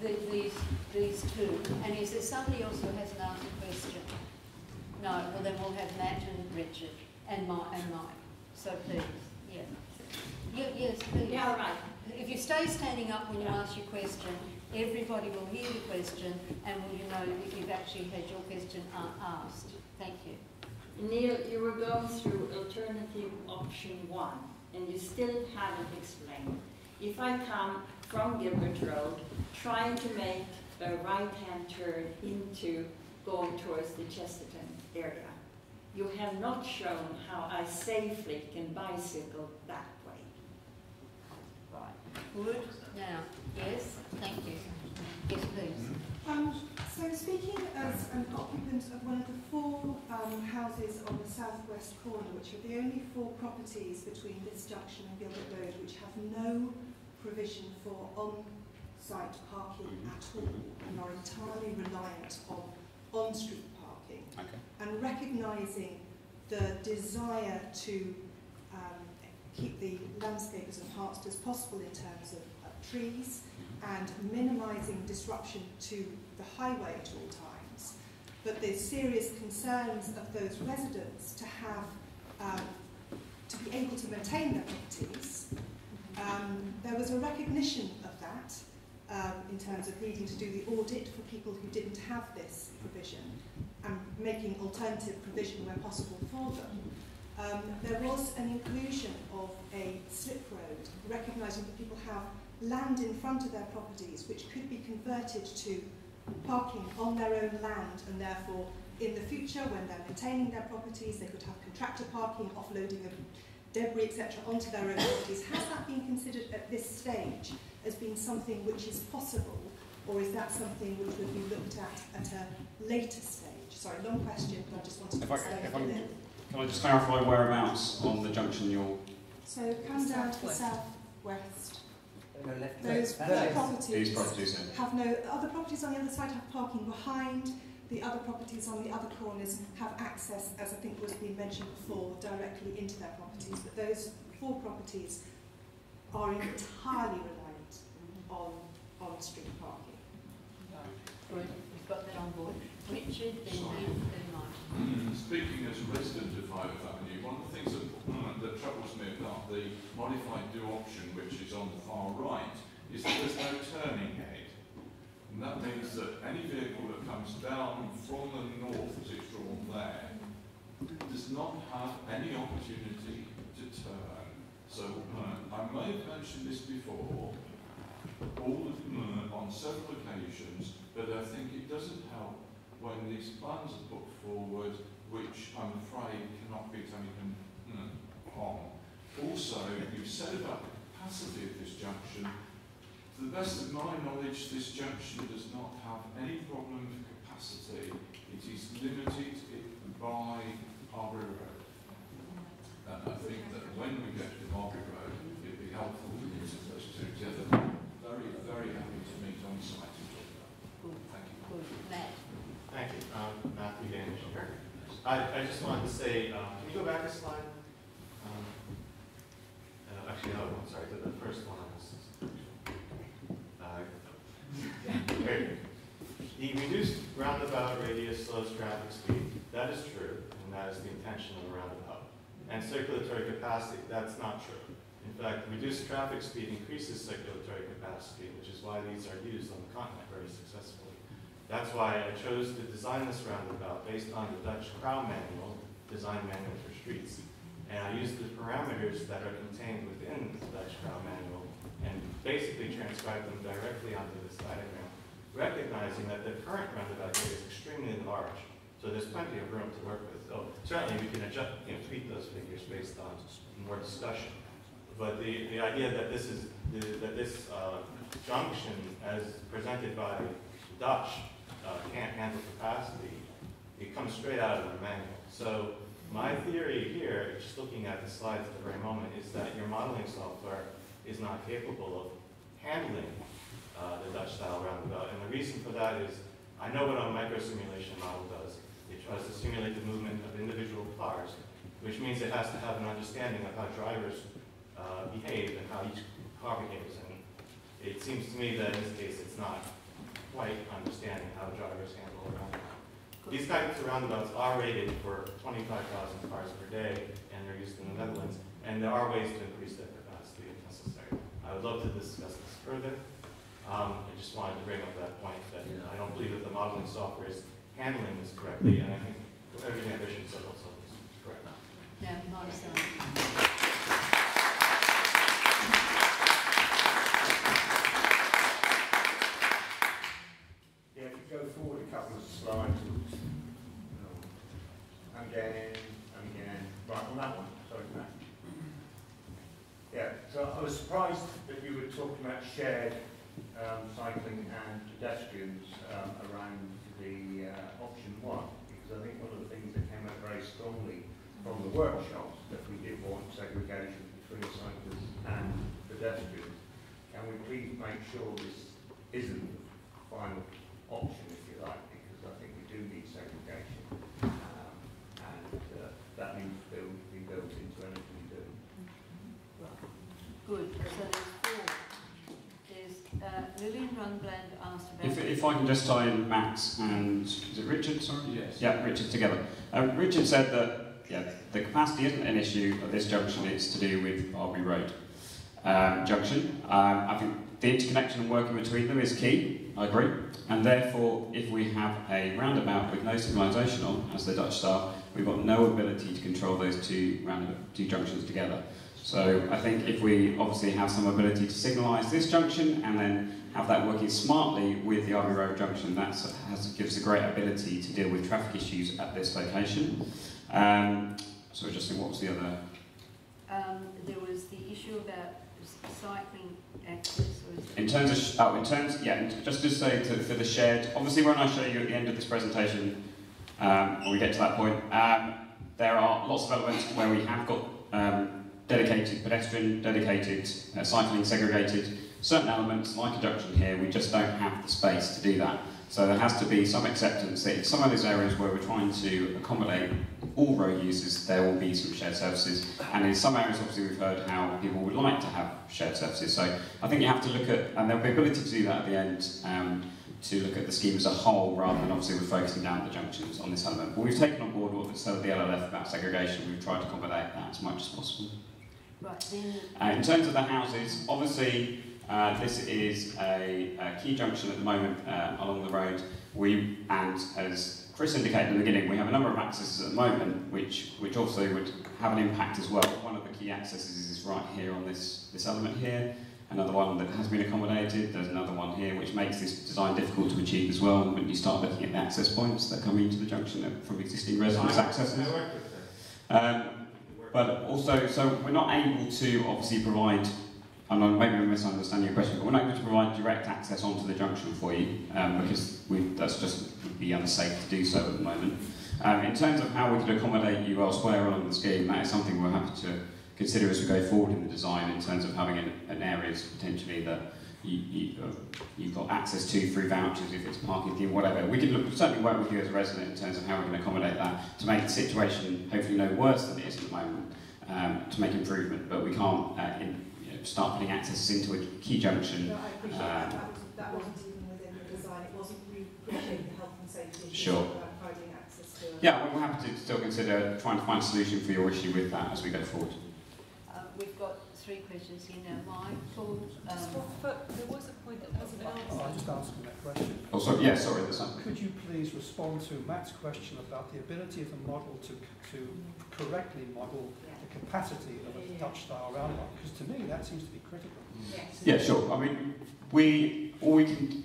The, these, these two. And is there somebody else who hasn't asked a question? No, well then we'll have Matt and Richard and Mike, and Mike. So please, yeah. Yeah, yes, please. Yeah, all right. If you stay standing up when you ask your question, everybody will hear the question and will you know if you've actually had your question a- asked. Thank you. Neil, you were going through alternative option one, and you still haven't explained. If I come from Gilbert Road, trying to make a right-hand turn into going towards the Chesterton area, you have not shown how I safely can bicycle that way. Right. Good. Now, yes, thank you. Yes, please. Um, so speaking as an occupant of one of the four um, houses on the southwest corner, which are the only four properties between this junction and Gilbert Road which have no provision for on-site parking at all and are entirely reliant on on-street parking, Okay. And recognising the desire to um, keep the landscape as enhanced as possible in terms of uh, trees and minimising disruption to the highway at all times. But there's serious concerns of those residents to have, um, to be able to maintain their properties. Um, there was a recognition of that um, in terms of needing to do the audit for people who didn't have this provision and making alternative provision where possible for them. Um, there was an inclusion of a slip road, recognising that people have land in front of their properties which could be converted to parking on their own land and therefore in the future when they're maintaining their properties they could have contractor parking, offloading of debris etc onto their own properties. Has that been considered at this stage as being something which is possible or is that something which would be looked at at a later stage? Sorry, long question, but I just wanted If to I, say if I, that. can I just clarify whereabouts on the junction you're... So come down to the south-west. Go left, Those left, left. properties, These properties here. have no, other properties on the other side have parking behind, the other properties on the other corners have access, as I think was being mentioned before, directly into their properties. But those four properties are entirely reliant on on-street parking. Good. We've got that on board. Richard, then you, then Mike. Speaking as a resident of Highworth Avenue, one of the things that, uh, that troubles me about the modified do option, which is on the far right, is that there's no turning head. And that means that any vehicle that comes down from the north, as it's drawn there, does not have any opportunity to turn. So uh, I may have mentioned this before, all of, uh, on several occasions, but I think it doesn't help when these plans are put forward, which I'm afraid cannot be taken on. Also, you've said about the capacity of this junction. To the best of my knowledge, this junction does not have any problem with capacity. It is limited by Arbury Road. And I think that when we get to Arbury Road, it'd be helpful to use those two together. Very, very happy to meet on site and talk about it. Thank you. Thank you. Um, Matthew Danish here. I, I just wanted to say, um, can you go back a slide? Um, uh, actually, no, I'm sorry, the first one. Uh, great. The reduced roundabout radius slows traffic speed. That is true, and that is the intention of a roundabout. And circulatory capacity, that's not true. In fact, reduced traffic speed increases circulatory capacity, which is why these are used on the continent very successfully. That's why I chose to design this roundabout based on the Dutch CROW Manual, Design Manual for Streets. And I used the parameters that are contained within the Dutch CROW Manual and basically transcribed them directly onto this diagram, recognizing that the current roundabout area is extremely large. So there's plenty of room to work with. So certainly we can adjust, you know, tweak those figures based on more discussion. But the, the idea that this is the, that this uh, junction, as presented by Dutch, uh, can't handle capacity, it comes straight out of the manual. So my theory here, just looking at the slides at the very moment, is that your modeling software is not capable of handling uh, the Dutch style roundabout. And the reason for that is I know what a microsimulation model does. It tries to simulate the movement of individual cars, which means it has to have an understanding of how drivers uh, behave and how each car behaves. And it seems to me that in this case it's not quite understanding how drivers handle a roundabout. These types of roundabouts are rated for 25,000 cars per day, and they're used in the Netherlands, and there are ways to increase their capacity if necessary. I would love to discuss this further. Um, I just wanted to bring up that point that I don't believe that the modeling software is handling this correctly, and I think everything I said also is correct. Yeah, Marcel. Yeah, if you go forward a couple of slides. Again, and again. Right, on that one, sorry, Matt. Yeah, so I was surprised that you were talking about shared um, cycling and pedestrians um, around uh, option one, because I think one of the things that came out very strongly from the workshops that we did want segregation between cyclists and pedestrians. Can we please make sure this isn't the final option, if you like, because I think we do need segregation. Um, and uh, that needs to be built into anything we do. Good. So there's four. There's uh, Lillian Rundblend asked about. If, if I can just tie in Max and is it Richard? Sorry. Yes. Yeah, Richard together. Um, Richard said that yeah, the capacity isn't an issue at this junction. It's to do with Arbury Road um, junction. Um, I think the interconnection and working between them is key. I agree. And therefore, if we have a roundabout with no signalisation on, as the Dutch style, we've got no ability to control those two roundabout two junctions together. So I think if we obviously have some ability to signalise this junction and then have that working smartly with the Arbury Road junction, that gives a great ability to deal with traffic issues at this location. Um, so just think, what was the other? Um, there was the issue about cycling access. Or is it- In terms of, oh, in terms, yeah, just to say to, for the shared, obviously when I show you at the end of this presentation, um, when we get to that point, um, there are lots of elements where we have got um, dedicated pedestrian, dedicated uh, cycling, segregated. Certain elements, like a here, we just don't have the space to do that. So there has to be some acceptance that in some of those areas where we're trying to accommodate all road users, there will be some shared services. And in some areas, obviously, we've heard how people would like to have shared services. So I think you have to look at, and there'll be ability to do that at the end, um, to look at the scheme as a whole rather than obviously we're focusing down at the junctions on this element. But we've taken on board what said the LLF about segregation. We've tried to accommodate that as much as possible. Right. Uh, in terms of the houses, obviously uh, this is a, a key junction at the moment uh, along the road. We and as Chris indicated in the beginning, we have a number of accesses at the moment, which which also would have an impact as well. One of the key accesses is right here on this this element here. Another one that has been accommodated. There's another one here, which makes this design difficult to achieve as well. When you start looking at the access points that come into the junction from existing residence accesses. Um, But also, so we're not able to obviously provide, and I- maybe I'm misunderstanding your question, but we're not going to provide direct access onto the junction for you um, because we, that's just be unsafe to do so at the moment. Um, in terms of how we could accommodate you elsewhere along the scheme, that is something we're happy to consider as we go forward in the design in terms of having an, an areas potentially that you, you, uh, you've got access to through vouchers if it's parking scheme, whatever. We could look, certainly work with you as a resident in terms of how we can accommodate that to make the situation hopefully no worse than it is at the moment, um, to make improvement, but we can't uh, in, start putting access into a key junction. No, I appreciate um, That, was, that wasn't even within the design. It wasn't we appreciate the health and safety issues Sure. about providing access to. a- Yeah, we're happy to still consider trying to find a solution for your issue with that as we go forward. Uh, we've got three questions here now. Michael, Just um, one- But there was a point that wasn't I'll answered. just answer that question. Oh, sorry, yeah, sorry, there's something. Could you please respond to Matt's question about the ability of the model to, to correctly model the capacity of a Dutch-style roundabout? Because to me, that seems to be critical. Yeah, sure. I mean, we all we can.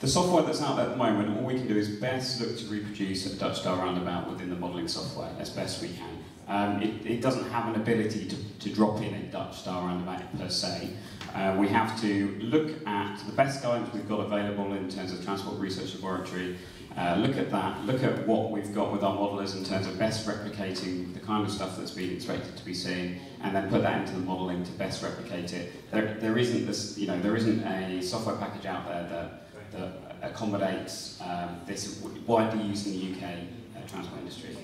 The software that's out there at the moment, all we can do is best look to reproduce a Dutch style roundabout within the modelling software as best we can. Um, it, it doesn't have an ability to, to drop in a Dutch style roundabout per se. Uh, we have to look at the best guidance we've got available in terms of Transport Research Laboratory, uh, look at that, look at what we've got with our modellers in terms of best replicating the kind of stuff that's been expected to be seen, and then put that into the modelling to best replicate it. There, there isn't this, you know, there isn't a software package out there that, that accommodates um, this widely used in the UK uh, transport industry.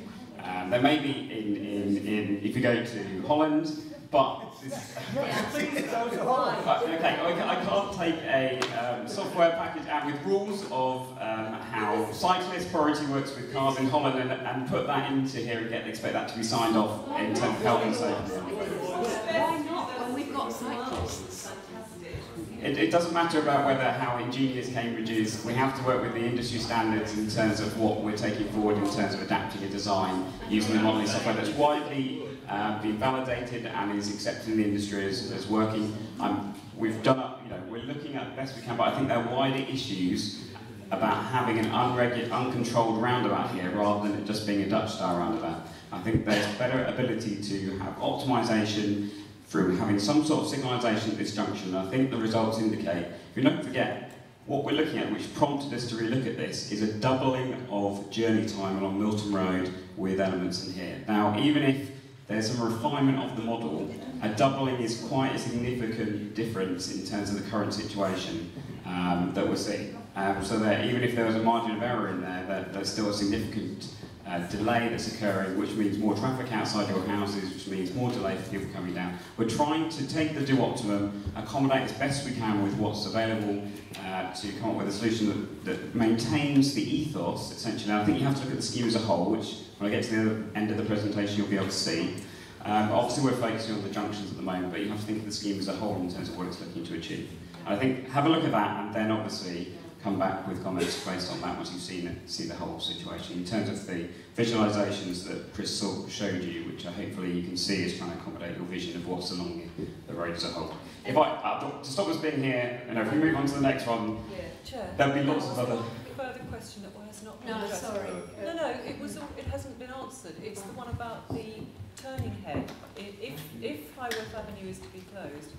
Um, there may be in, in, in, if you go to Holland, but Please go to Okay, I, I can't take a um, software package out with rules of um, how cyclist priority works with cars in Holland and, and put that into here and get expect that to be signed off in terms of health and safety. why not when we've got cyclists? It, it doesn't matter about whether how ingenious Cambridge is. We have to work with the industry standards in terms of what we're taking forward in terms of adapting a design using the modelling software that's widely uh, been validated and is accepted in the industry as, as working. Um, we've done, a, you know, we're looking at the best we can, but I think there are wider issues about having an unregulated, uncontrolled roundabout here rather than it just being a Dutch style roundabout. I think there's better ability to have optimisation through having some sort of signalisation at this junction. I think the results indicate, if you don't forget, what we're looking at, which prompted us to relook at this, is a doubling of journey time along Milton Road with elements in here. Now, even if there's some refinement of the model, a doubling is quite a significant difference in terms of the current situation um, that we're seeing. Um, so that even if there was a margin of error in there, that there's still a significant uh, delay that's occurring, which means more traffic outside your houses, which means more delay for people coming down. We're trying to take the do optimum, accommodate as best we can with what's available uh, to come up with a solution that, that maintains the ethos, essentially. I think you have to look at the scheme as a whole, which when I get to the end of the presentation you'll be able to see. Um, obviously we're focusing on the junctions at the moment, but you have to think of the scheme as a whole in terms of what it's looking to achieve. And I think have a look at that and then obviously come back with comments based on that once you've seen it, see the whole situation. In terms of the visualisations that Chris saw, showed you, which I hopefully you can see is trying to accommodate your vision of what's along the, the road as a whole. If I, uh, to stop us being here, you know, if we move on to the next one, Chair. there'll be lots of other... Further question that has not been No, addressed. sorry. No, no, it was, all- it hasn't been answered. It's the one about the turning head. If, if Highworth Avenue is to be closed,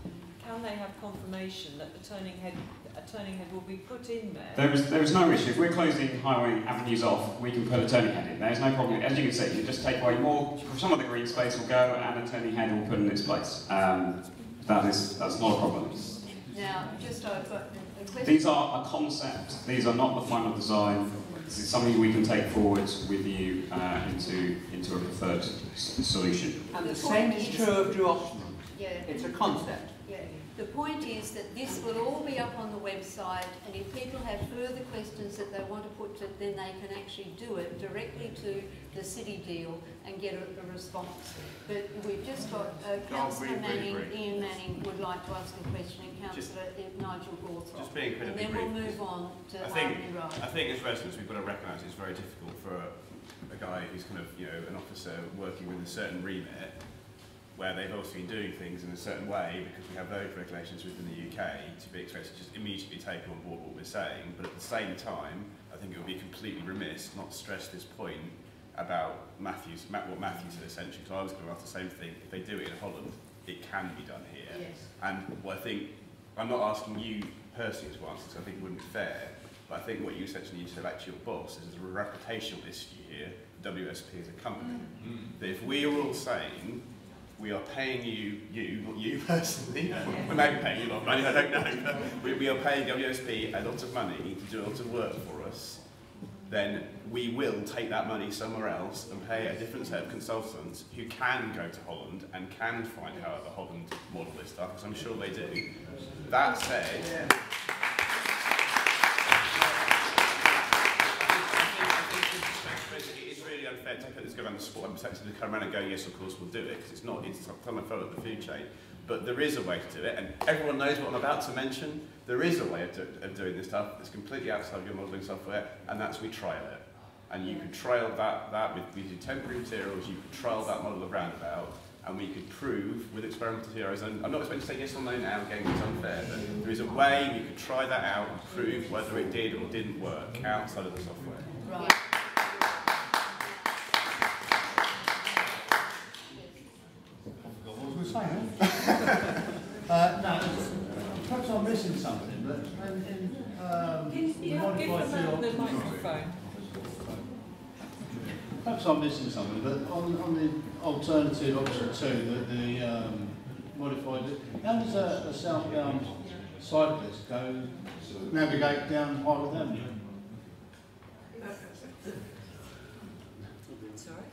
can they have confirmation that the turning head, a turning head will be put in there? There is, there is no issue. If we're closing Highworth Avenues off, we can put a turning head in. There's no problem. As you can see, you just take away more, some of the green space will go and a turning head will put in its place. Um, that is, that's not a problem. Now, just I've a question. These are a concept. These are not the final design. This is something we can take forward with you uh, into, into a preferred solution. And the The same is is- true of Do Optimum. Yeah. It's a concept. Yeah. The point is that this will all be up on the website, and if people have further questions that they want to put to, then they can actually do it directly to the city deal and get a, a response. But we've just got uh, Councillor really Manning, brief. Ian Manning would like to ask a question, and Just- Councillor Nigel Gawthrope. Just being And incredibly then we'll move on to I think, Harmony I think as residents we've got to recognise it's very difficult for a, a guy who's kind of, you know, an officer working with a certain remit where they've also been doing things in a certain way because we have those regulations within the UK to be expected to just immediately take on board what we're saying. But at the same time, I think it would be completely remiss not to stress this point about Matthews, Ma- what Matthew said essentially, because I was going to ask the same thing. If they do it in Holland, it can be done here. Yes. And well, I think, I'm not asking you personally to answer this, I think it wouldn't be fair, but I think what you essentially need to say back to your boss is there's a reputational issue here, WSP as a company. Mm. That if we are all saying we are paying you, you, not you personally, we may be paying you a lot of money, I don't know, but we, are paying WSP a lot of money to do a lot of work for us, then we will take that money somewhere else and pay a different set of consultants who can go to Holland and can find how the Holland model this stuff, because I'm sure they do. That said, it's really unfair the him to come around and go, yes, of course, we'll do it, because it's not, it's a someone fell up the food chain. But there is a way to do it, and everyone knows what I'm about to mention. There is a way of, do, of doing this stuff that's completely outside of your modelling software, and that's we trial it. And you can trial that, that with, we do temporary materials, you can trial that model of roundabout, and we could prove with experimental heroes, and I'm not expecting to say yes or no now, again, it's unfair, but there is a way we could try that out and prove whether it did or didn't work outside of the software. Right. What was I saying? uh, no, perhaps I'm missing something, but in, in um, Can you the give modified them the microphone? Perhaps I'm missing something, but on, on the alternative option two, the, the um, modified, how does a, a southbound cyclist go navigate down Highworth Avenue? Sorry?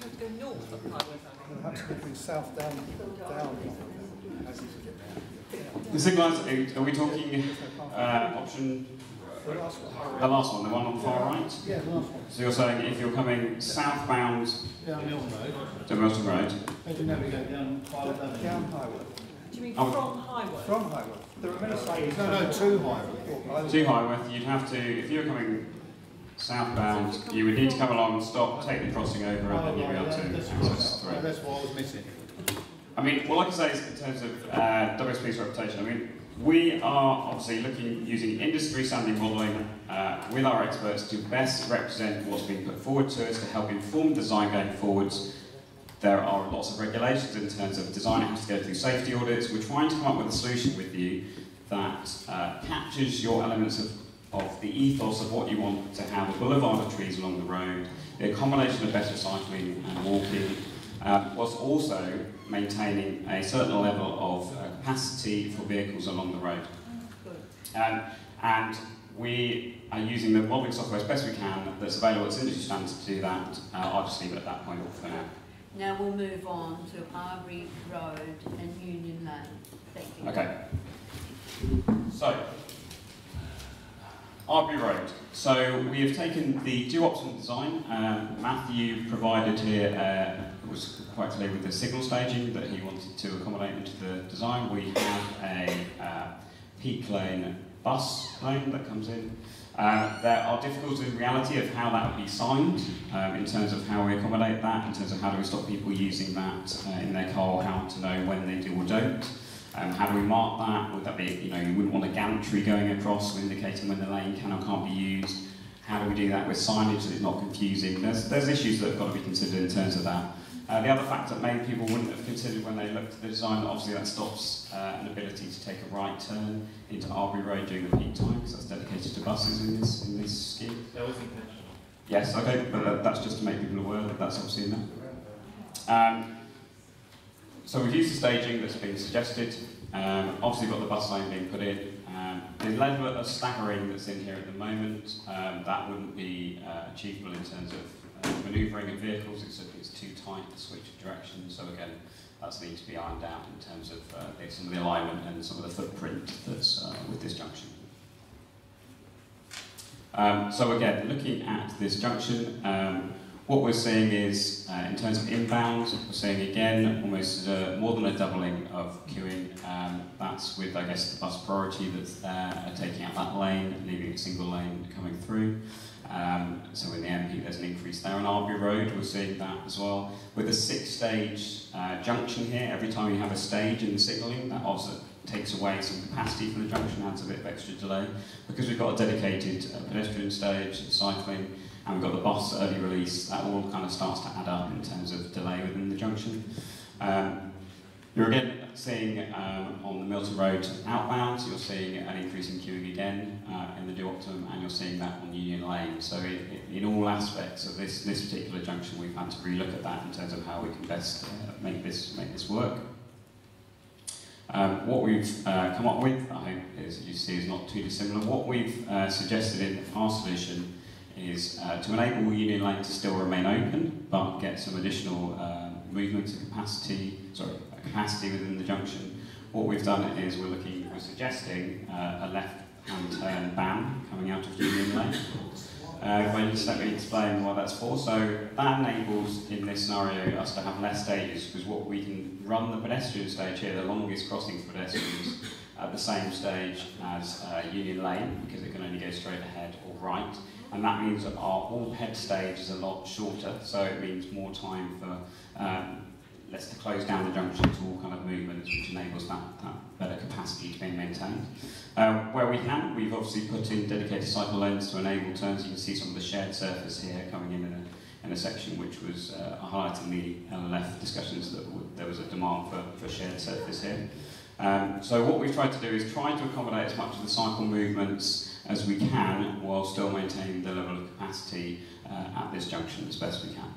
You'd have to go north of Highway We'll have to go south down, down. as you get there. The signalisers, are we talking uh, option, The last one. the last one, the one on the far right? Yeah, the last one. So you're saying if you're coming southbound Down Milton Road. to Milton Road, How do you navigate down Highworth Avenue? Down Highworth. Do you mean Oh. from Highway? From Highworth. There are many sites. No, no, to Highworth. to Highworth, you'd have to, if you were coming southbound, you would need to come along, stop, take the crossing over, and then you'd be able to That's what- through. that's what I was missing. I mean, all I can say is in terms of uh, WSP's reputation, I mean, we are obviously looking, using industry standing modelling uh, with our experts to best represent what's being put forward to us to help inform design going forwards. There are lots of regulations in terms of design has to go through safety audits. We're trying to come up with a solution with you that uh, captures your elements of, of the ethos of what you want to have, a boulevard of trees along the road, the accommodation of better cycling and walking, um, whilst also maintaining a certain level of uh, capacity for vehicles along the road. Um, and we are using the modelling software as best we can that's available at industry standards to do that. Uh, I'll just leave it at that point for now. Now we'll move on to Arbury Road and Union Lane. Thank you. Okay. So, Arbury Road. So we have taken the dual-option design. Um, Matthew provided here uh, was quite clear with the signal staging that he wanted to accommodate into the design. We have a uh, peak lane bus lane that comes in. Uh, there are difficulties in reality of how that would be signed um, in terms of how we accommodate that, in terms of how do we stop people using that uh, in their car, how to know when they do or don't. Um, how do we mark that? Would that be, you know, you wouldn't want a gantry going across indicating when the lane can or can't be used. How do we do that with signage so it's not confusing? There's, there's issues that have got to be considered in terms of that. Uh, the other factor that many people wouldn't have considered when they looked at the design, obviously that stops uh, an ability to take a right turn into Arbury Road during the peak time, because that's dedicated to buses in this, in this scheme. That was intentional. Yes, okay, but that's just to make people aware that that's obviously in there. Um, so we've used the staging that's been suggested. Um, obviously got the bus lane being put in. Um, the level of staggering that's in here at the moment, um, that wouldn't be uh, achievable in terms of uh, manoeuvring of vehicles. It's, it's too tight to switch directions. So again, that's needs to be ironed out in terms of uh, some of the alignment and some of the footprint that's uh, with this junction. Um, so again, looking at this junction, um, what we're seeing is, uh, in terms of inbound, we're seeing again almost uh, more than a doubling of queuing. Um, that's with, I guess, the bus priority that's there, uh, taking out that lane, leaving a single lane coming through. Um, so in the MP, there's an increase there. On Arbury Road, we're seeing that as well. With a six-stage uh, junction here, every time you have a stage in the signalling, that also takes away some capacity from the junction, adds a bit of extra delay. Because we've got a dedicated uh, pedestrian stage, cycling, and we've got the boss early release, that all kind of starts to add up in terms of delay within the junction. Um, you're again seeing um, on the Milton Road outbound, you're seeing an increase in queuing again uh, in the Do Optimum, and you're seeing that on Union Lane. So in, in all aspects of this, this particular junction, we've had to relook at that in terms of how we can best uh, make this make this work. Um, what we've uh, come up with, I hope, is you see, is not too dissimilar. What we've uh, suggested in our solution is uh, to enable Union Lane to still remain open, but get some additional uh, movement and capacity, sorry, capacity within the junction. What we've done is we're looking, we're suggesting uh, a left-hand turn ban coming out of Union Lane. Uh, when just let me explain what that's for. So that enables, in this scenario, us to have less stages because what we can run the pedestrian stage here, the longest crossing for pedestrians, at the same stage as uh, Union Lane because it can only go straight ahead or right. And that means that our all head stage is a lot shorter, so it means more time for um, let's to close down the junction to all kind of movements, which enables that, that better capacity to be maintained. Um, where we can, we've obviously put in dedicated cycle lanes to enable turns. You can see some of the shared surface here coming in in a, in a section which was uh, highlighting the LLF discussions that there was a demand for, for shared surface here. Um, so what we've tried to do is try to accommodate as much of the cycle movements as we can while still maintaining the level of capacity uh, at this junction as best we can.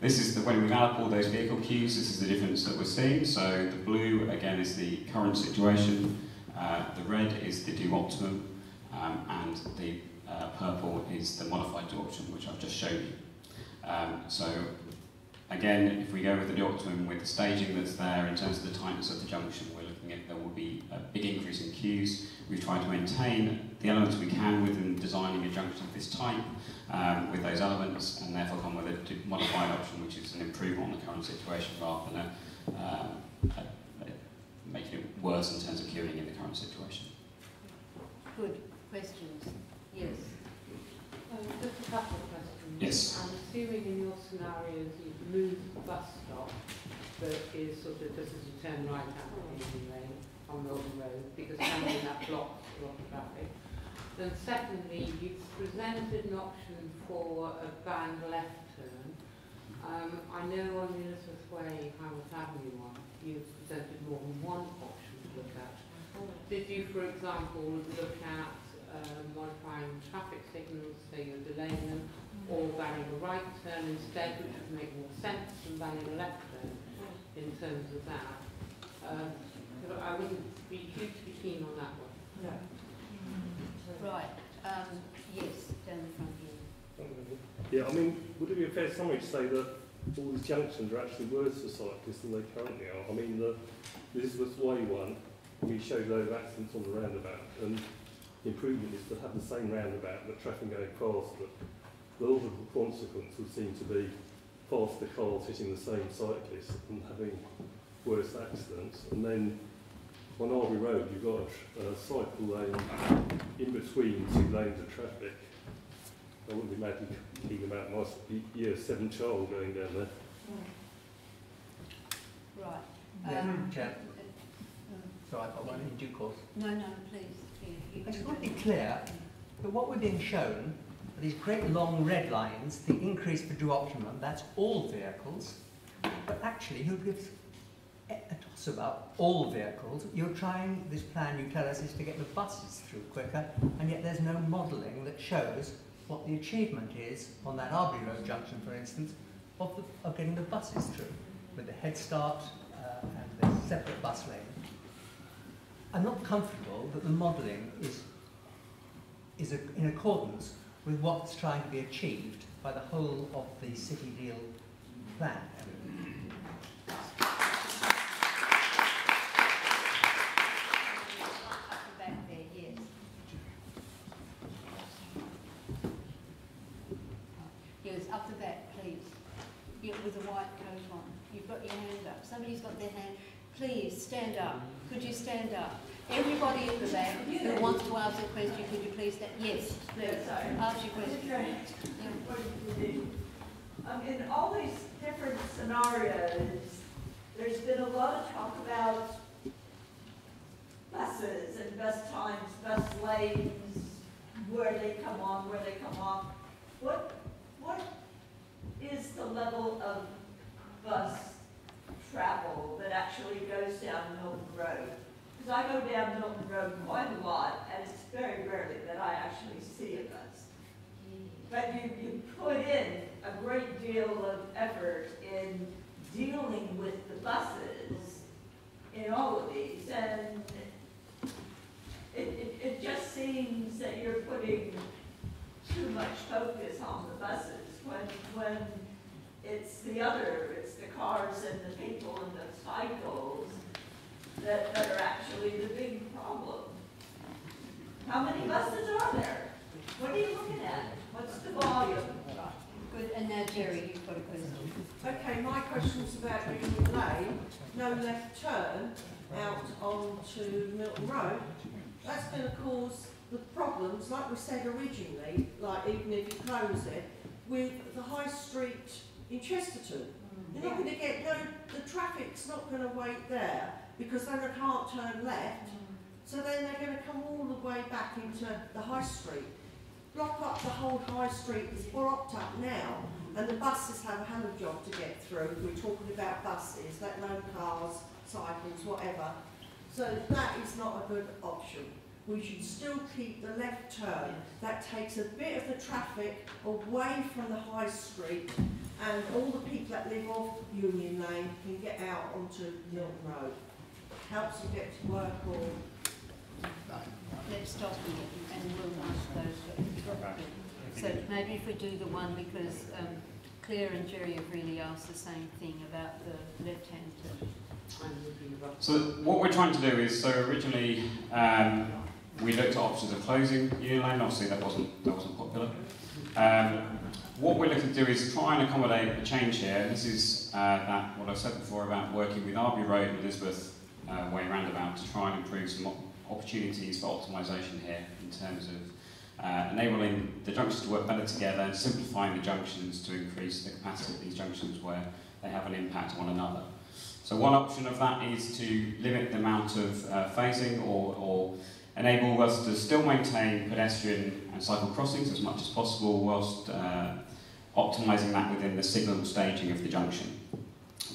This is the, when we up all those vehicle queues, this is the difference that we're seeing. So the blue, again, is the current situation. Uh, the red is the do optimum. Um, and the uh, purple is the modified do optimum, which I've just shown you. Um, so again, if we go with the do optimum with the staging that's there in terms of the tightness of the junction, we're looking at there will be a big increase in queues. We've tried to maintain the elements we can within designing a junction of this type um, with those elements and therefore come with a modified option which is an improvement on the current situation rather than a, um, a, a making it worse in terms of queuing in the current situation. Good. Questions? Yes. Um, just a couple of questions. Yes. I'm assuming in your scenarios you've moved the bus stop that is sort of just as you turn right out of Union Lane on Milton Road because apparently that blocks a lot of traffic. Then secondly, you've presented an option for a band left turn. Um, I know on the Elizabeth Way, Howard Avenue one, you've presented more than one option to look at. Did you, for example, look at um, modifying traffic signals so you're delaying them, or banning a right turn instead, which would make more sense than banning a left turn in terms of that? Um, I wouldn't be hugely keen on that one. No. Right. Um, yes, down the front here. Yeah, I mean, would it be a fair summary to say that all these junctions are actually worse for cyclists than they currently are? I mean, the Elizabeth Way one, we showed loads of accidents on the roundabout, and the improvement is to have the same roundabout, but traffic going past, but the logical consequence would seem to be faster cars hitting the same cyclists and having worse accidents. And then on Arbury Road, you've got a, a cycle lane in between two lanes of traffic. I wouldn't be imagine thinking about my year seven child going down there. Right. Yeah, Um, Chair. um, Sorry, I've got one in due course. No, no, please. Yeah, you I just want to be clear that what we're being shown are these great long red lines, the increase for do optimum, that's all vehicles. But actually, who gives a a toss about all vehicles? You're trying, this plan you tell us is to get the buses through quicker, and yet there's no modelling that shows what the achievement is on that Arbury Road junction, for instance, of, the, of getting the buses through, with the head start uh, and the separate bus lane. I'm not comfortable that the modelling is, is a, in accordance with what's trying to be achieved by the whole of the city deal plan. Up the back there, yes. Yes, up the back, please. Yeah, with a white coat on. You've got your hand up. Somebody's got their hand. Please, stand up. Could you stand up? Everybody at the back who wants to ask a question, could you please stand? Yes, please. Ask your question. Um, in all these different scenarios, there's been a lot of talk about buses and bus times, bus lanes, where they come on, where they come off. what, what is the level of bus travel that actually goes down Milton Road? Because I go down Milton Road quite a lot, and it's very rarely that I actually see a bus. But you, you put in a great deal of effort in dealing with the buses in all of these, and it, it, it just seems that you're putting too much focus on the buses when, when it's the other, it's the cars and the people and the cycles that, that are actually the big problem. How many buses are there? What are you looking at? What's the volume? Good, and now Jerry, you've got a question. Okay, my question's about Union Lane, no left turn out onto Milton Road. That's going to cause the problems, like we said originally, like even if you close it, with the high street in Chesterton. Mm. You're not going to get, no, the traffic's not going to wait there because then they can't turn left. Mm. So then they're going to come all the way back into the high street. Block up the whole high street is blocked up now and the buses have a hell of a job to get through. We're talking about buses, let alone cars, cycles, whatever. So that is not a good option. We should still keep the left turn. That takes a bit of the traffic away from the high street and all the people that live off Union Lane can get out onto Milton Road. Helps them get to work or... Let's stop here and we'll ask those. So maybe if we do the one because um, Claire and Jerry have really asked the same thing about the left-hand turn. So what we're trying to do is, so originally um, we looked at options of closing Union Lane, obviously that wasn't, that wasn't popular. Um, what we're looking to do is try and accommodate a change here. This is uh, that what I've said before about working with Arbury Road and Elizabeth uh, Way Roundabout to try and improve some opportunities for optimisation here in terms of uh, enabling the junctions to work better together and simplifying the junctions to increase the capacity of these junctions where they have an impact on one another. So one option of that is to limit the amount of uh, phasing or, or enable us to still maintain pedestrian and cycle crossings as much as possible whilst uh, optimising that within the signal staging of the junction.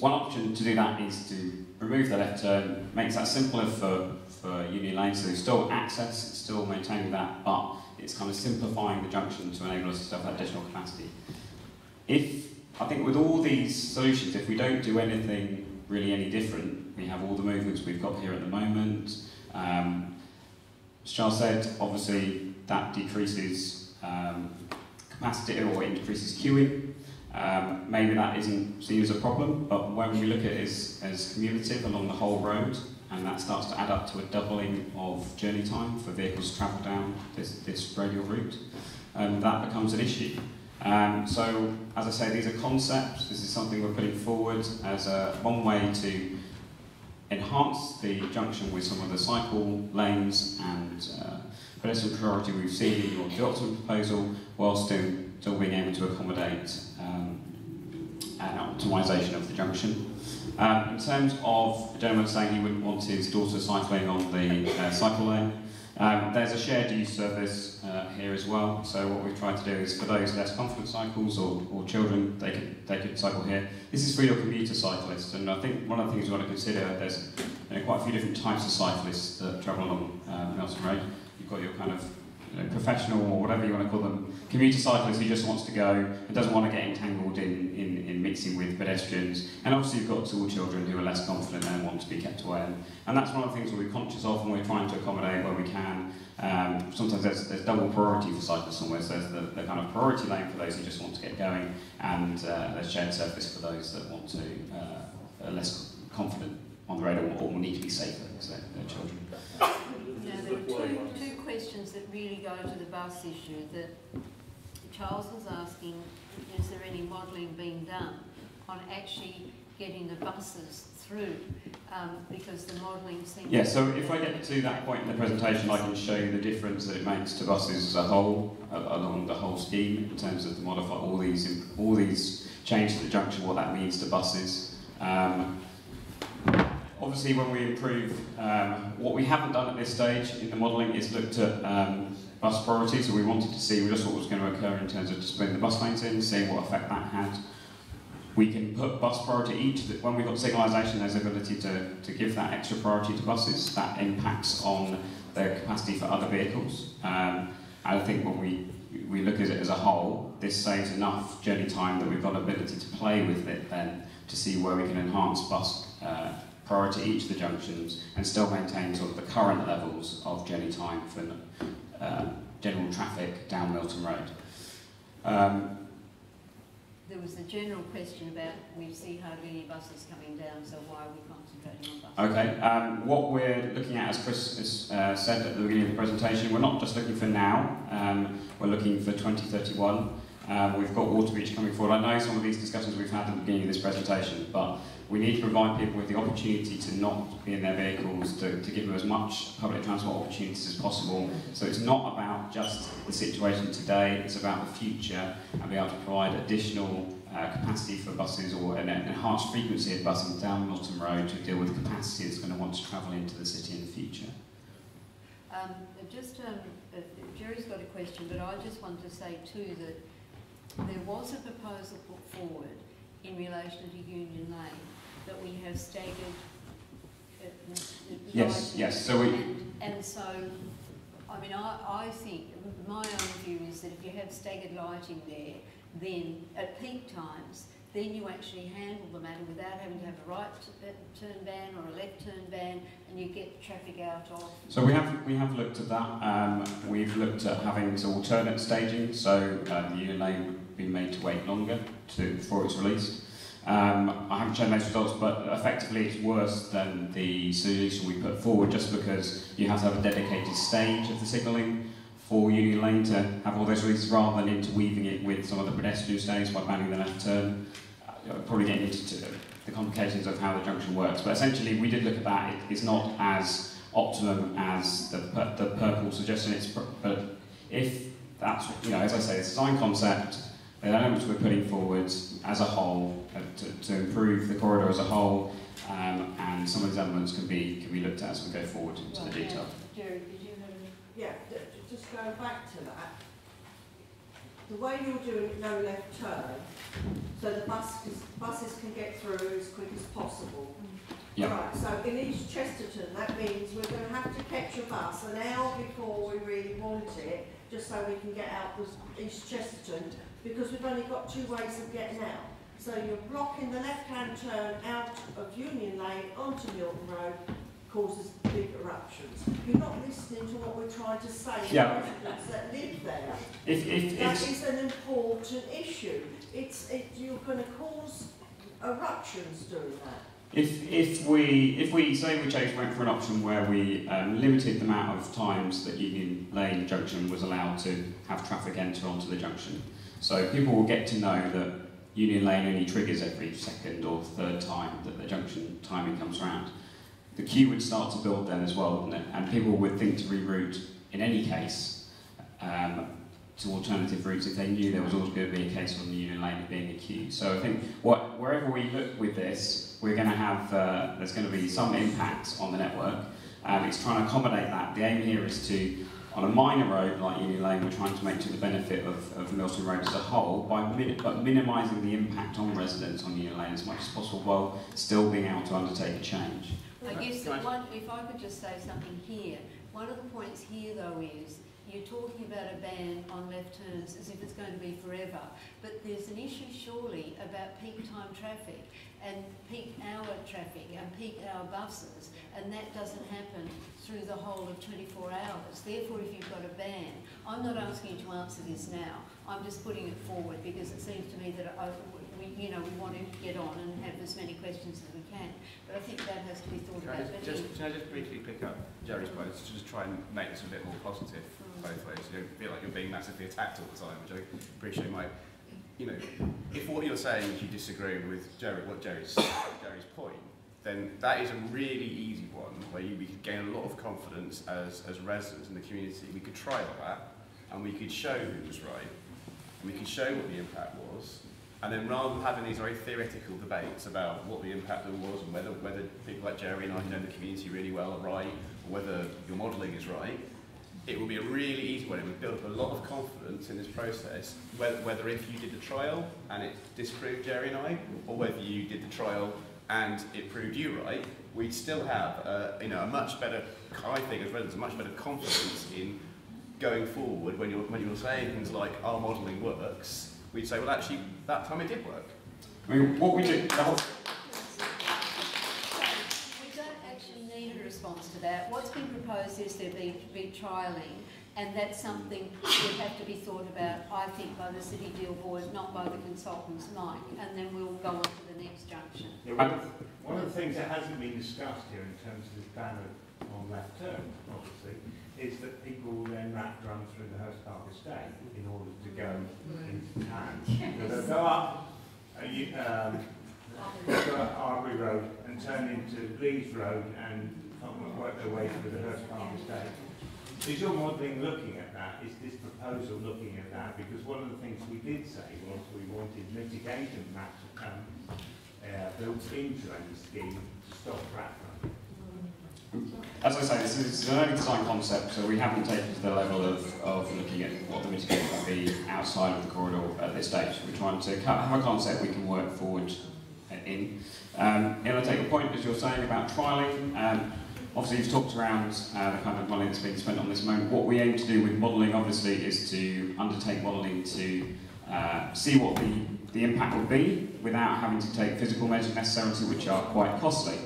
One option to do that is to remove the left turn, makes that simpler for, for Union Lane, so still access, still maintaining that, but it's kind of simplifying the junction to enable us to have that additional capacity. If, I think with all these solutions, if we don't do anything really any different, we have all the movements we've got here at the moment, um, as Charles said, obviously that decreases um, capacity or increases queuing. Um, maybe that isn't seen as a problem, but when we look at it as, as cumulative along the whole road, and that starts to add up to a doubling of journey time for vehicles to travel down this, this radial route, um, that becomes an issue. Um, so, as I say, these are concepts. This is something we're putting forward as a, one way to enhance the junction with some of the cycle lanes and uh, pedestrian priority we've seen in your Johnson proposal, while still, still being able to accommodate um, an optimisation of the junction. Um, in terms of the gentleman saying he wouldn't want his daughter cycling on the uh, cycle lane, um, there's a shared use service uh, here as well. So what we've tried to do is for those less confident cycles or, or children, they could, they could cycle here. This is for your commuter cyclists, and I think one of the things we've to consider, there's you know, quite a few different types of cyclists that travel along uh, Milton Road. You've got your kind of you know, professional or whatever you want to call them, commuter cyclist who just wants to go and doesn't want to get entangled in, in, in mixing with pedestrians. And obviously you've got school children who are less confident and want to be kept away. And, and that's one of the things we're conscious of and we're trying to accommodate where we can. Um, sometimes there's, there's double priority for cyclists almost. There's the, the kind of priority lane for those who just want to get going and uh, there's shared service for those that want to, uh, are less confident on the road or, or need to be safer because they're, they're children. Now, there are two, two questions that really go to the bus issue that Charles was asking, is there any modelling being done on actually getting the buses through um, because the modelling seems... Yeah, so if I get to that point in the presentation, I can show you the difference that it makes to buses as a whole, uh, along the whole scheme, in terms of the modify all these, all these changes to the junction, what that means to buses. Um, obviously, when we improve, um, what we haven't done at this stage in the modelling is looked at um, bus priority, so we wanted to see just what was going to occur in terms of putting the bus lanes in, seeing what effect that had. We can put bus priority each, when we've got signalisation, there's the ability to, to give that extra priority to buses. That impacts on their capacity for other vehicles. Um, I think when we, we look at it as a whole, this saves enough journey time that we've got ability to play with it then to see where we can enhance bus uh, priority each of the junctions and still maintain sort of the current levels of journey time for uh, general traffic down Milton Road. Um, there was a general question about we see hardly any buses coming down, so why are we concentrating on buses? Okay, um, what we're looking at, as Chris has uh, said at the beginning of the presentation, we're not just looking for now, um, we're looking for 2031. Um, we've got Water Waterbeach coming forward. I know some of these discussions we've had at the beginning of this presentation, but we need to provide people with the opportunity to not be in their vehicles, to, to give them as much public transport opportunities as possible. So it's not about just the situation today, it's about the future and be able to provide additional uh, capacity for buses or an enhanced frequency of buses down Milton Road to deal with capacity that's going to want to travel into the city in the future. Um, just, um, uh, Jerry's got a question, but I just want to say too that there was a proposal put forward in relation to Union Lane that we have staggered uh, Yes, yes. So we. And, and so, I mean, I, I think my own view is that if you have staggered lighting there, then at peak times, then you actually handle the matter without having to have a right uh, turn ban or a left turn ban, and you get traffic out of. So we have we have looked at that. Um, we've looked at having to alternate staging, so uh, the Union lane would be made to wait longer to before it's released. Um, I haven't shown those results, but effectively it's worse than the solution we put forward just because you have to have a dedicated stage of the signalling for Union Lane to have all those releases rather than interweaving it with some of the pedestrian stays by banning the left turn. Uh, probably getting into the complications of how the junction works, but essentially we did look at that. It, it's not as optimum as the, the purple suggestion. It's, but if that's, you know, as I say, it's a design concept, the elements we're putting forward as a whole uh, to, to improve the corridor as a whole, um, and some of these elements can be can be looked at as we go forward into well, the detail. Yeah. Jerry, did you have any? Yeah, just going back to that, the way you're doing it, no left turn, so the buses, buses can get through as quick as possible. Yep. Right, so in East Chesterton, that means we're going to have to catch a bus an hour before we really want it, just so we can get out of East Chesterton because we've only got two ways of getting out. So you're blocking the left-hand turn out of Union Lane onto Milton Road, causes big eruptions. You're not listening to what we're trying to say to yeah. residents that live there. If, if, that is an important issue. It's, it, you're going to cause eruptions doing that. If, if we if we say we chose went for an option where we um, limited the amount of times that Union Lane Junction was allowed to have traffic enter onto the junction, so people will get to know that Union Lane only triggers every second or third time that the junction timing comes around. The queue would start to build then as well, wouldn't it? And people would think to reroute in any case um, to alternative routes if they knew there was always going to be a case on the Union Lane being a queue. So I think what, wherever we look with this, we're going to have, uh, there's going to be some impact on the network. Um, it's trying to accommodate that. The aim here is to on a minor road like Union Lane, we're trying to make to the benefit of, of Milton Road as a whole, by min but minimising the impact on residents on Union Lane as much as possible, while still being able to undertake a change. I guess one, if I could just say something here, one of the points here though is you're talking about a ban on left turns as if it's going to be forever, but there's an issue surely about peak time traffic and peak hour traffic and peak hour buses, and that doesn't happen through the whole of 24 hours. Therefore, if you've got a ban, I'm not asking you to answer this now. I'm just putting it forward because it seems to me that I, we, you know, we want to get on and have as many questions as we can. But I think that has to be thought can about. I just, just, can I just briefly pick up Jerry's point to just try and make this a bit more positive mm. both ways? You don't feel like you're being massively attacked all the time, which I appreciate my you know, if what you're saying is you disagree with Jerry, what Jerry's, Jerry's point, then that is a really easy one where you, we could gain a lot of confidence as, as residents in the community. We could trial that and we could show who was right and we could show what the impact was. And then rather than having these very theoretical debates about what the impact was and whether, whether people like Jerry and I know the community really well are right or whether your modelling is right, it will be a really easy one. It would build up a lot of confidence in this process, whether, whether if you did the trial and it disproved Jerry and I, or whether you did the trial and it proved you right, we'd still have uh, you know, a much better, I think as residents, a much better confidence in going forward when you're, when you're saying things like our modelling works, we'd say, well actually, that time it did work. I mean, what we do, the whole, We don't actually need a response to that. What's been proposed is there be, be trialling, and that's something that would have to be thought about, I think, by the City Deal Board, not by the consultants, Mike, and then we'll go on to the next junction. Yeah, one, of, the things that hasn't been discussed here in terms of this ban on left turn, obviously, is that people will then wrap run through the Hurst Park estate in order to go into town. So they'll go up, uh, you, um, go up Arbury Road and turn into Leys Road and work their way through the Hurst Park estate. Is your modelling looking at that? Is this proposal looking at that? Because one of the things we did say was we wanted mitigation maps um, uh, built into any scheme to stop rat. As I say, this is an early design concept, so we haven't taken to the level of, of looking at what the mitigation will be outside of the corridor at this stage. We're trying to have a concept we can work forward in. Um, and I take a point, as you're saying, about trialling. Um, obviously, you've talked around uh, the kind of money that's being spent on this moment. What we aim to do with modelling, obviously, is to undertake modelling to uh, see what the, the impact will be without having to take physical measures necessarily, which are quite costly.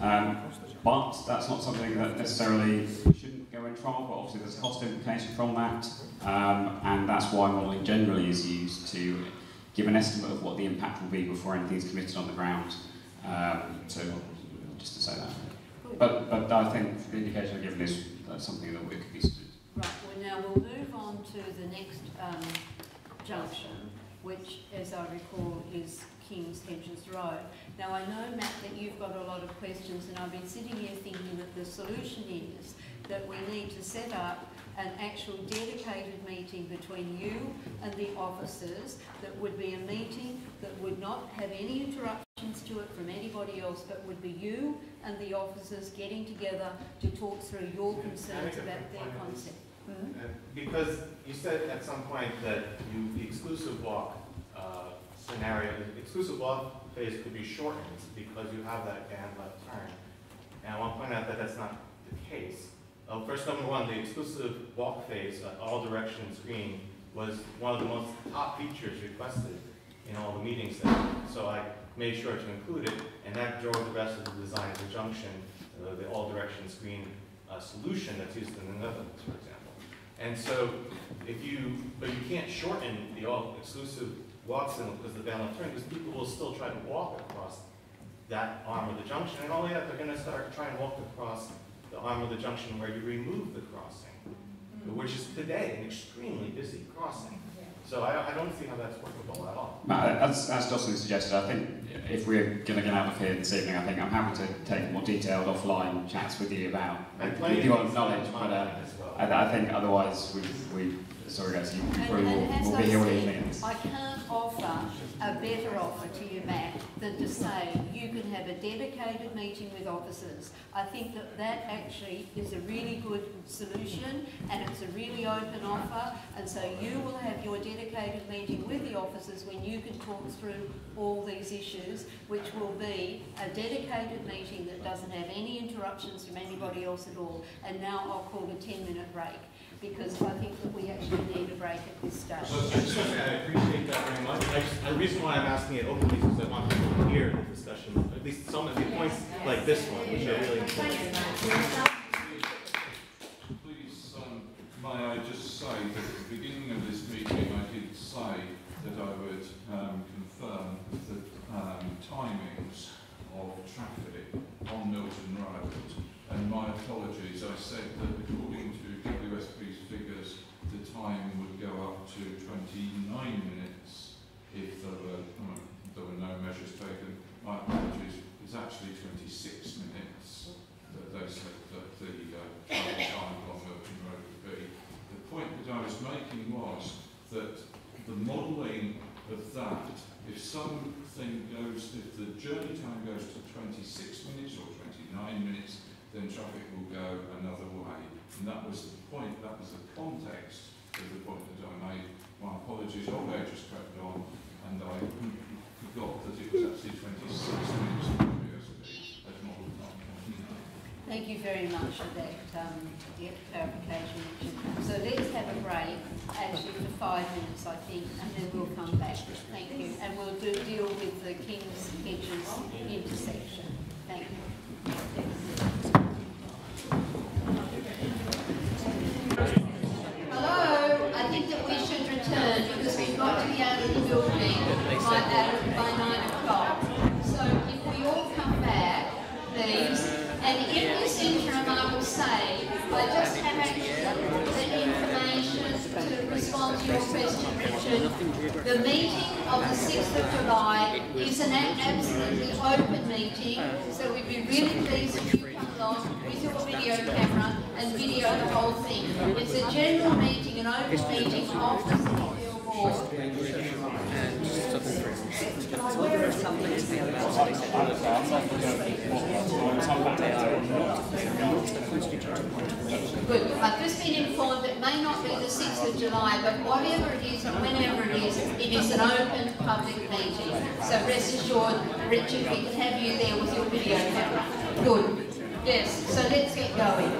Um, but that's not something that necessarily shouldn't go in trial, but obviously there's a cost implication from that, um, and that's why modelling generally is used to give an estimate of what the impact will be before anything's committed on the ground. Um, so, just to say that. But, but I think the indication I've given is that's something that we could be suited. Right, well now we'll move on to the next um, junction, which, as I recall, is King's Hedges Road. Now I know, Matt, that you've got a lot of questions, and I've been sitting here thinking that the solution is that we need to set up an actual dedicated meeting between you and the officers that would be a meeting that would not have any interruptions to it from anybody else, but would be you and the officers getting together to talk through your concerns about their concept. Hmm? Uh, Because you said at some point that you, the exclusive walk uh, scenario, the exclusive walk phase could be shortened because you have that banned left turn. And I want to point out that that's not the case. Uh, First, number one, the exclusive walk phase, uh, all direction green, was one of the most top features requested in all the meetings there. So I made sure to include it, and that drove the rest of the design of the junction, uh, the all direction green uh, solution that's used in the Netherlands, for example. And so if you, but you can't shorten the all exclusive walk signal because of the left turn, because people will still try to walk across that arm of the junction, and all that they're gonna start trying to walk across the arm of the junction where you remove the crossing, which is today an extremely busy crossing. So I, I don't see how that's workable at all. Matt, as, as Jocelynne suggested, I think if we're going to get out of here this evening, I think I'm happy to take more detailed offline chats with you about And with plenty your knowledge, but uh, as well. I, I think otherwise we, we sorry guys, you, you And, probably will, will I be here. I can't offer a better offer to you, Matt, than to say you can have a dedicated meeting with officers. I think that that actually is a really good solution and it's a really open offer. And so you will have your dedicated meeting with the officers when you can talk through all these issues, which will be a dedicated meeting that doesn't have any interruptions from anybody else at all. And now I'll call a 10 minute break because I think that we actually need a break at this stage. So I just want to say I appreciate that very much. I just, the reason why I'm asking it openly is because I want people to hear the discussion, at least some of the points like this one, which are really important. Please, um, may I just say that at the beginning of this meeting, I did say that I would um, confirm the um, timings of traffic on Milton Road. And my apologies, I said that according to WSP's figures, the time would go up to 29 minutes if there were, um, there were no measures taken. My apologies, it's actually 26 minutes that they said that the uh, travel time along Milton Road would be. The point that I was making was that the modelling of that, if something goes, if the journey time goes to 26 minutes or 29 minutes, then traffic will go another way. And that was the point, that was the context of the point that I made. My apologies, old age just crept on, and I forgot that it was actually 26 minutes. Thank you very much for that um, clarification. So let's have a break, actually for five minutes, I think, and then we'll come back. Thank you. And we'll do, deal with the King's Hedges intersection. Thank you. Think that we should return because we've got to be out of the building by, by nine o'clock. So if we all come back, please, and in this interim I will say, I just have actually the information to respond to your question, Richard. The meeting of the 6th of July is an absolutely open meeting, so we'd be really pleased if you along with your video camera and video the whole thing. It's a general meeting, an open meeting of the City Deal Board. Good. I've just been informed it may not be the 6th of July, but whatever it is and whenever it is, it is an open public meeting. So rest assured, Richard, we can have you there with your video camera. Good. Yes, so let's get going.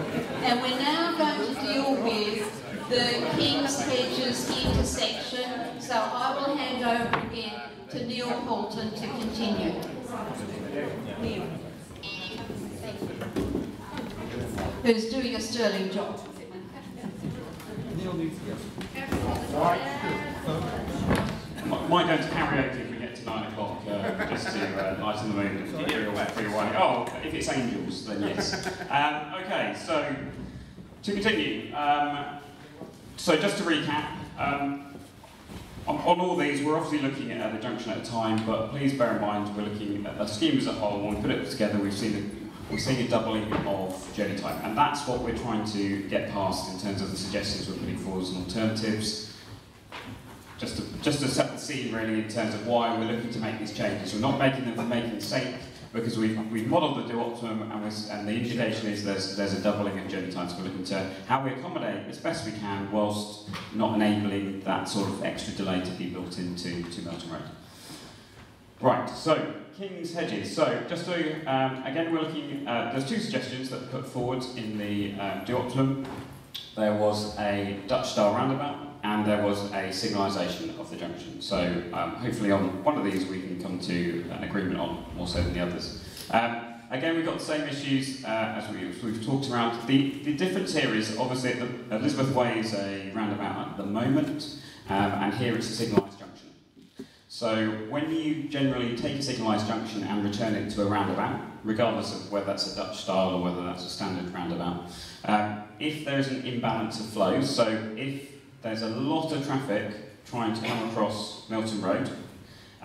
And we're now going to deal with the King's Hedges intersection. So I will hand over again to Neil Halton to continue. Neil. Who's doing a sterling job. Neil needs to Might might go to karaoke if we get to nine o'clock, uh, just to uh, lighten the mood and get your way for your. Oh, if it's angels, then yes. Um, okay, so to continue. Um, so just to recap, um, on, on all these, we're obviously looking at the junction at a time, but please bear in mind we're looking at the scheme as a whole. When we put it together, we've seen a we're a doubling of journey time, and that's what we're trying to get past in terms of the suggestions we're putting forward as alternatives. Just to, just to set the scene really in terms of why we're looking to make these changes. We're not making them for making sake, because we've, we've modelled the do optimum and, and the indication is there's, there's a doubling of journey times. We're looking to how we accommodate as best we can whilst not enabling that sort of extra delay to be built into to Milton Road. Right, so King's Hedges. So just to, um, again, we're looking, uh, there's two suggestions that were put forward in the um, do optimum. There was a Dutch style roundabout and there was a signalisation of the junction. So um, hopefully on one of these we can come to an agreement on more so than the others. Um, again, we've got the same issues uh, as we, we've talked around. The, the difference here is obviously Elizabeth Way is a roundabout at the moment, um, and here it's a signalised junction. So when you generally take a signalised junction and return it to a roundabout, regardless of whether that's a Dutch style or whether that's a standard roundabout, um, if there's an imbalance of flows, so if there's a lot of traffic trying to come across Milton Road,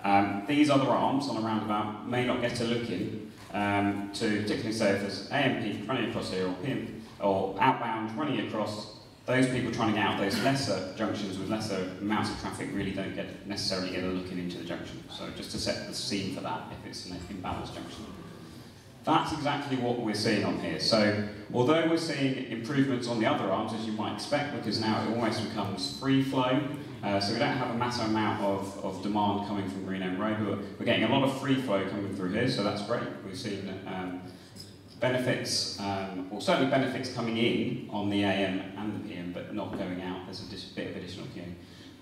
um, these other arms on a roundabout may not get a look in um, to particularly say if there's AMP running across here or PM or outbound running across those people trying to get out those lesser junctions with lesser amounts of traffic really don't get necessarily get a look in into the junction. So just to set the scene for that, if it's an imbalanced junction. That's exactly what we're seeing on here. So although we're seeing improvements on the other arms, as you might expect, because now it almost becomes free flow, uh, so we don't have a massive amount of, of demand coming from Green End Road, but we're getting a lot of free flow coming through here, so that's great. We've seen um, benefits, um, or certainly benefits coming in on the AM and the PM, but not going out. There's a bit of additional queuing.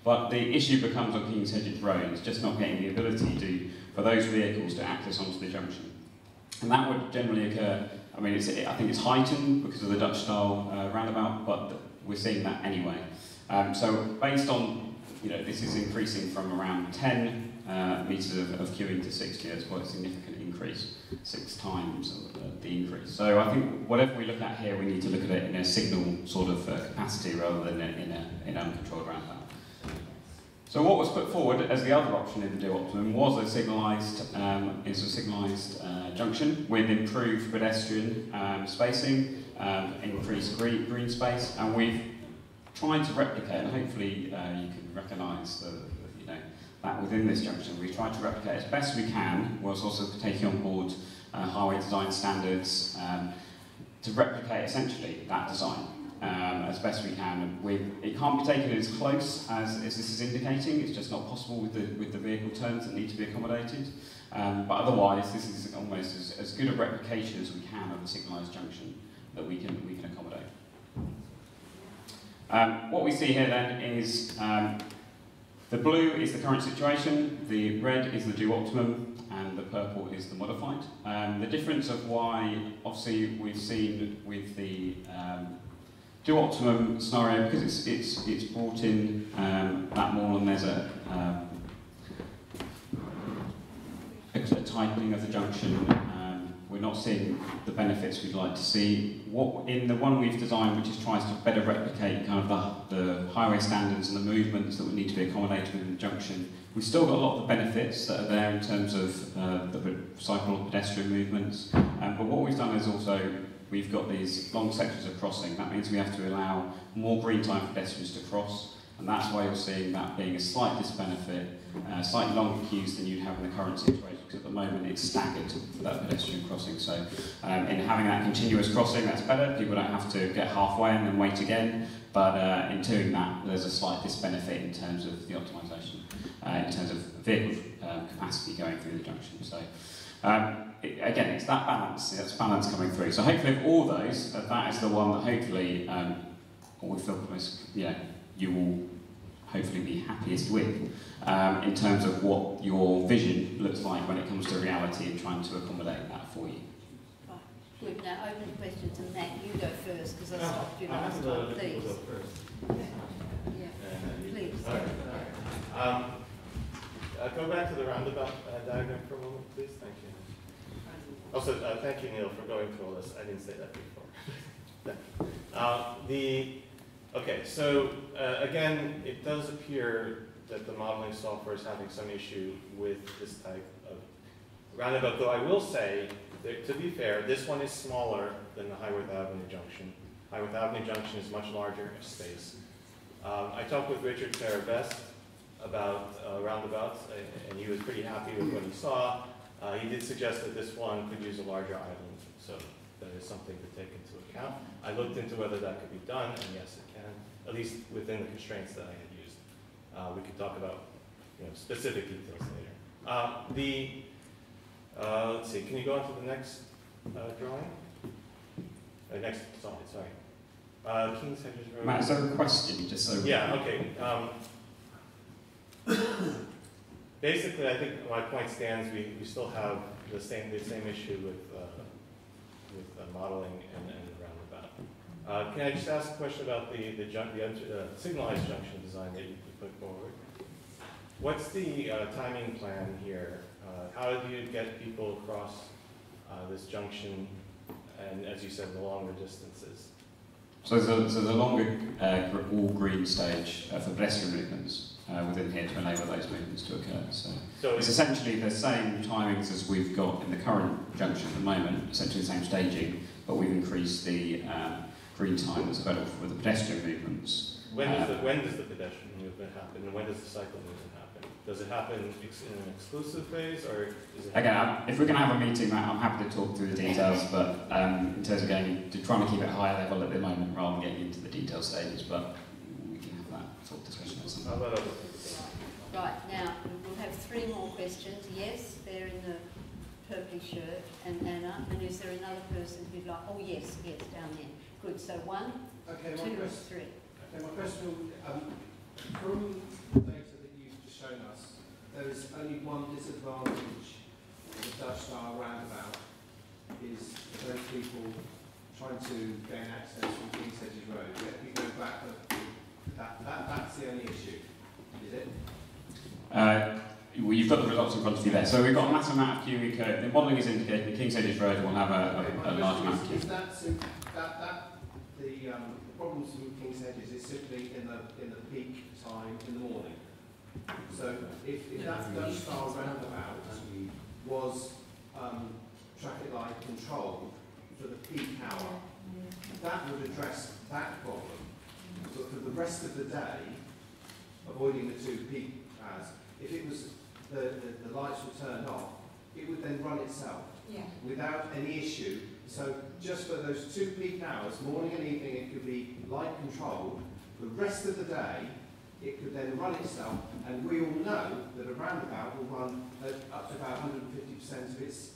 But the issue becomes on King's Hedges Road, it's just not getting the ability to, for those vehicles to access onto the junction. And that would generally occur, I mean, it's, I think it's heightened because of the Dutch style uh, roundabout, but we're seeing that anyway. Um, so based on, you know, this is increasing from around 10 uh, metres of, of queuing to 60, that's quite a significant increase, six times the increase. So I think whatever we look at here, we need to look at it in a signal sort of uh, capacity rather than in a, in an uncontrolled roundabout. So what was put forward as the other option in the do optimum was a signalised um, is a signalised uh, junction with improved pedestrian um, spacing, um, increased green, green space, and we've tried to replicate, and hopefully uh, you can recognise the, the, you know that within this junction. We've tried to replicate as best we can, whilst also taking on board uh, highway design standards, um, to replicate essentially that design um, as best we can. We, it can't be taken as close as, as this is indicating, it's just not possible with the, with the vehicle turns that need to be accommodated. Um, but otherwise, this is almost as, as good a replication as we can of a signalised junction that we can, we can accommodate. Um, what we see here then is um, the blue is the current situation, the red is the do optimum, and the purple is the modified. Um, the difference of why, obviously, we've seen with the um, do optimum scenario, because it's, it's, it's brought in um, that more and there's a, um, a, a tightening of the junction. Um, we're not seeing the benefits we'd like to see. What in the one we've designed, which is tries to better replicate kind of the, the highway standards and the movements that would need to be accommodated within the junction, we've still got a lot of the benefits that are there in terms of uh, the cycle pedestrian movements. Um, but what we've done is also we've got these long sections of crossing. That means we have to allow more green time for pedestrians to cross, and that's why you're seeing that being a slight disbenefit, uh, slightly longer queues than you'd have in the current situation, because at the moment it's staggered for that pedestrian crossing. So um, in having that continuous crossing, that's better. People don't have to get halfway and then wait again, but uh, in doing that, there's a slight disbenefit in terms of the optimisation, uh, in terms of vehicle um, capacity going through the junction. So. Um, it, again, it's that balance, it's balance coming through. So hopefully of all those, that, that is the one that hopefully, um, or we feel most, you know, you will hopefully be happiest with um, in terms of what your vision looks like when it comes to reality and trying to accommodate that for you. Right. Good. Now open the questions and Matt, you go first because I No, stopped you last time. Please. people go first. Yeah. Please. All right, all right. Um, uh, go back to the roundabout uh, diagram for a moment, please. Thank you. Also, uh, thank you, Neil, for going through all this. I didn't say that before. uh, the okay, so uh, again, it does appear that the modeling software is having some issue with this type of roundabout. Though I will say, that, to be fair, this one is smaller than the Highworth Avenue junction. Highworth Avenue junction is much larger in space. Um, I talked with Richard Terabest about uh, roundabouts, and he was pretty happy with what he saw. Uh, he did suggest that this one could use a larger island, so that is something to take into account. I looked into whether that could be done, and yes, it can, at least within the constraints that I had used. Uh, we could talk about, you know, specific details later. Uh, the, uh, let's see, can you go on to the next uh, drawing? Uh, next slide, sorry. Uh, King's Hedges Road. Matt, is there a question, just so... Yeah, okay. Um, basically, I think my point stands. We, we still have the same the same issue with uh, with uh, modeling and, and the roundabout. Uh, can I just ask a question about the the, jun- the uh, signalized junction design that you put forward? What's the uh, timing plan here? Uh, how do you get people across this junction, and as you said, the longer distances? So the, so a longer all green stage for pedestrian movements uh, within here to enable those movements to occur. So, So it's essentially the same timings as we've got in the current junction at the moment, essentially the same staging, but we've increased the um, green time that's available for the pedestrian movements. When does, the, Uh, when does the pedestrian movement happen, and when does the cycle movement happen? Does it happen ex- in an exclusive phase, or is it? Again, if we're going to have a meeting, Matt, I'm happy to talk through the details, but um, in terms of going to trying to keep it higher level at the moment rather than getting into the detail stages, but we can have that sort of discussion at some How point. about other people? Right, now, we'll have three more questions. Yes, they're in the purple shirt, and Anna, and is there another person who'd like, oh, yes, yes, down there. Good, so one, Okay, my two, question, three. okay, my question, um, from the data that you've just shown us, there is only one disadvantage of the Dutch style roundabout is those people trying to gain access from King's Hedges Road. If you go back, that, that, that's the only issue, is it? Uh, well, you've got the results in front of you there. So we've got a massive amount of queuing occurred. The modelling is indicating that King's Hedges Road will have a, Okay, a, my a large amount of is, queuing. is that, sim- that, that, the, um, the problems with King's Hedges is simply in the, in the peak time in the morning? So if, if that Dutch style roundabout was, um, traffic light controlled for the peak hour, that would address that problem. But for the rest of the day, avoiding the two peak hours, if it was, the, the, the lights were turned off, it would then run itself Yeah. without any issue So just for those two peak hours, morning and evening, it could be light controlled. The rest of the day, it could then run itself, and we all know that a roundabout will run at up to about 150% of its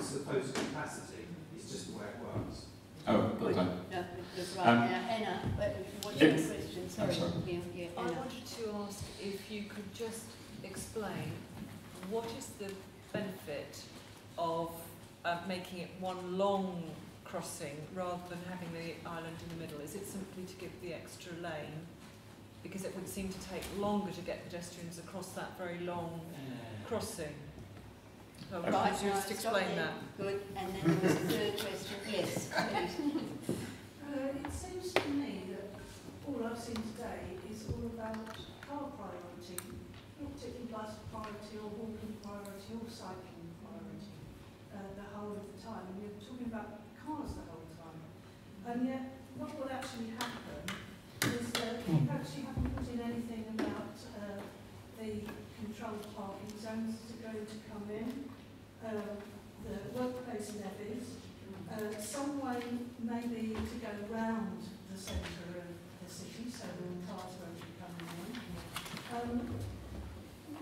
supposed capacity. It's just the way it works. Oh, Good. okay. No, that's right. Um, now, Anna, what- what's your if- question? I'm Sorry. sorry. Yeah, yeah, I Anna. wanted to ask if you could just explain what is the benefit of uh, making it one long crossing rather than having the island in the middle? Is it simply to give the extra lane? Because it would seem to take longer to get pedestrians across that very long crossing. So I Right, wanted you no, just to explain there. that. Good. And then there was a third question. Yes, please. Uh, it seems to me that all I've seen today is all about car priority, not particularly bus priority or walking priority or cycling priority, uh, the whole of the time. And you're talking about cars the whole time. And yet, what will actually happen is that you actually haven't put in anything about uh, the controlled parking zones that are going to come in, uh, the workplace levies, uh, some way maybe to go round the centre of the city so the cars won't be coming in. Um,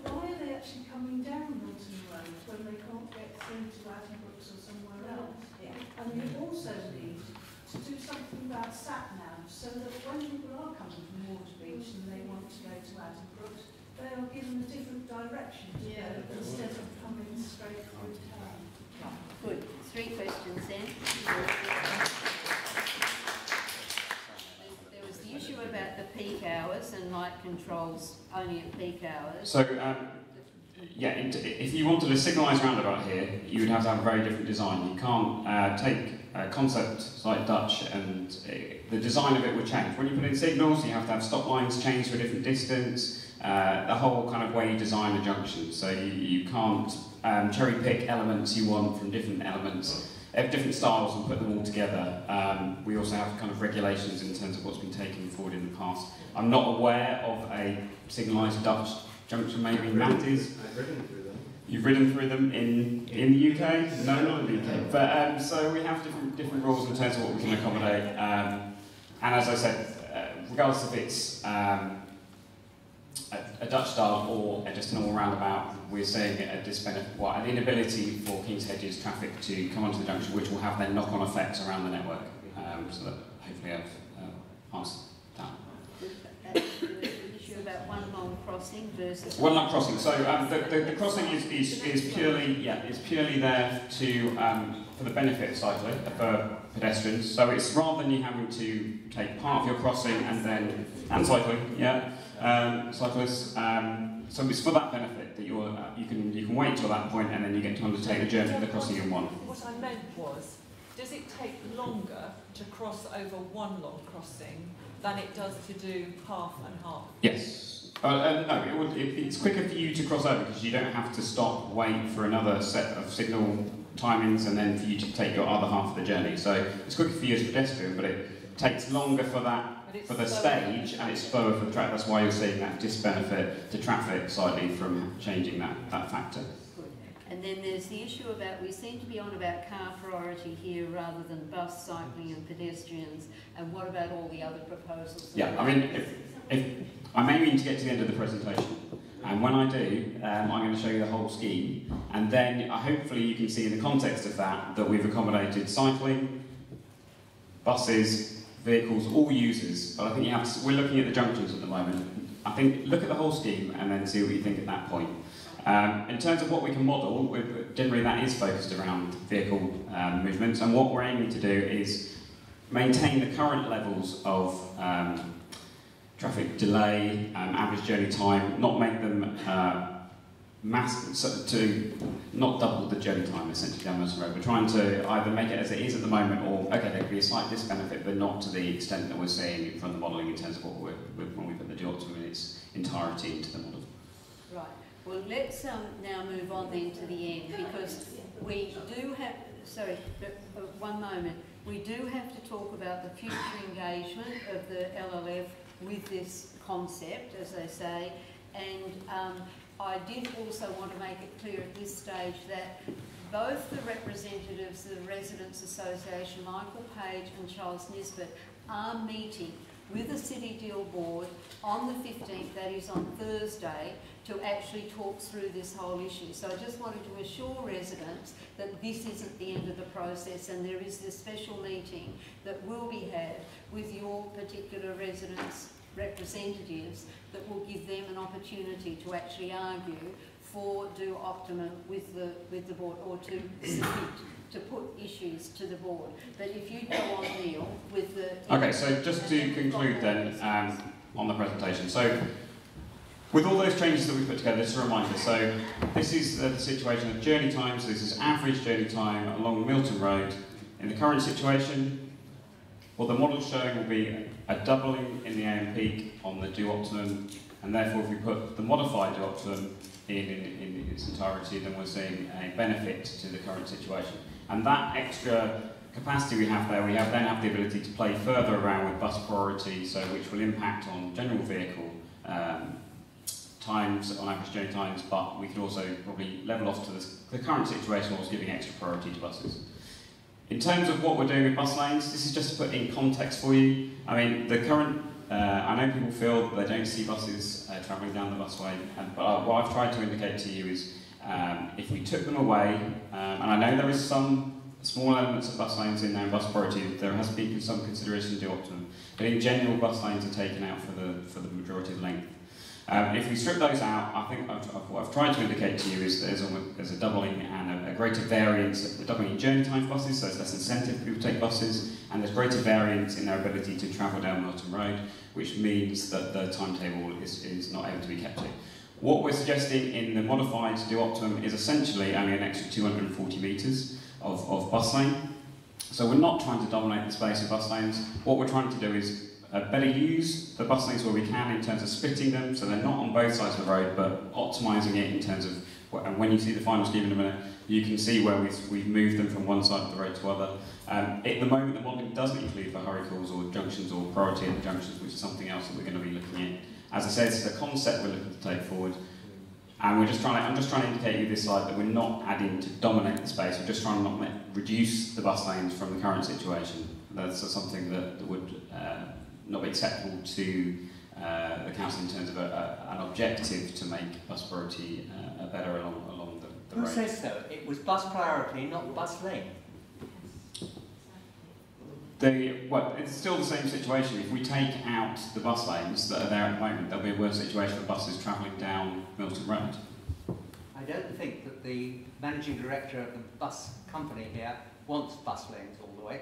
why are they actually coming down Milton Road when they can't get through to Addenbrooke's or somewhere else? And you also need to do something about sat nav so that when people are coming from Waterbeach and they want to go to Addenbrooke's, they are given a different direction to go instead of coming straight through town. Good. Three questions then. There was the issue about the peak hours and light controls only at peak hours. So, um, yeah, if you wanted a signalised roundabout here, you would have to have a very different design. You can't uh, take a concept like Dutch and uh, the design of it would change. When you put in signals, you have to have stop lines change to a different distance, uh, the whole kind of way you design a junction. So you, you can't um, cherry pick elements you want from different elements, different styles and put them all together. Um, we also have kind of regulations in terms of what's been taken forward in the past. I'm not aware of a signalised Dutch junction, maybe Matt is. I've ridden through them. You've ridden through them in, in the UK? No, not in the UK. But um, so we have different, different rules in terms of what we can accommodate. Um, and as I said, uh, regardless of it's um, a, a Dutch style or a just a normal roundabout, we're seeing a disbenefit, well, an inability for King's Hedges traffic to come onto the junction, which will have then knock-on effects around the network. Um, so that hopefully I've uh, answered that. And there the issue about one long crossing versus... One line crossing. So um, the, the, the crossing is, is, is purely yeah is purely there to um, for the benefit of cyclists for pedestrians. So it's rather than you having to take part of your crossing and then and cycling yeah um, cyclists. Um, so it's for that benefit that you're uh, you can you can wait till that point and then you get to undertake the journey of the crossing in one. What I meant was, does it take longer to cross over one long crossing than it does to do half and half? Yes. Uh, uh, no, it would, it, it's quicker for you to cross over because you don't have to stop, wait for another set of signal timings and then for you to take your other half of the journey. So it's quicker for you as a pedestrian, but it takes longer for that for the stage and it's slower for the track. That's why you're seeing that disbenefit to traffic slightly from changing that, that factor. And then there's the issue about, we seem to be on about car priority here rather than bus, cycling and pedestrians. And what about all the other proposals? Yeah, I mean, if, if I'm aiming to get to the end of the presentation, and when I do, um, I'm going to show you the whole scheme, and then uh, hopefully you can see in the context of that that we've accommodated cycling, buses, vehicles, all users. But I think you have to, we're looking at the junctions at the moment. I think look at the whole scheme and then see what you think at that point. Um, in terms of what we can model, generally that is focused around vehicle um, movements, and what we're aiming to do is maintain the current levels of um, traffic delay, um, average journey time, not make them uh, mass so to not double the journey time essentially down Milton Road. We're trying to either make it as it is at the moment, or okay, there could be a slight disbenefit, but not to the extent that we're seeing from the modelling in terms of what we're, when we put the optimum in its entirety into the model. Right. Well, let's um, now move on then to the end because we do have, sorry, one moment. We do have to talk about the future engagement of the LLF with this concept, as they say, and um, I did also want to make it clear at this stage that both the representatives of the Residents Association, Michael Page and Charles Nisbet, are meeting with the City Deal Board on the 15th, that is on Thursday, to actually talk through this whole issue. So I just wanted to assure residents that this isn't the end of the process and there is this special meeting that will be had with your particular residents' representatives that will give them an opportunity to actually argue for do optimum with the with the board or to submit to put issues to the board. But if you go on Neil with the Okay, so just to conclude then um, on the presentation. So with all those changes that we put together, just a reminder, so this is the situation of journey times, this is average journey time along Milton Road. In the current situation, what the model showing will be a doubling in the AM peak on the do optimum, and therefore if we put the modified do optimum in, in, in its entirety, then we're seeing a benefit to the current situation. And that extra capacity we have there, we have then have the ability to play further around with bus priority, so which will impact on general vehicle um, times, on average journey times, but we could also probably level off to this, the current situation was giving extra priority to buses. In terms of what we're doing with bus lanes, this is just to put in context for you. I mean, the current, uh, I know people feel they don't see buses uh, travelling down the busway, and, but what I've tried to indicate to you is um, if we took them away, um, and I know there is some small elements of bus lanes in there and bus priority, there has been some consideration to optimum, but in general bus lanes are taken out for the, for the majority of length. Um, if we strip those out, I think I've, what I've tried to indicate to you is there's a, there's a doubling and a, a greater variance, a doubling in journey time for buses, so there's less incentive for people to take buses, and there's greater variance in their ability to travel down Milton Road, which means that the timetable is, is not able to be kept to. What we're suggesting in the modified do optimum is essentially only an extra 240 metres of, of bus lane. So we're not trying to dominate the space of bus lanes. What we're trying to do is uh, better use the bus lanes where we can in terms of splitting them so they're not on both sides of the road but optimising it in terms of and when you see the final scheme in a minute you can see where we've, we've moved them from one side of the road to other. Um, at the moment the modelling doesn't include for hurry calls or junctions or priority at the junctions which is something else that we're going to be looking at. As I said, it's the concept we're looking to take forward and we're just trying to, I'm just trying to indicate you this slide that we're not adding to dominate the space, we're just trying to not reduce the bus lanes from the current situation. That's something that, that would uh, not be acceptable to uh, the council in terms of a, a, an objective to make bus priority uh, better along, along the, the Who road. says so? It was bus priority, not bus lane. The, well, it's still the same situation. If we take out the bus lanes that are there at the moment, there'll be a worse situation for buses travelling down Milton Road. I don't think that the managing director of the bus company here wants bus lanes all the way.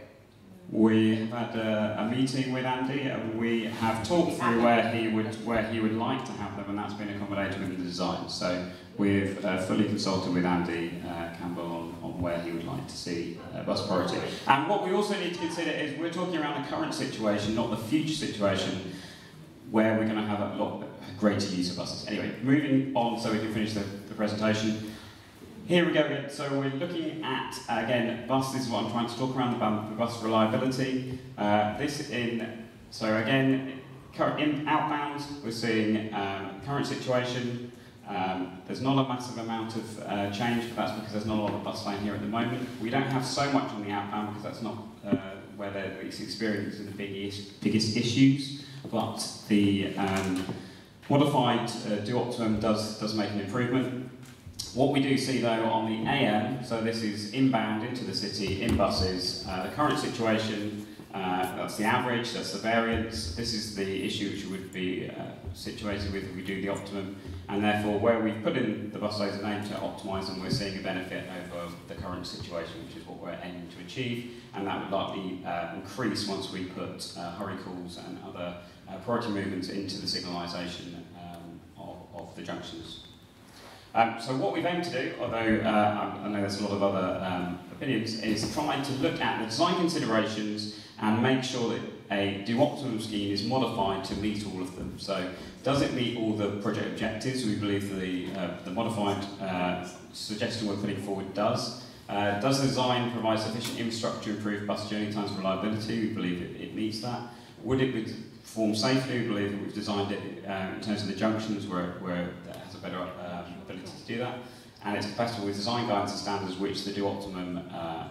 We have had a, a meeting with Andy and we have talked through where he would where he would like to have them and that's been accommodated in the design. So we've uh, fully consulted with Andy uh, Campbell on, on where he would like to see uh, bus priority. And what we also need to consider is we're talking around the current situation, not the future situation, where we're going to have a lot greater use of buses. Anyway, moving on so we can finish the, the presentation. Here we go again. So we're looking at, uh, again, bus, this is what I'm trying to talk around about the bus reliability. Uh, this in, so again, current, in, outbound, we're seeing um, current situation. Um, there's not a massive amount of uh, change, but that's because there's not a lot of bus lane here at the moment. We don't have so much on the outbound because that's not uh, where they're experiencing the biggest, biggest issues, but the um, modified uh, do optimum does, does make an improvement. What we do see though on the AM, so this is inbound into the city in buses, uh, the current situation, uh, that's the average, that's the variance, this is the issue which would be uh, situated with if we do the optimum, and therefore where we've put in the bus lanes aimed to optimise them, we're seeing a benefit over the current situation, which is what we're aiming to achieve, and that would likely uh, increase once we put uh, hurry calls and other uh, priority movements into the signalisation um, of, of the junctions. Um, so what we've aimed to do, although uh, I know there's a lot of other um, opinions, is try to look at the design considerations and make sure that a do optimum scheme is modified to meet all of them. So does it meet all the project objectives? We believe the, uh, the modified uh, suggestion we're putting forward does. Uh, does the design provide sufficient infrastructure to improve bus journey times reliability? We believe it, it meets that. Would it perform safely? We believe that we've designed it uh, in terms of the junctions where, where it has a better um, do that. And it's compatible with design guidance and standards which the Do Optimum uh,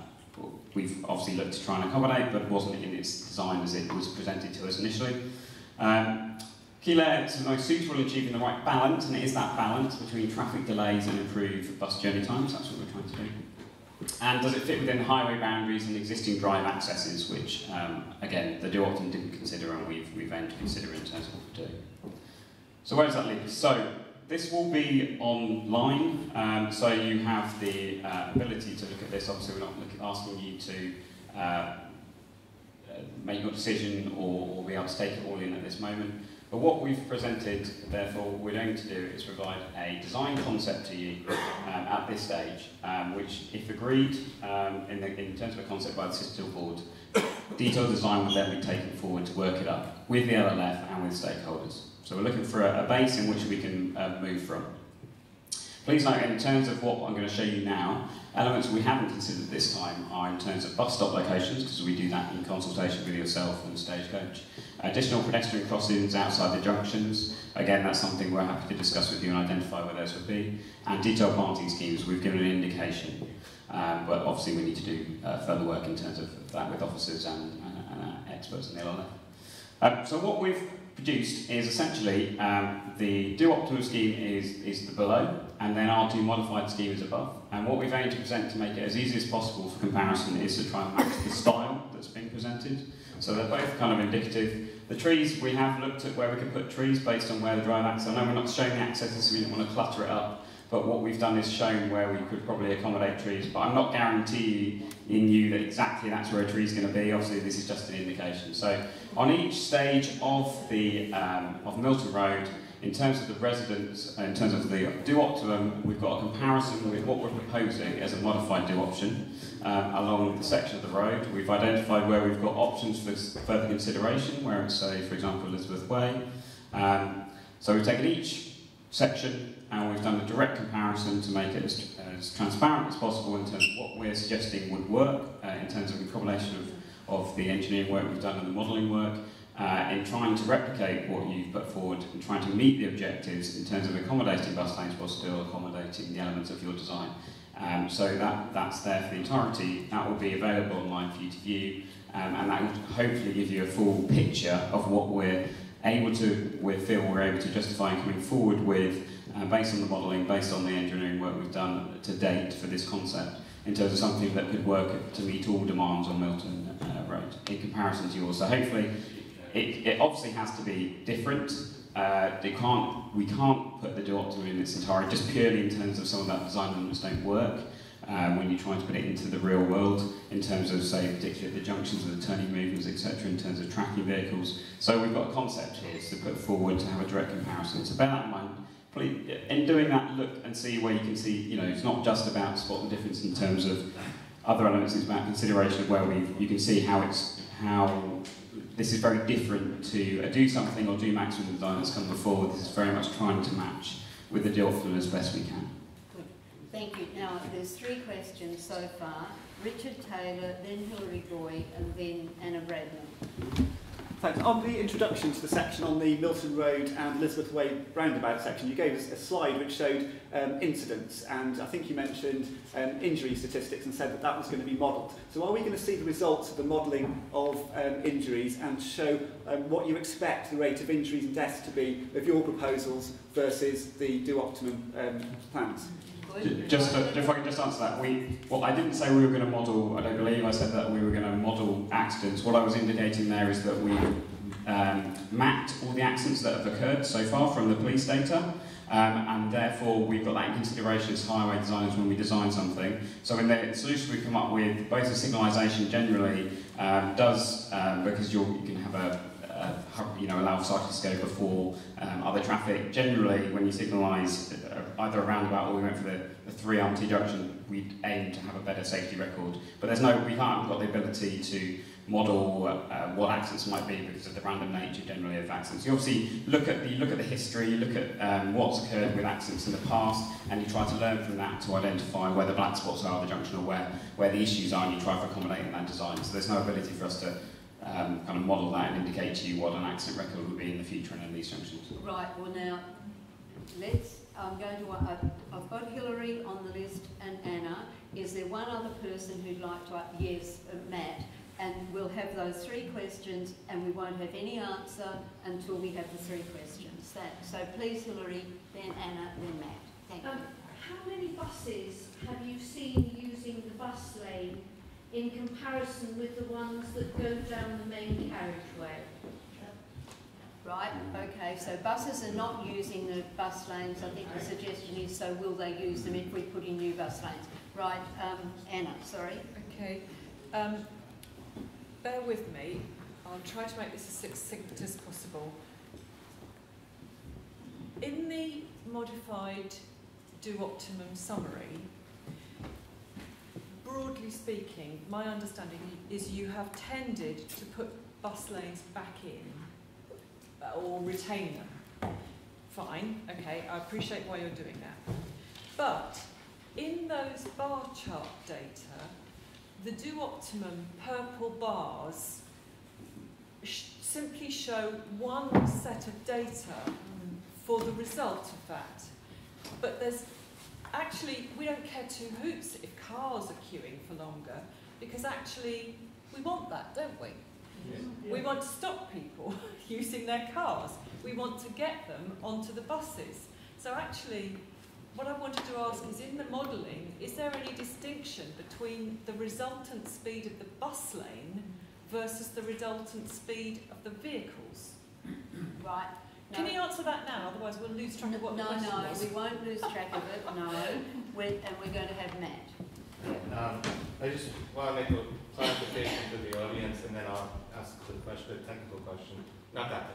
we've obviously looked to try and accommodate, but wasn't in its design as it was presented to us initially. Um, key layer is most suitable in achieving the right balance, and it is that balance between traffic delays and improved bus journey times. That's what we're trying to do. And does it fit within highway boundaries and existing drive accesses, which, um, again, the Do Optimum didn't consider and we've, we've aimed to consider in terms of what we do. So where does that leave us? So this will be online, um, so you have the uh, ability to look at this. Obviously, we're not asking you to uh, uh, make your decision or, or be able to take it all in at this moment. But what we've presented, therefore, we're going to do is provide a design concept to you um, at this stage, um, which, if agreed um, in, the, in terms of a concept by the City Deal Board, detailed design will then be taken forward to work it up with the LLF and with stakeholders. So we're looking for a, a base in which we can uh, move from. Please note, in terms of what I'm going to show you now, elements we haven't considered this time are in terms of bus stop locations, because we do that in consultation with yourself and Stagecoach. Additional pedestrian crossings outside the junctions, again, that's something we're happy to discuss with you and identify where those would be. And detailed planting schemes, we've given an indication, um, but obviously we need to do uh, further work in terms of that with officers and, and, and experts in the LLF. Um, so what we've produced is essentially um, the do optimal scheme is, is the below, and then our do modified scheme is above. And what we've aimed to present to make it as easy as possible for comparison is to try and match the style that's being presented. So they're both kind of indicative. The trees, we have looked at where we can put trees based on where the drive access, I know we're not showing the accesses, so we don't want to clutter it up, but what we've done is shown where we could probably accommodate trees, but I'm not guaranteeing in you that exactly that's where a tree is going to be. Obviously, this is just an indication. So on each stage of the um, of Milton Road, in terms of the residents, in terms of the do optimum, we've got a comparison with what we're proposing as a modified do option um, along the section of the road. We've identified where we've got options for further consideration, where it's, say, for example, Elizabeth Way. Um, so we've taken each section and we've done a direct comparison to make it as, as transparent as possible in terms of what we're suggesting would work uh, in terms of the combination of, of the engineering work we've done and the modelling work uh, in trying to replicate what you've put forward and trying to meet the objectives in terms of accommodating bus lanes while still accommodating the elements of your design. Um, so that, that's there for the entirety. That will be available online for you to view um, and that will hopefully give you a full picture of what we're able to, we feel we're able to justify coming forward with uh, based on the modelling, based on the engineering work we've done to date for this concept, in terms of something that could work to meet all demands on Milton uh, in comparison to yours. So hopefully, it, it obviously has to be different. Uh, they can't, we can't put the do optimum in its entirety just purely in terms of some of that design elements don't work. Um, when you're trying to put it into the real world in terms of, say, particularly the junctions and the turning movements, etc., in terms of tracking vehicles. So we've got a concept here to put forward to have a direct comparison. So bear that in mind in doing that, look and see where you can see, you know, it's not just about spot the difference in terms of other elements, it's about consideration of where we you can see how it's, how this is very different to a do something or do maximum design that's come before. This is very much trying to match with the deal flow as best we can. Good. Thank you. Now, there's three questions so far. Richard Taylor, then Hilary Goy, and then Anna Bradman. Thanks. On the introduction to the section on the Milton Road and Elizabeth Way roundabout section, you gave us a slide which showed um, incidents, and I think you mentioned um, injury statistics and said that that was going to be modelled. So are we going to see the results of the modelling of um, injuries and show um, what you expect the rate of injuries and deaths to be of your proposals versus the Do Optimum um, plans? Just to, if I can just answer that, we well, I didn't say we were going to model. I don't believe I said that we were going to model accidents. What I was indicating there is that we um, mapped all the accidents that have occurred so far from the police data. Um, and therefore we've got that in consideration as highway designers when we design something. So in the solution we've come up with, both the signalisation generally um, does, um, because you can have a, uh, you know, allow cyclists to go before um, other traffic. Generally, when you signalise uh, either a roundabout or we went for the, the three arm junction, we aim to have a better safety record. But there's no, we haven't got the ability to model uh, what accidents might be because of the random nature generally of accidents. You obviously look at the, look at the history, look at um, what's occurred with accidents in the past, and you try to learn from that to identify where the black spots are at the junction or where, where the issues are, and you try to accommodate in that design. So there's no ability for us to um, kind of model that and indicate to you what an accident record would be in the future and in these junctions. Right, well now, let's I'm going to, I've, I've got Hillary on the list and Anna. Is there one other person who'd like to, yes, uh, Matt. And we'll have those three questions and we won't have any answer until we have the three questions. That, so please Hillary, then Anna, then Matt. Thank you. Um, how many buses have you seen using the bus lane in comparison with the ones that go down the main carriageway? Right, okay, so buses are not using the bus lanes. I think the suggestion is, so will they use them if we put in new bus lanes? Right, um, Anna, sorry. Okay. Um, bear with me. I'll try to make this as succinct as possible. In the modified do optimum summary, broadly speaking, my understanding is you have tended to put bus lanes back in uh, or retain them. Fine, okay, I appreciate why you're doing that. But in those bar chart data, the do optimum purple bars simply show one set of data for the result of that. But there's actually, we don't care two hoots if cars are queuing for longer, because actually we want that, don't we? Yeah. We want to stop people using their cars. We want to get them onto the buses. So actually, what I wanted to ask is, in the modelling, is there any distinction between the resultant speed of the bus lane versus the resultant speed of the vehicles? Right. No. Can you answer that now? Otherwise, we'll lose track of what no, the question no, was. we won't lose track of it. No, we're, and we're going to have Matt. Um, I just want to make a clarification for the audience, and then I'll ask the question, the technical question. Not that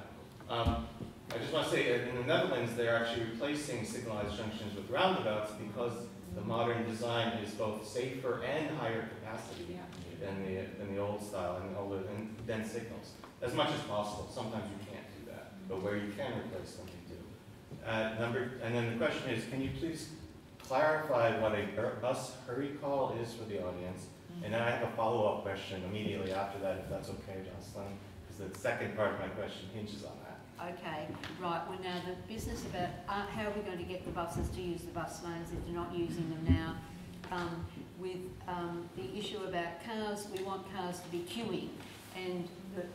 technical. Um, I just want to say in the Netherlands, they're actually replacing signalized junctions with roundabouts because the modern design is both safer and higher capacity Yeah. than the than the old style and older and dense signals, as much as possible. Sometimes you can't do that, but where you can replace them, you do. Uh, number, and then the question is, can you please clarify what a bus hurry call is for the audience? And then I have a follow-up question immediately after that, if that's okay, Jocelynne, because the second part of my question hinges on that. Okay, right, well now the business about uh, how are we going to get the buses to use the bus lanes if they're not using them now? Um, with um, the issue about cars, we want cars to be queuing and the, uh,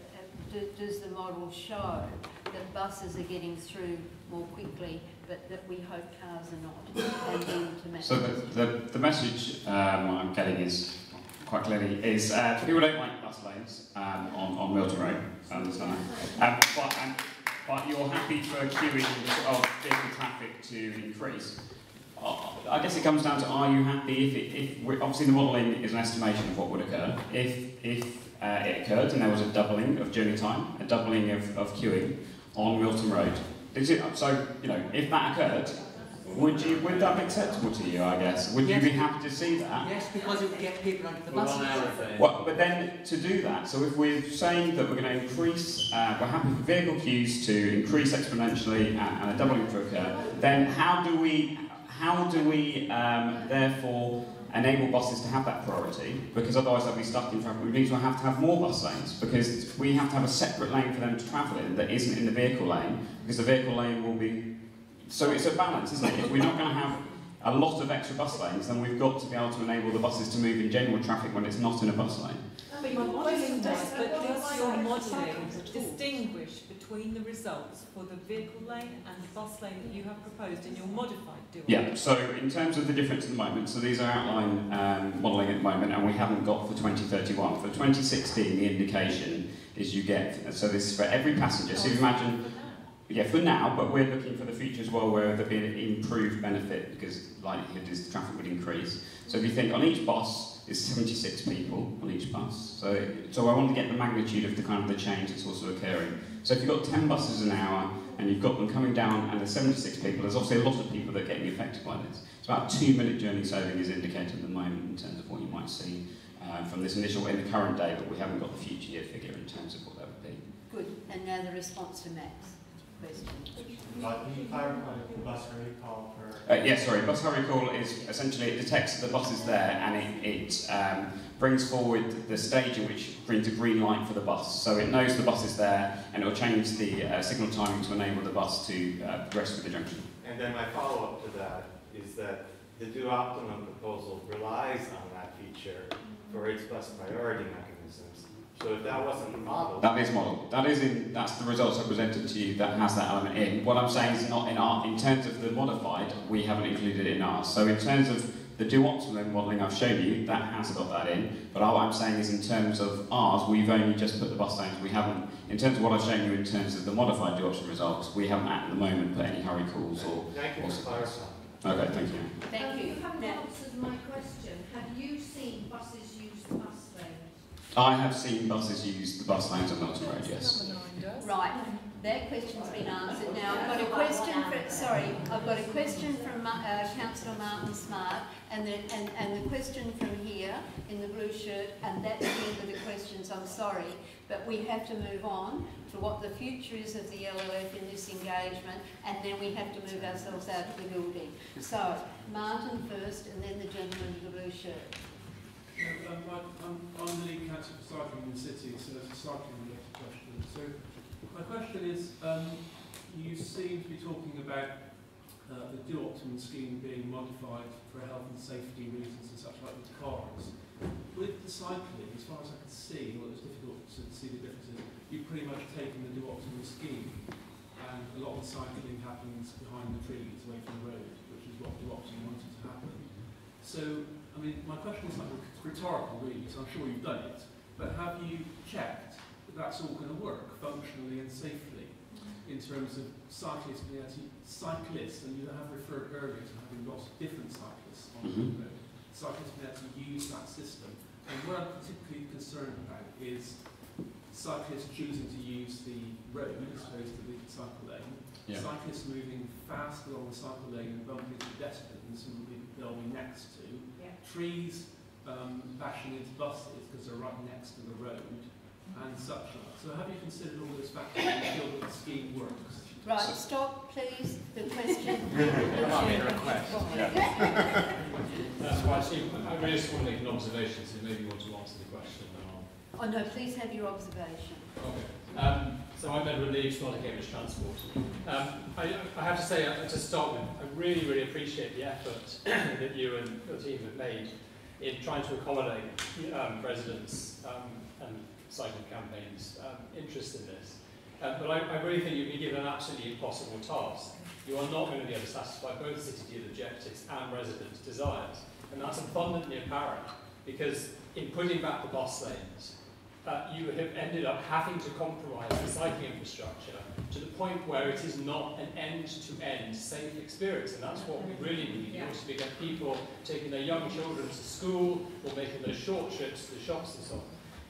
do, does the model show that buses are getting through more quickly but that we hope cars are not So the, the, the message um, I'm getting is quite clearly is uh, people don't like bus lanes um, on, on Milton Road, I understand that. Um, but, um, but you're happy for queuing of vehicle traffic to increase. Uh, I guess it comes down to are you happy if, it, if obviously the modelling is an estimation of what would occur. If, if uh, it occurred and there was a doubling of journey time, a doubling of, of queuing on Milton Road, is it, so, you know, if that occurred, would you would that be acceptable to you, I guess? Would Yes. you be happy to see that? Yes, because it would get people onto the We're buses. thing. Well, but then to do that, so if we're saying that we're going to increase, uh, we're happy for vehicle queues to increase exponentially and, and a doubling to occur, then how do we, how do we um, therefore enable buses to have that priority? Because otherwise they'll be stuck in traffic. means We need to have to have more bus lanes because we have to have a separate lane for them to travel in that isn't in the vehicle lane because the vehicle lane will be. So it's a balance, isn't it? If we're not going to have a lot of extra bus lanes, then we've got to be able to enable the buses to move in general traffic when it's not in a bus lane. But your modelling does, but does your modelling distinguish between the results for the vehicle lane and the bus lane that you have proposed in your modified do Yeah, so in terms of the difference at the moment, so these are outline um, modelling at the moment, and we haven't got for 2031. For 2016, the indication is you get, so this is for every passenger. So you imagine, yeah, for now, but we're looking for the future as well, where there'll be an improved benefit because likelihood is the traffic would increase. So if you think on each bus, is 76 people on each bus. So, so I want to get the magnitude of the kind of the change that's also occurring. So if you've got 10 buses an hour and you've got them coming down and there's 76 people, there's obviously a lot of people that are getting affected by this. It's about two minute journey saving is indicated at the moment in terms of what you might see uh, from this initial in the current day, but we haven't got the future year figure in terms of what that would be. Good, and now the response to Matt's question. Uh, can you clarify the bus hurry call for? Uh, yeah, sorry. Bus hurry call is essentially it detects the bus is there and it, it um, brings forward the stage in which brings a green light for the bus. So it knows the bus is there and it will change the uh, signal timing to enable the bus to uh, progress through the junction. And then my follow-up to that is that the do optimum proposal relies on that feature for its bus priority mechanisms. So if that wasn't modeled. That is model. That is in. That's the results I presented to you. That has that element in. What I'm saying is not in our. In terms of the modified, we haven't included it in ours. So in terms of the do optimum modelling I've shown you, that has got that in. But what I'm saying is in terms of ours, we've only just put the bus lanes. We haven't. In terms of what I've shown you in terms of the modified do optimum results, we haven't at the moment put any hurry calls or. Thank you or for. Okay, thank you. Thank Um, you. You haven't answered my question. Have you seen buses use the bus lanes? I have seen buses use the bus lanes on Milton Road. Yes. Right, that question's been answered. Now, I've got a question for, sorry, I've got a question from uh, councillor Martin Smart and the, and, and the question from here in the blue shirt, and that's the end of the questions, I'm sorry. But we have to move on to what the future is of the LLF in this engagement, and then we have to move ourselves out of the building. So, Martin first, and then the gentleman in the blue shirt. No, um, I- I'm, I'm the lead councillor for cycling in the city, so it's a cycling my question is, um, you seem to be talking about uh, the do optimum scheme being modified for health and safety reasons and such like with cars. With the cycling, as far as I can see, well, it's difficult to see the differences, you've pretty much taken the do optimum scheme and a lot of the cycling happens behind the trees, away from the road, which is what do optimum wanted to happen. So, I mean, my question is like rhetorical really, so I'm sure you've done it, but have you checked that that's all going to work functionally and safely in terms of cyclists being able to, cyclists, and you have referred earlier to having lots of different cyclists on the Mhm. road, cyclists being able to use that system. And what I'm particularly concerned about is cyclists choosing to use the road as opposed to the cycle lane, Yeah. cyclists moving fast along the cycle lane and bumping into pedestrians who they'll be next to, Yeah. trees um, bashing into buses because they're right next to the road, and such like. So have you considered all those factors to ensure that the scheme works? Right, stop, please, the question. That's why I see, I really just want to make an observation, so maybe you want to answer the question. and I'll- Oh no, please have your observation. Okay. Um, so I'm Edward Leigh, Scotland Cambridge Transport. Um, I, I have to say, uh, to start with, I really, really appreciate the effort that you and your team have made in trying to accommodate um, residents cycling campaigns' um, interest in this. Uh, but I, I really think you've been given an absolutely impossible task. You are not going to be able to satisfy both city deal objectives and residents' desires. And that's abundantly apparent because in putting back the bus lanes, uh, you have ended up having to compromise the cycling infrastructure to the point where it is not an end-to-end safe experience. And that's what we really need. We also get people taking their young children to school or making those short trips to the shops and so on.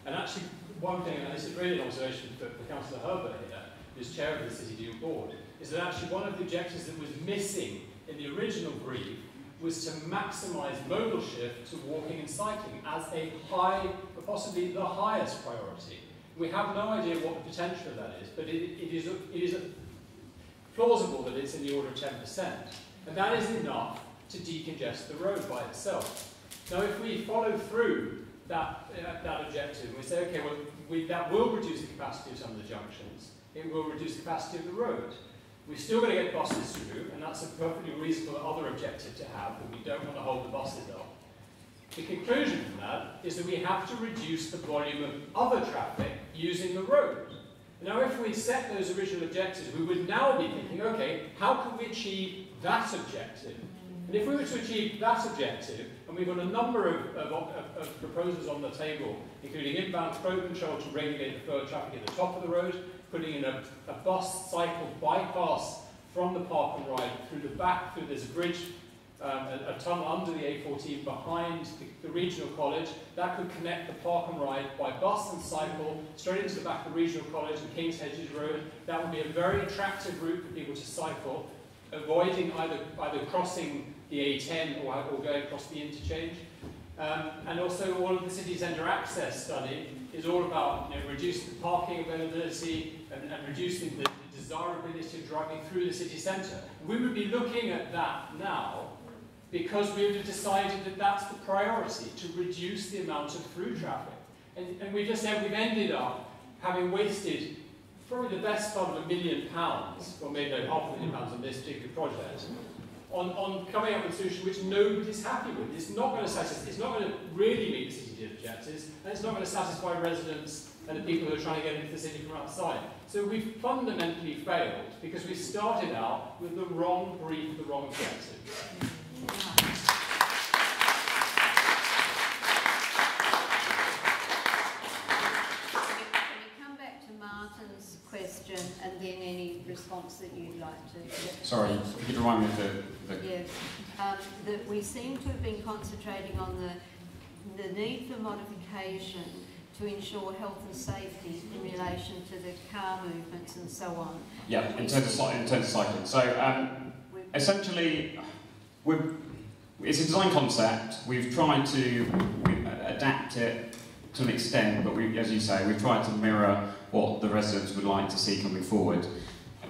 And actually, one thing, and this is really an observation for, for Councillor Herbert here, who's chair of the City Deal Board, is that actually one of the objectives that was missing in the original brief was to maximise modal shift to walking and cycling as a high, possibly the highest priority. We have no idea what the potential of that is, but it, it is, it is plausible that it's in the order of 10%. And that is enough to decongest the road by itself. Now, if we follow through that, uh, that objective, and we say, okay, well, we, that will reduce the capacity of some of the junctions, it will reduce the capacity of the road. We're still going to get buses through, and that's a perfectly reasonable other objective to have, but we don't want to hold the buses up. The conclusion from that is that we have to reduce the volume of other traffic using the road. Now, if we set those original objectives, we would now be thinking, okay, how can we achieve that objective? And if we were to achieve that objective, and we've got a number of, of, of, of proposals on the table, including inbound flow control to regulate the of traffic at the top of the road, putting in a, a bus cycle bypass from the park and ride through the back, through this bridge, um, a, a tunnel under the A14 behind the, the regional college. That could connect the park and ride by bus and cycle straight into the back of the regional college and King's Hedges Road. That would be a very attractive route for people to cycle, avoiding either, either crossing the A10 or, or going across the interchange. Um, and also all of the city centre access study is all about you know, reducing the parking availability and, and reducing the, the desirability of driving through the city centre. We would be looking at that now because we would have decided that that's the priority, to reduce the amount of through traffic. And, and we just said we've ended up having wasted probably the best part of a million pounds, or maybe half a million pounds on this particular project, on, on coming up with a solution which nobody's happy with. It's not going to satisfy, it's not going to really meet the city objectives, and it's not going to satisfy residents and the people who are trying to get into the city from outside. So we've fundamentally failed because we started out with the wrong brief, the wrong objective. Can we come back to Martin's question and then any response that you'd like to? Sorry, could you remind me of the, the Yes, um, that we seem to have been concentrating on the, the need for modification to ensure health and safety in relation to the car movements and so on. Yeah, in terms of, in terms of cycling. So um, essentially, we're, it's a design concept. We've tried to we, uh, adapt it to an extent, but we, as you say, we've tried to mirror what the residents would like to see coming forward.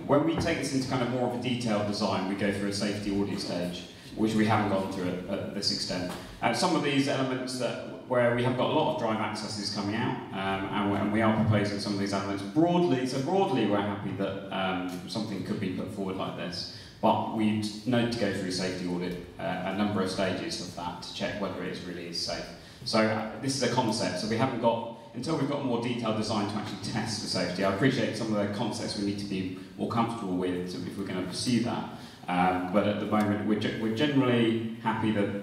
When we take this into kind of more of a detailed design, we go through a safety audit stage, which we haven't gone through at, at this extent. And some of these elements that where we have got a lot of drive accesses coming out, um, and, we, and we are proposing some of these elements broadly. So broadly, we're happy that um, something could be put forward like this. But we need to go through safety audit, uh, a number of stages of that to check whether it really is safe. So uh, this is a concept, so we haven't got, until we've got more detailed design to actually test for safety, I appreciate some of the concepts we need to be more comfortable with if we're going to pursue that. Um, but at the moment, we're, ge- we're generally happy that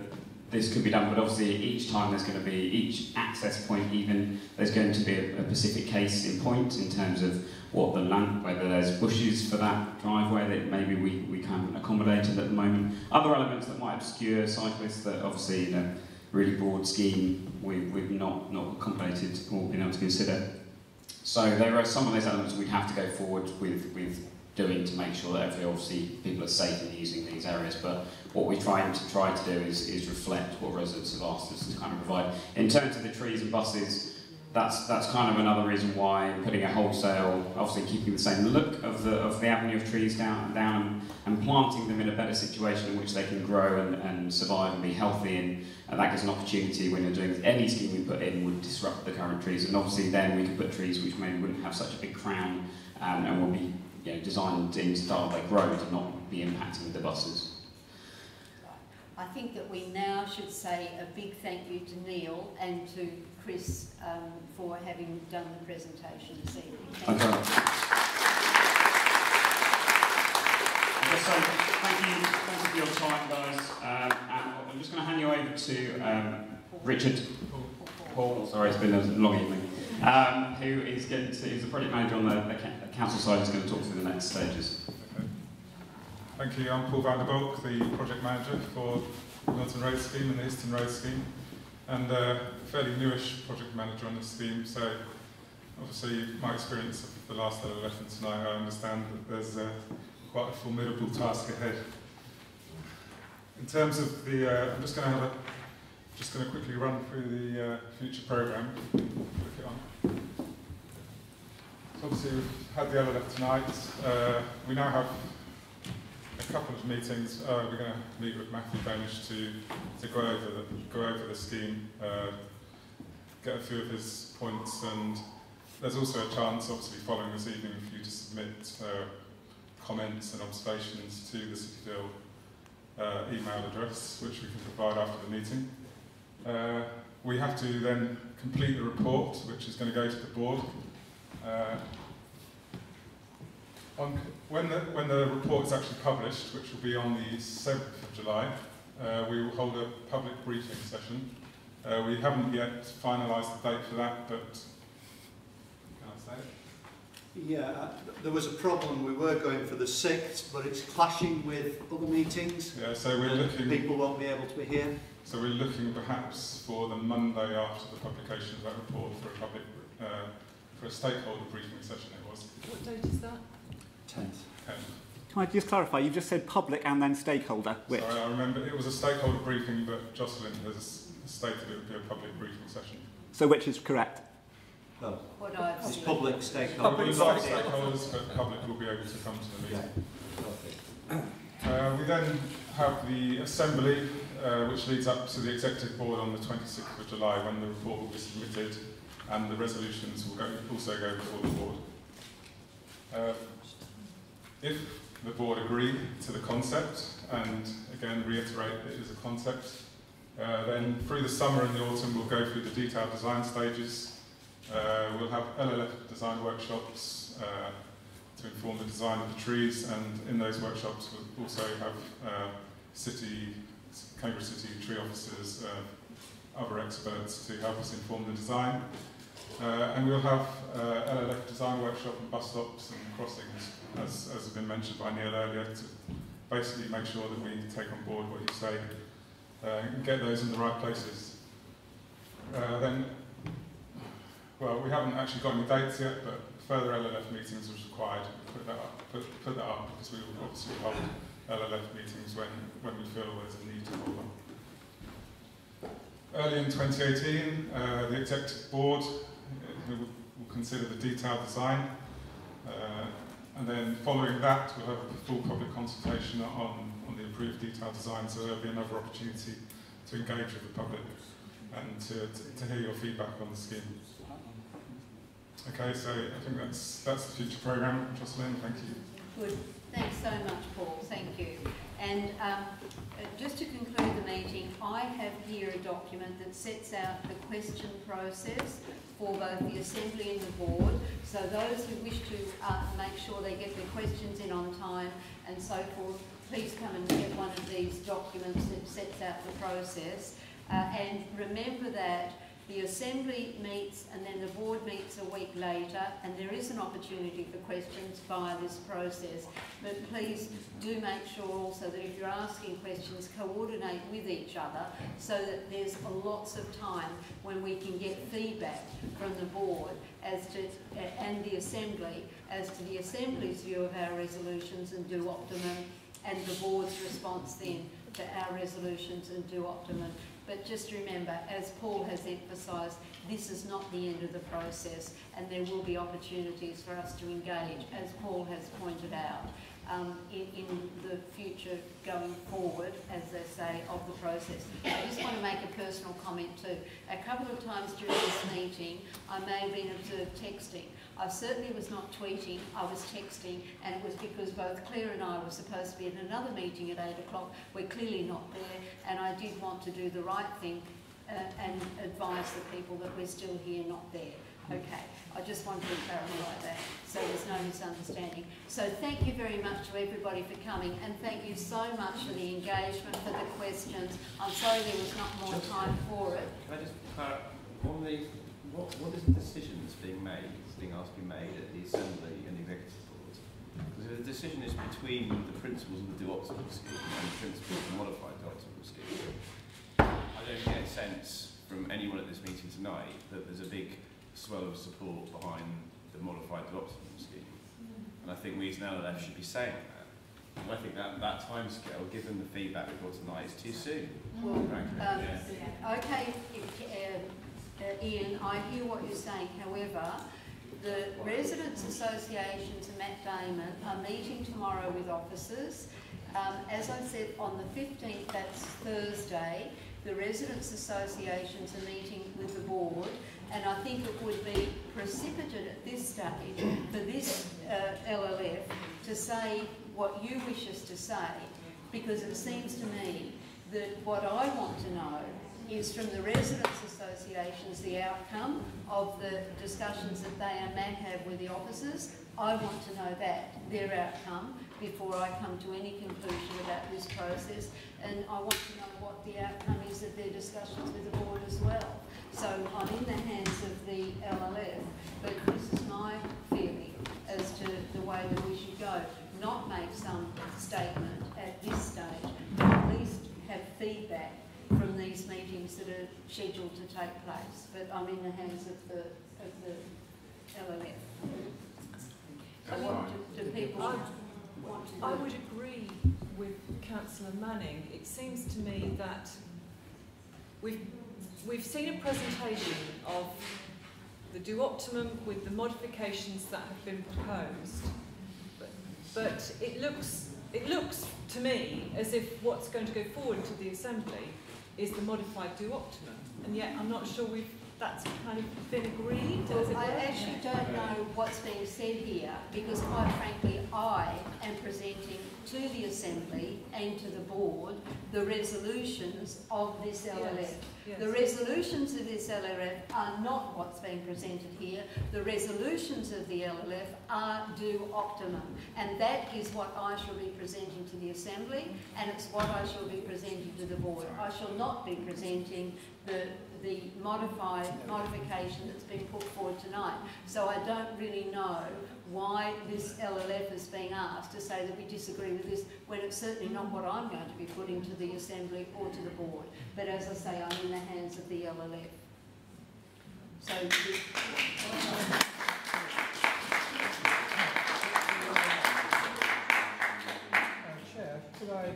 this could be done, but obviously each time there's going to be, each access point even, there's going to be a, a specific case in point in terms of what the land, whether there's bushes for that driveway that maybe we, we can't accommodate at the moment. Other elements that might obscure cyclists that obviously, you know, really broad scheme we've, we've not, not accommodated or been able to consider. So there are some of those elements we'd have to go forward with, with doing to make sure that every, obviously people are safe in using these areas. But what we're trying to try to do is, is reflect what residents have asked us to kind of provide. In terms of the trees and buses, that's that's kind of another reason why putting a wholesale, obviously keeping the same look of the of the avenue of trees down down and, and planting them in a better situation in which they can grow and, and survive and be healthy and, and that gives an opportunity when you're doing any scheme we put in would disrupt the current trees and obviously then we could put trees which maybe wouldn't have such a big crown um, and will be you know, designed in style they grow to not be impacting the buses. I think that we now should say a big thank you to Neil and to Chris um, for having done the presentation this evening. Thank Okay. you. Just say thank you, thank you for your time, guys. Um, and I'm just going to hand you over to um, Richard Paul. Sorry, it's been a long evening. Um, who is going to, who's the project manager on the, the the council side, is going to talk through the next stages. Thank you. I'm Paul van der Bulk, the project manager for the Milton Road Scheme and the Histon Road Scheme, and uh, fairly newish project manager on this scheme. So, obviously, my experience of the last LLF tonight, I understand that there's uh, quite a formidable task ahead. In terms of the, uh, I'm just going to have a, just going to quickly run through the uh, future program. So obviously, we've had the LLF tonight. Uh, we now have a couple of meetings. Uh, we're going to meet with Matthew Danish to, to go over the, go over the scheme, uh, get a few of his points, and there's also a chance, obviously, following this evening, for you to submit uh, comments and observations to the City Deal uh, email address, which we can provide after the meeting. Uh, we have to then complete the report, which is going to go to the board. Uh, on, when, the, when the report is actually published, which will be on the 7th of July, uh, we will hold a public briefing session. Uh, we haven't yet finalised the date for that, but can I say it? Yeah, uh, there was a problem. We were going for the 6th, but it's clashing with other meetings. Yeah, so we're and looking. People won't be able to be here. So we're looking perhaps for the Monday after the publication of that report for a public, uh, for a stakeholder briefing session. It was. What date is that? 10th. Can I just clarify? You've just said public and then stakeholder. Which? Sorry, I remember it was a stakeholder briefing, but Jocelynne has stated it would be a public briefing session. So which is correct? No. What It's public stakeholder. Public stakeholders, but public will be able to come to the meeting. Uh, we then have the assembly, uh, which leads up to the executive board on the 26th of July, when the report will be submitted and the resolutions will go, also go before the board. Uh, if the board agree to the concept, and again reiterate that it is a concept, uh, then through the summer and the autumn we'll go through the detailed design stages. Uh, we'll have LLF design workshops uh, to inform the design of the trees, and in those workshops we'll also have uh, city, Cambridge City tree officers, uh, other experts to help us inform the design. Uh, and we'll have LLF design workshop and bus stops and crossings, as, as has been mentioned by Neil earlier, to basically make sure that we take on board what you say uh, and get those in the right places. Uh, then, well, we haven't actually got any dates yet, but further LLF meetings are required. Put that up, put, put that up because we will obviously hold LLF meetings when, when we feel there's a need to hold them. Early in 2018, uh, the executive board uh, will, will consider the detailed design. Uh, and then following that, we'll have a full public consultation on, on the approved detailed design, so there'll be another opportunity to engage with the public and to, to, to hear your feedback on the scheme. Okay, so I think that's, that's the future programme. Jocelynne, thank you. Good. Thanks so much, Paul. Thank you. And um, uh, just to conclude the meeting, I have here a document that sets out the question process for both the Assembly and the Board. So those who wish to uh, make sure they get their questions in on time and so forth, please come and get one of these documents that sets out the process. Uh, and remember that the Assembly meets and then the Board meets a week later and there is an opportunity for questions via this process. But please do make sure also that if you're asking questions, coordinate with each other so that there's lots of time when we can get feedback from the Board as to, and the Assembly as to the Assembly's view of our resolutions and do optimum and the Board's response then to our resolutions and do optimum. But just remember, as Paul has emphasised, this is not the end of the process and there will be opportunities for us to engage, as Paul has pointed out, um, in, in the future going forward, as they say, of the process. I just want to make a personal comment too. A couple of times during this meeting, I may have been observed texting. I certainly was not tweeting, I was texting, and it was because both Claire and I were supposed to be in another meeting at 8 o'clock. We're clearly not there, and I did want to do the right thing uh, and advise the people that we're still here, not there. Okay, I just wanted to clarify that so there's no misunderstanding. So thank you very much to everybody for coming and thank you so much for the engagement, for the questions. I'm sorry there was not more time for it. Can I just clarify, on the, what, what is the decision that's being made, being asked to be made at the Assembly and the Executive Board? Because if the decision is between the principles of the optimum scheme and the principles of the modified optimum scheme. I don't get a sense from anyone at this meeting tonight that there's a big swell of support behind the modified optimum scheme. And I think we as an LLF should be saying that. And I think that, that time scale, given the feedback we've got tonight, is too soon. Well, um, Yeah. okay, um, uh, Ian, I hear what you're saying. However, the residents associations and Matt Danish are meeting tomorrow with officers. Um, as I said, on the 15th, that's Thursday, the residents associations are meeting with the board and I think it would be precipitate at this stage for this uh, LLF to say what you wish us to say because it seems to me that what I want to know is from the residents associations the outcome of the discussions that they and Matt have with the officers. I want to know that, their outcome, before I come to any conclusion about this process. And I want to know what the outcome is of their discussions with the board as well. So I'm in the hands of the LLF, but this is my feeling as to the way that we should go. Not make some statement at this stage, but at least have feedback from these meetings that are scheduled to take place. But I'm in the hands of the, of the LLF. So what do, do people I, want to do? I would agree with Councillor Manning. It seems to me that we've we've seen a presentation of the do optimum with the modifications that have been proposed, but, but it looks it looks to me as if what's going to go forward to the assembly is the modified do optimum, and yet I'm not sure we've that's kind of been agreed? Well, I actually don't know what's being said here because quite frankly, I am presenting to the Assembly and to the Board the resolutions of this LLF. Yes, yes. The resolutions of this LLF are not what's being presented here. The resolutions of the LLF are do optimum. And that is what I shall be presenting to the Assembly and it's what I shall be presenting to the Board. I shall not be presenting the, the modified modification that's been put forward tonight. So I don't really know why this LLF is being asked to say that we disagree with this when it's certainly not what I'm going to be putting to the Assembly or to the Board. But as I say, I'm in the hands of the LLF. So Uh, Chair, could I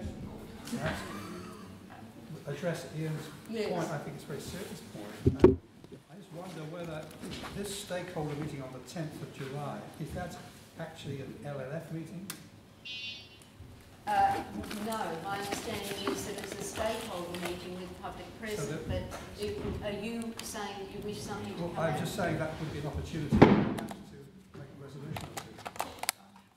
address Ian's Yes. point? I think it's a very serious point. Um, wonder whether this stakeholder meeting on the 10th of July, is that actually an LLF meeting? Uh, no, my understanding is that it's a stakeholder meeting with public present, but do- are you saying you wish something to come? I'm just saying that would be an opportunity to make a resolution or two.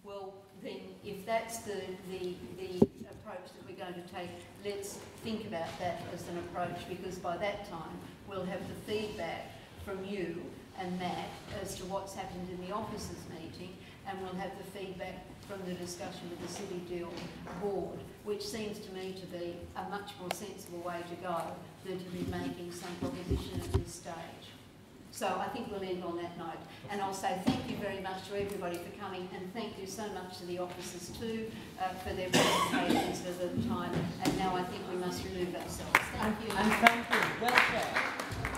Well, then, if that's the, the, the approach that we're going to take, let's think about that as an approach, because by that time, we'll have the feedback from you and Matt as to what's happened in the officers' meeting, and we'll have the feedback from the discussion with the City Deal Board, which seems to me to be a much more sensible way to go than to be making some proposition at this stage. So I think we'll end on that note. And I'll say thank you very much to everybody for coming and thank you so much to the officers too uh, for their presentations for the time. And now I think we must remove ourselves. Thank you. And thank you. Well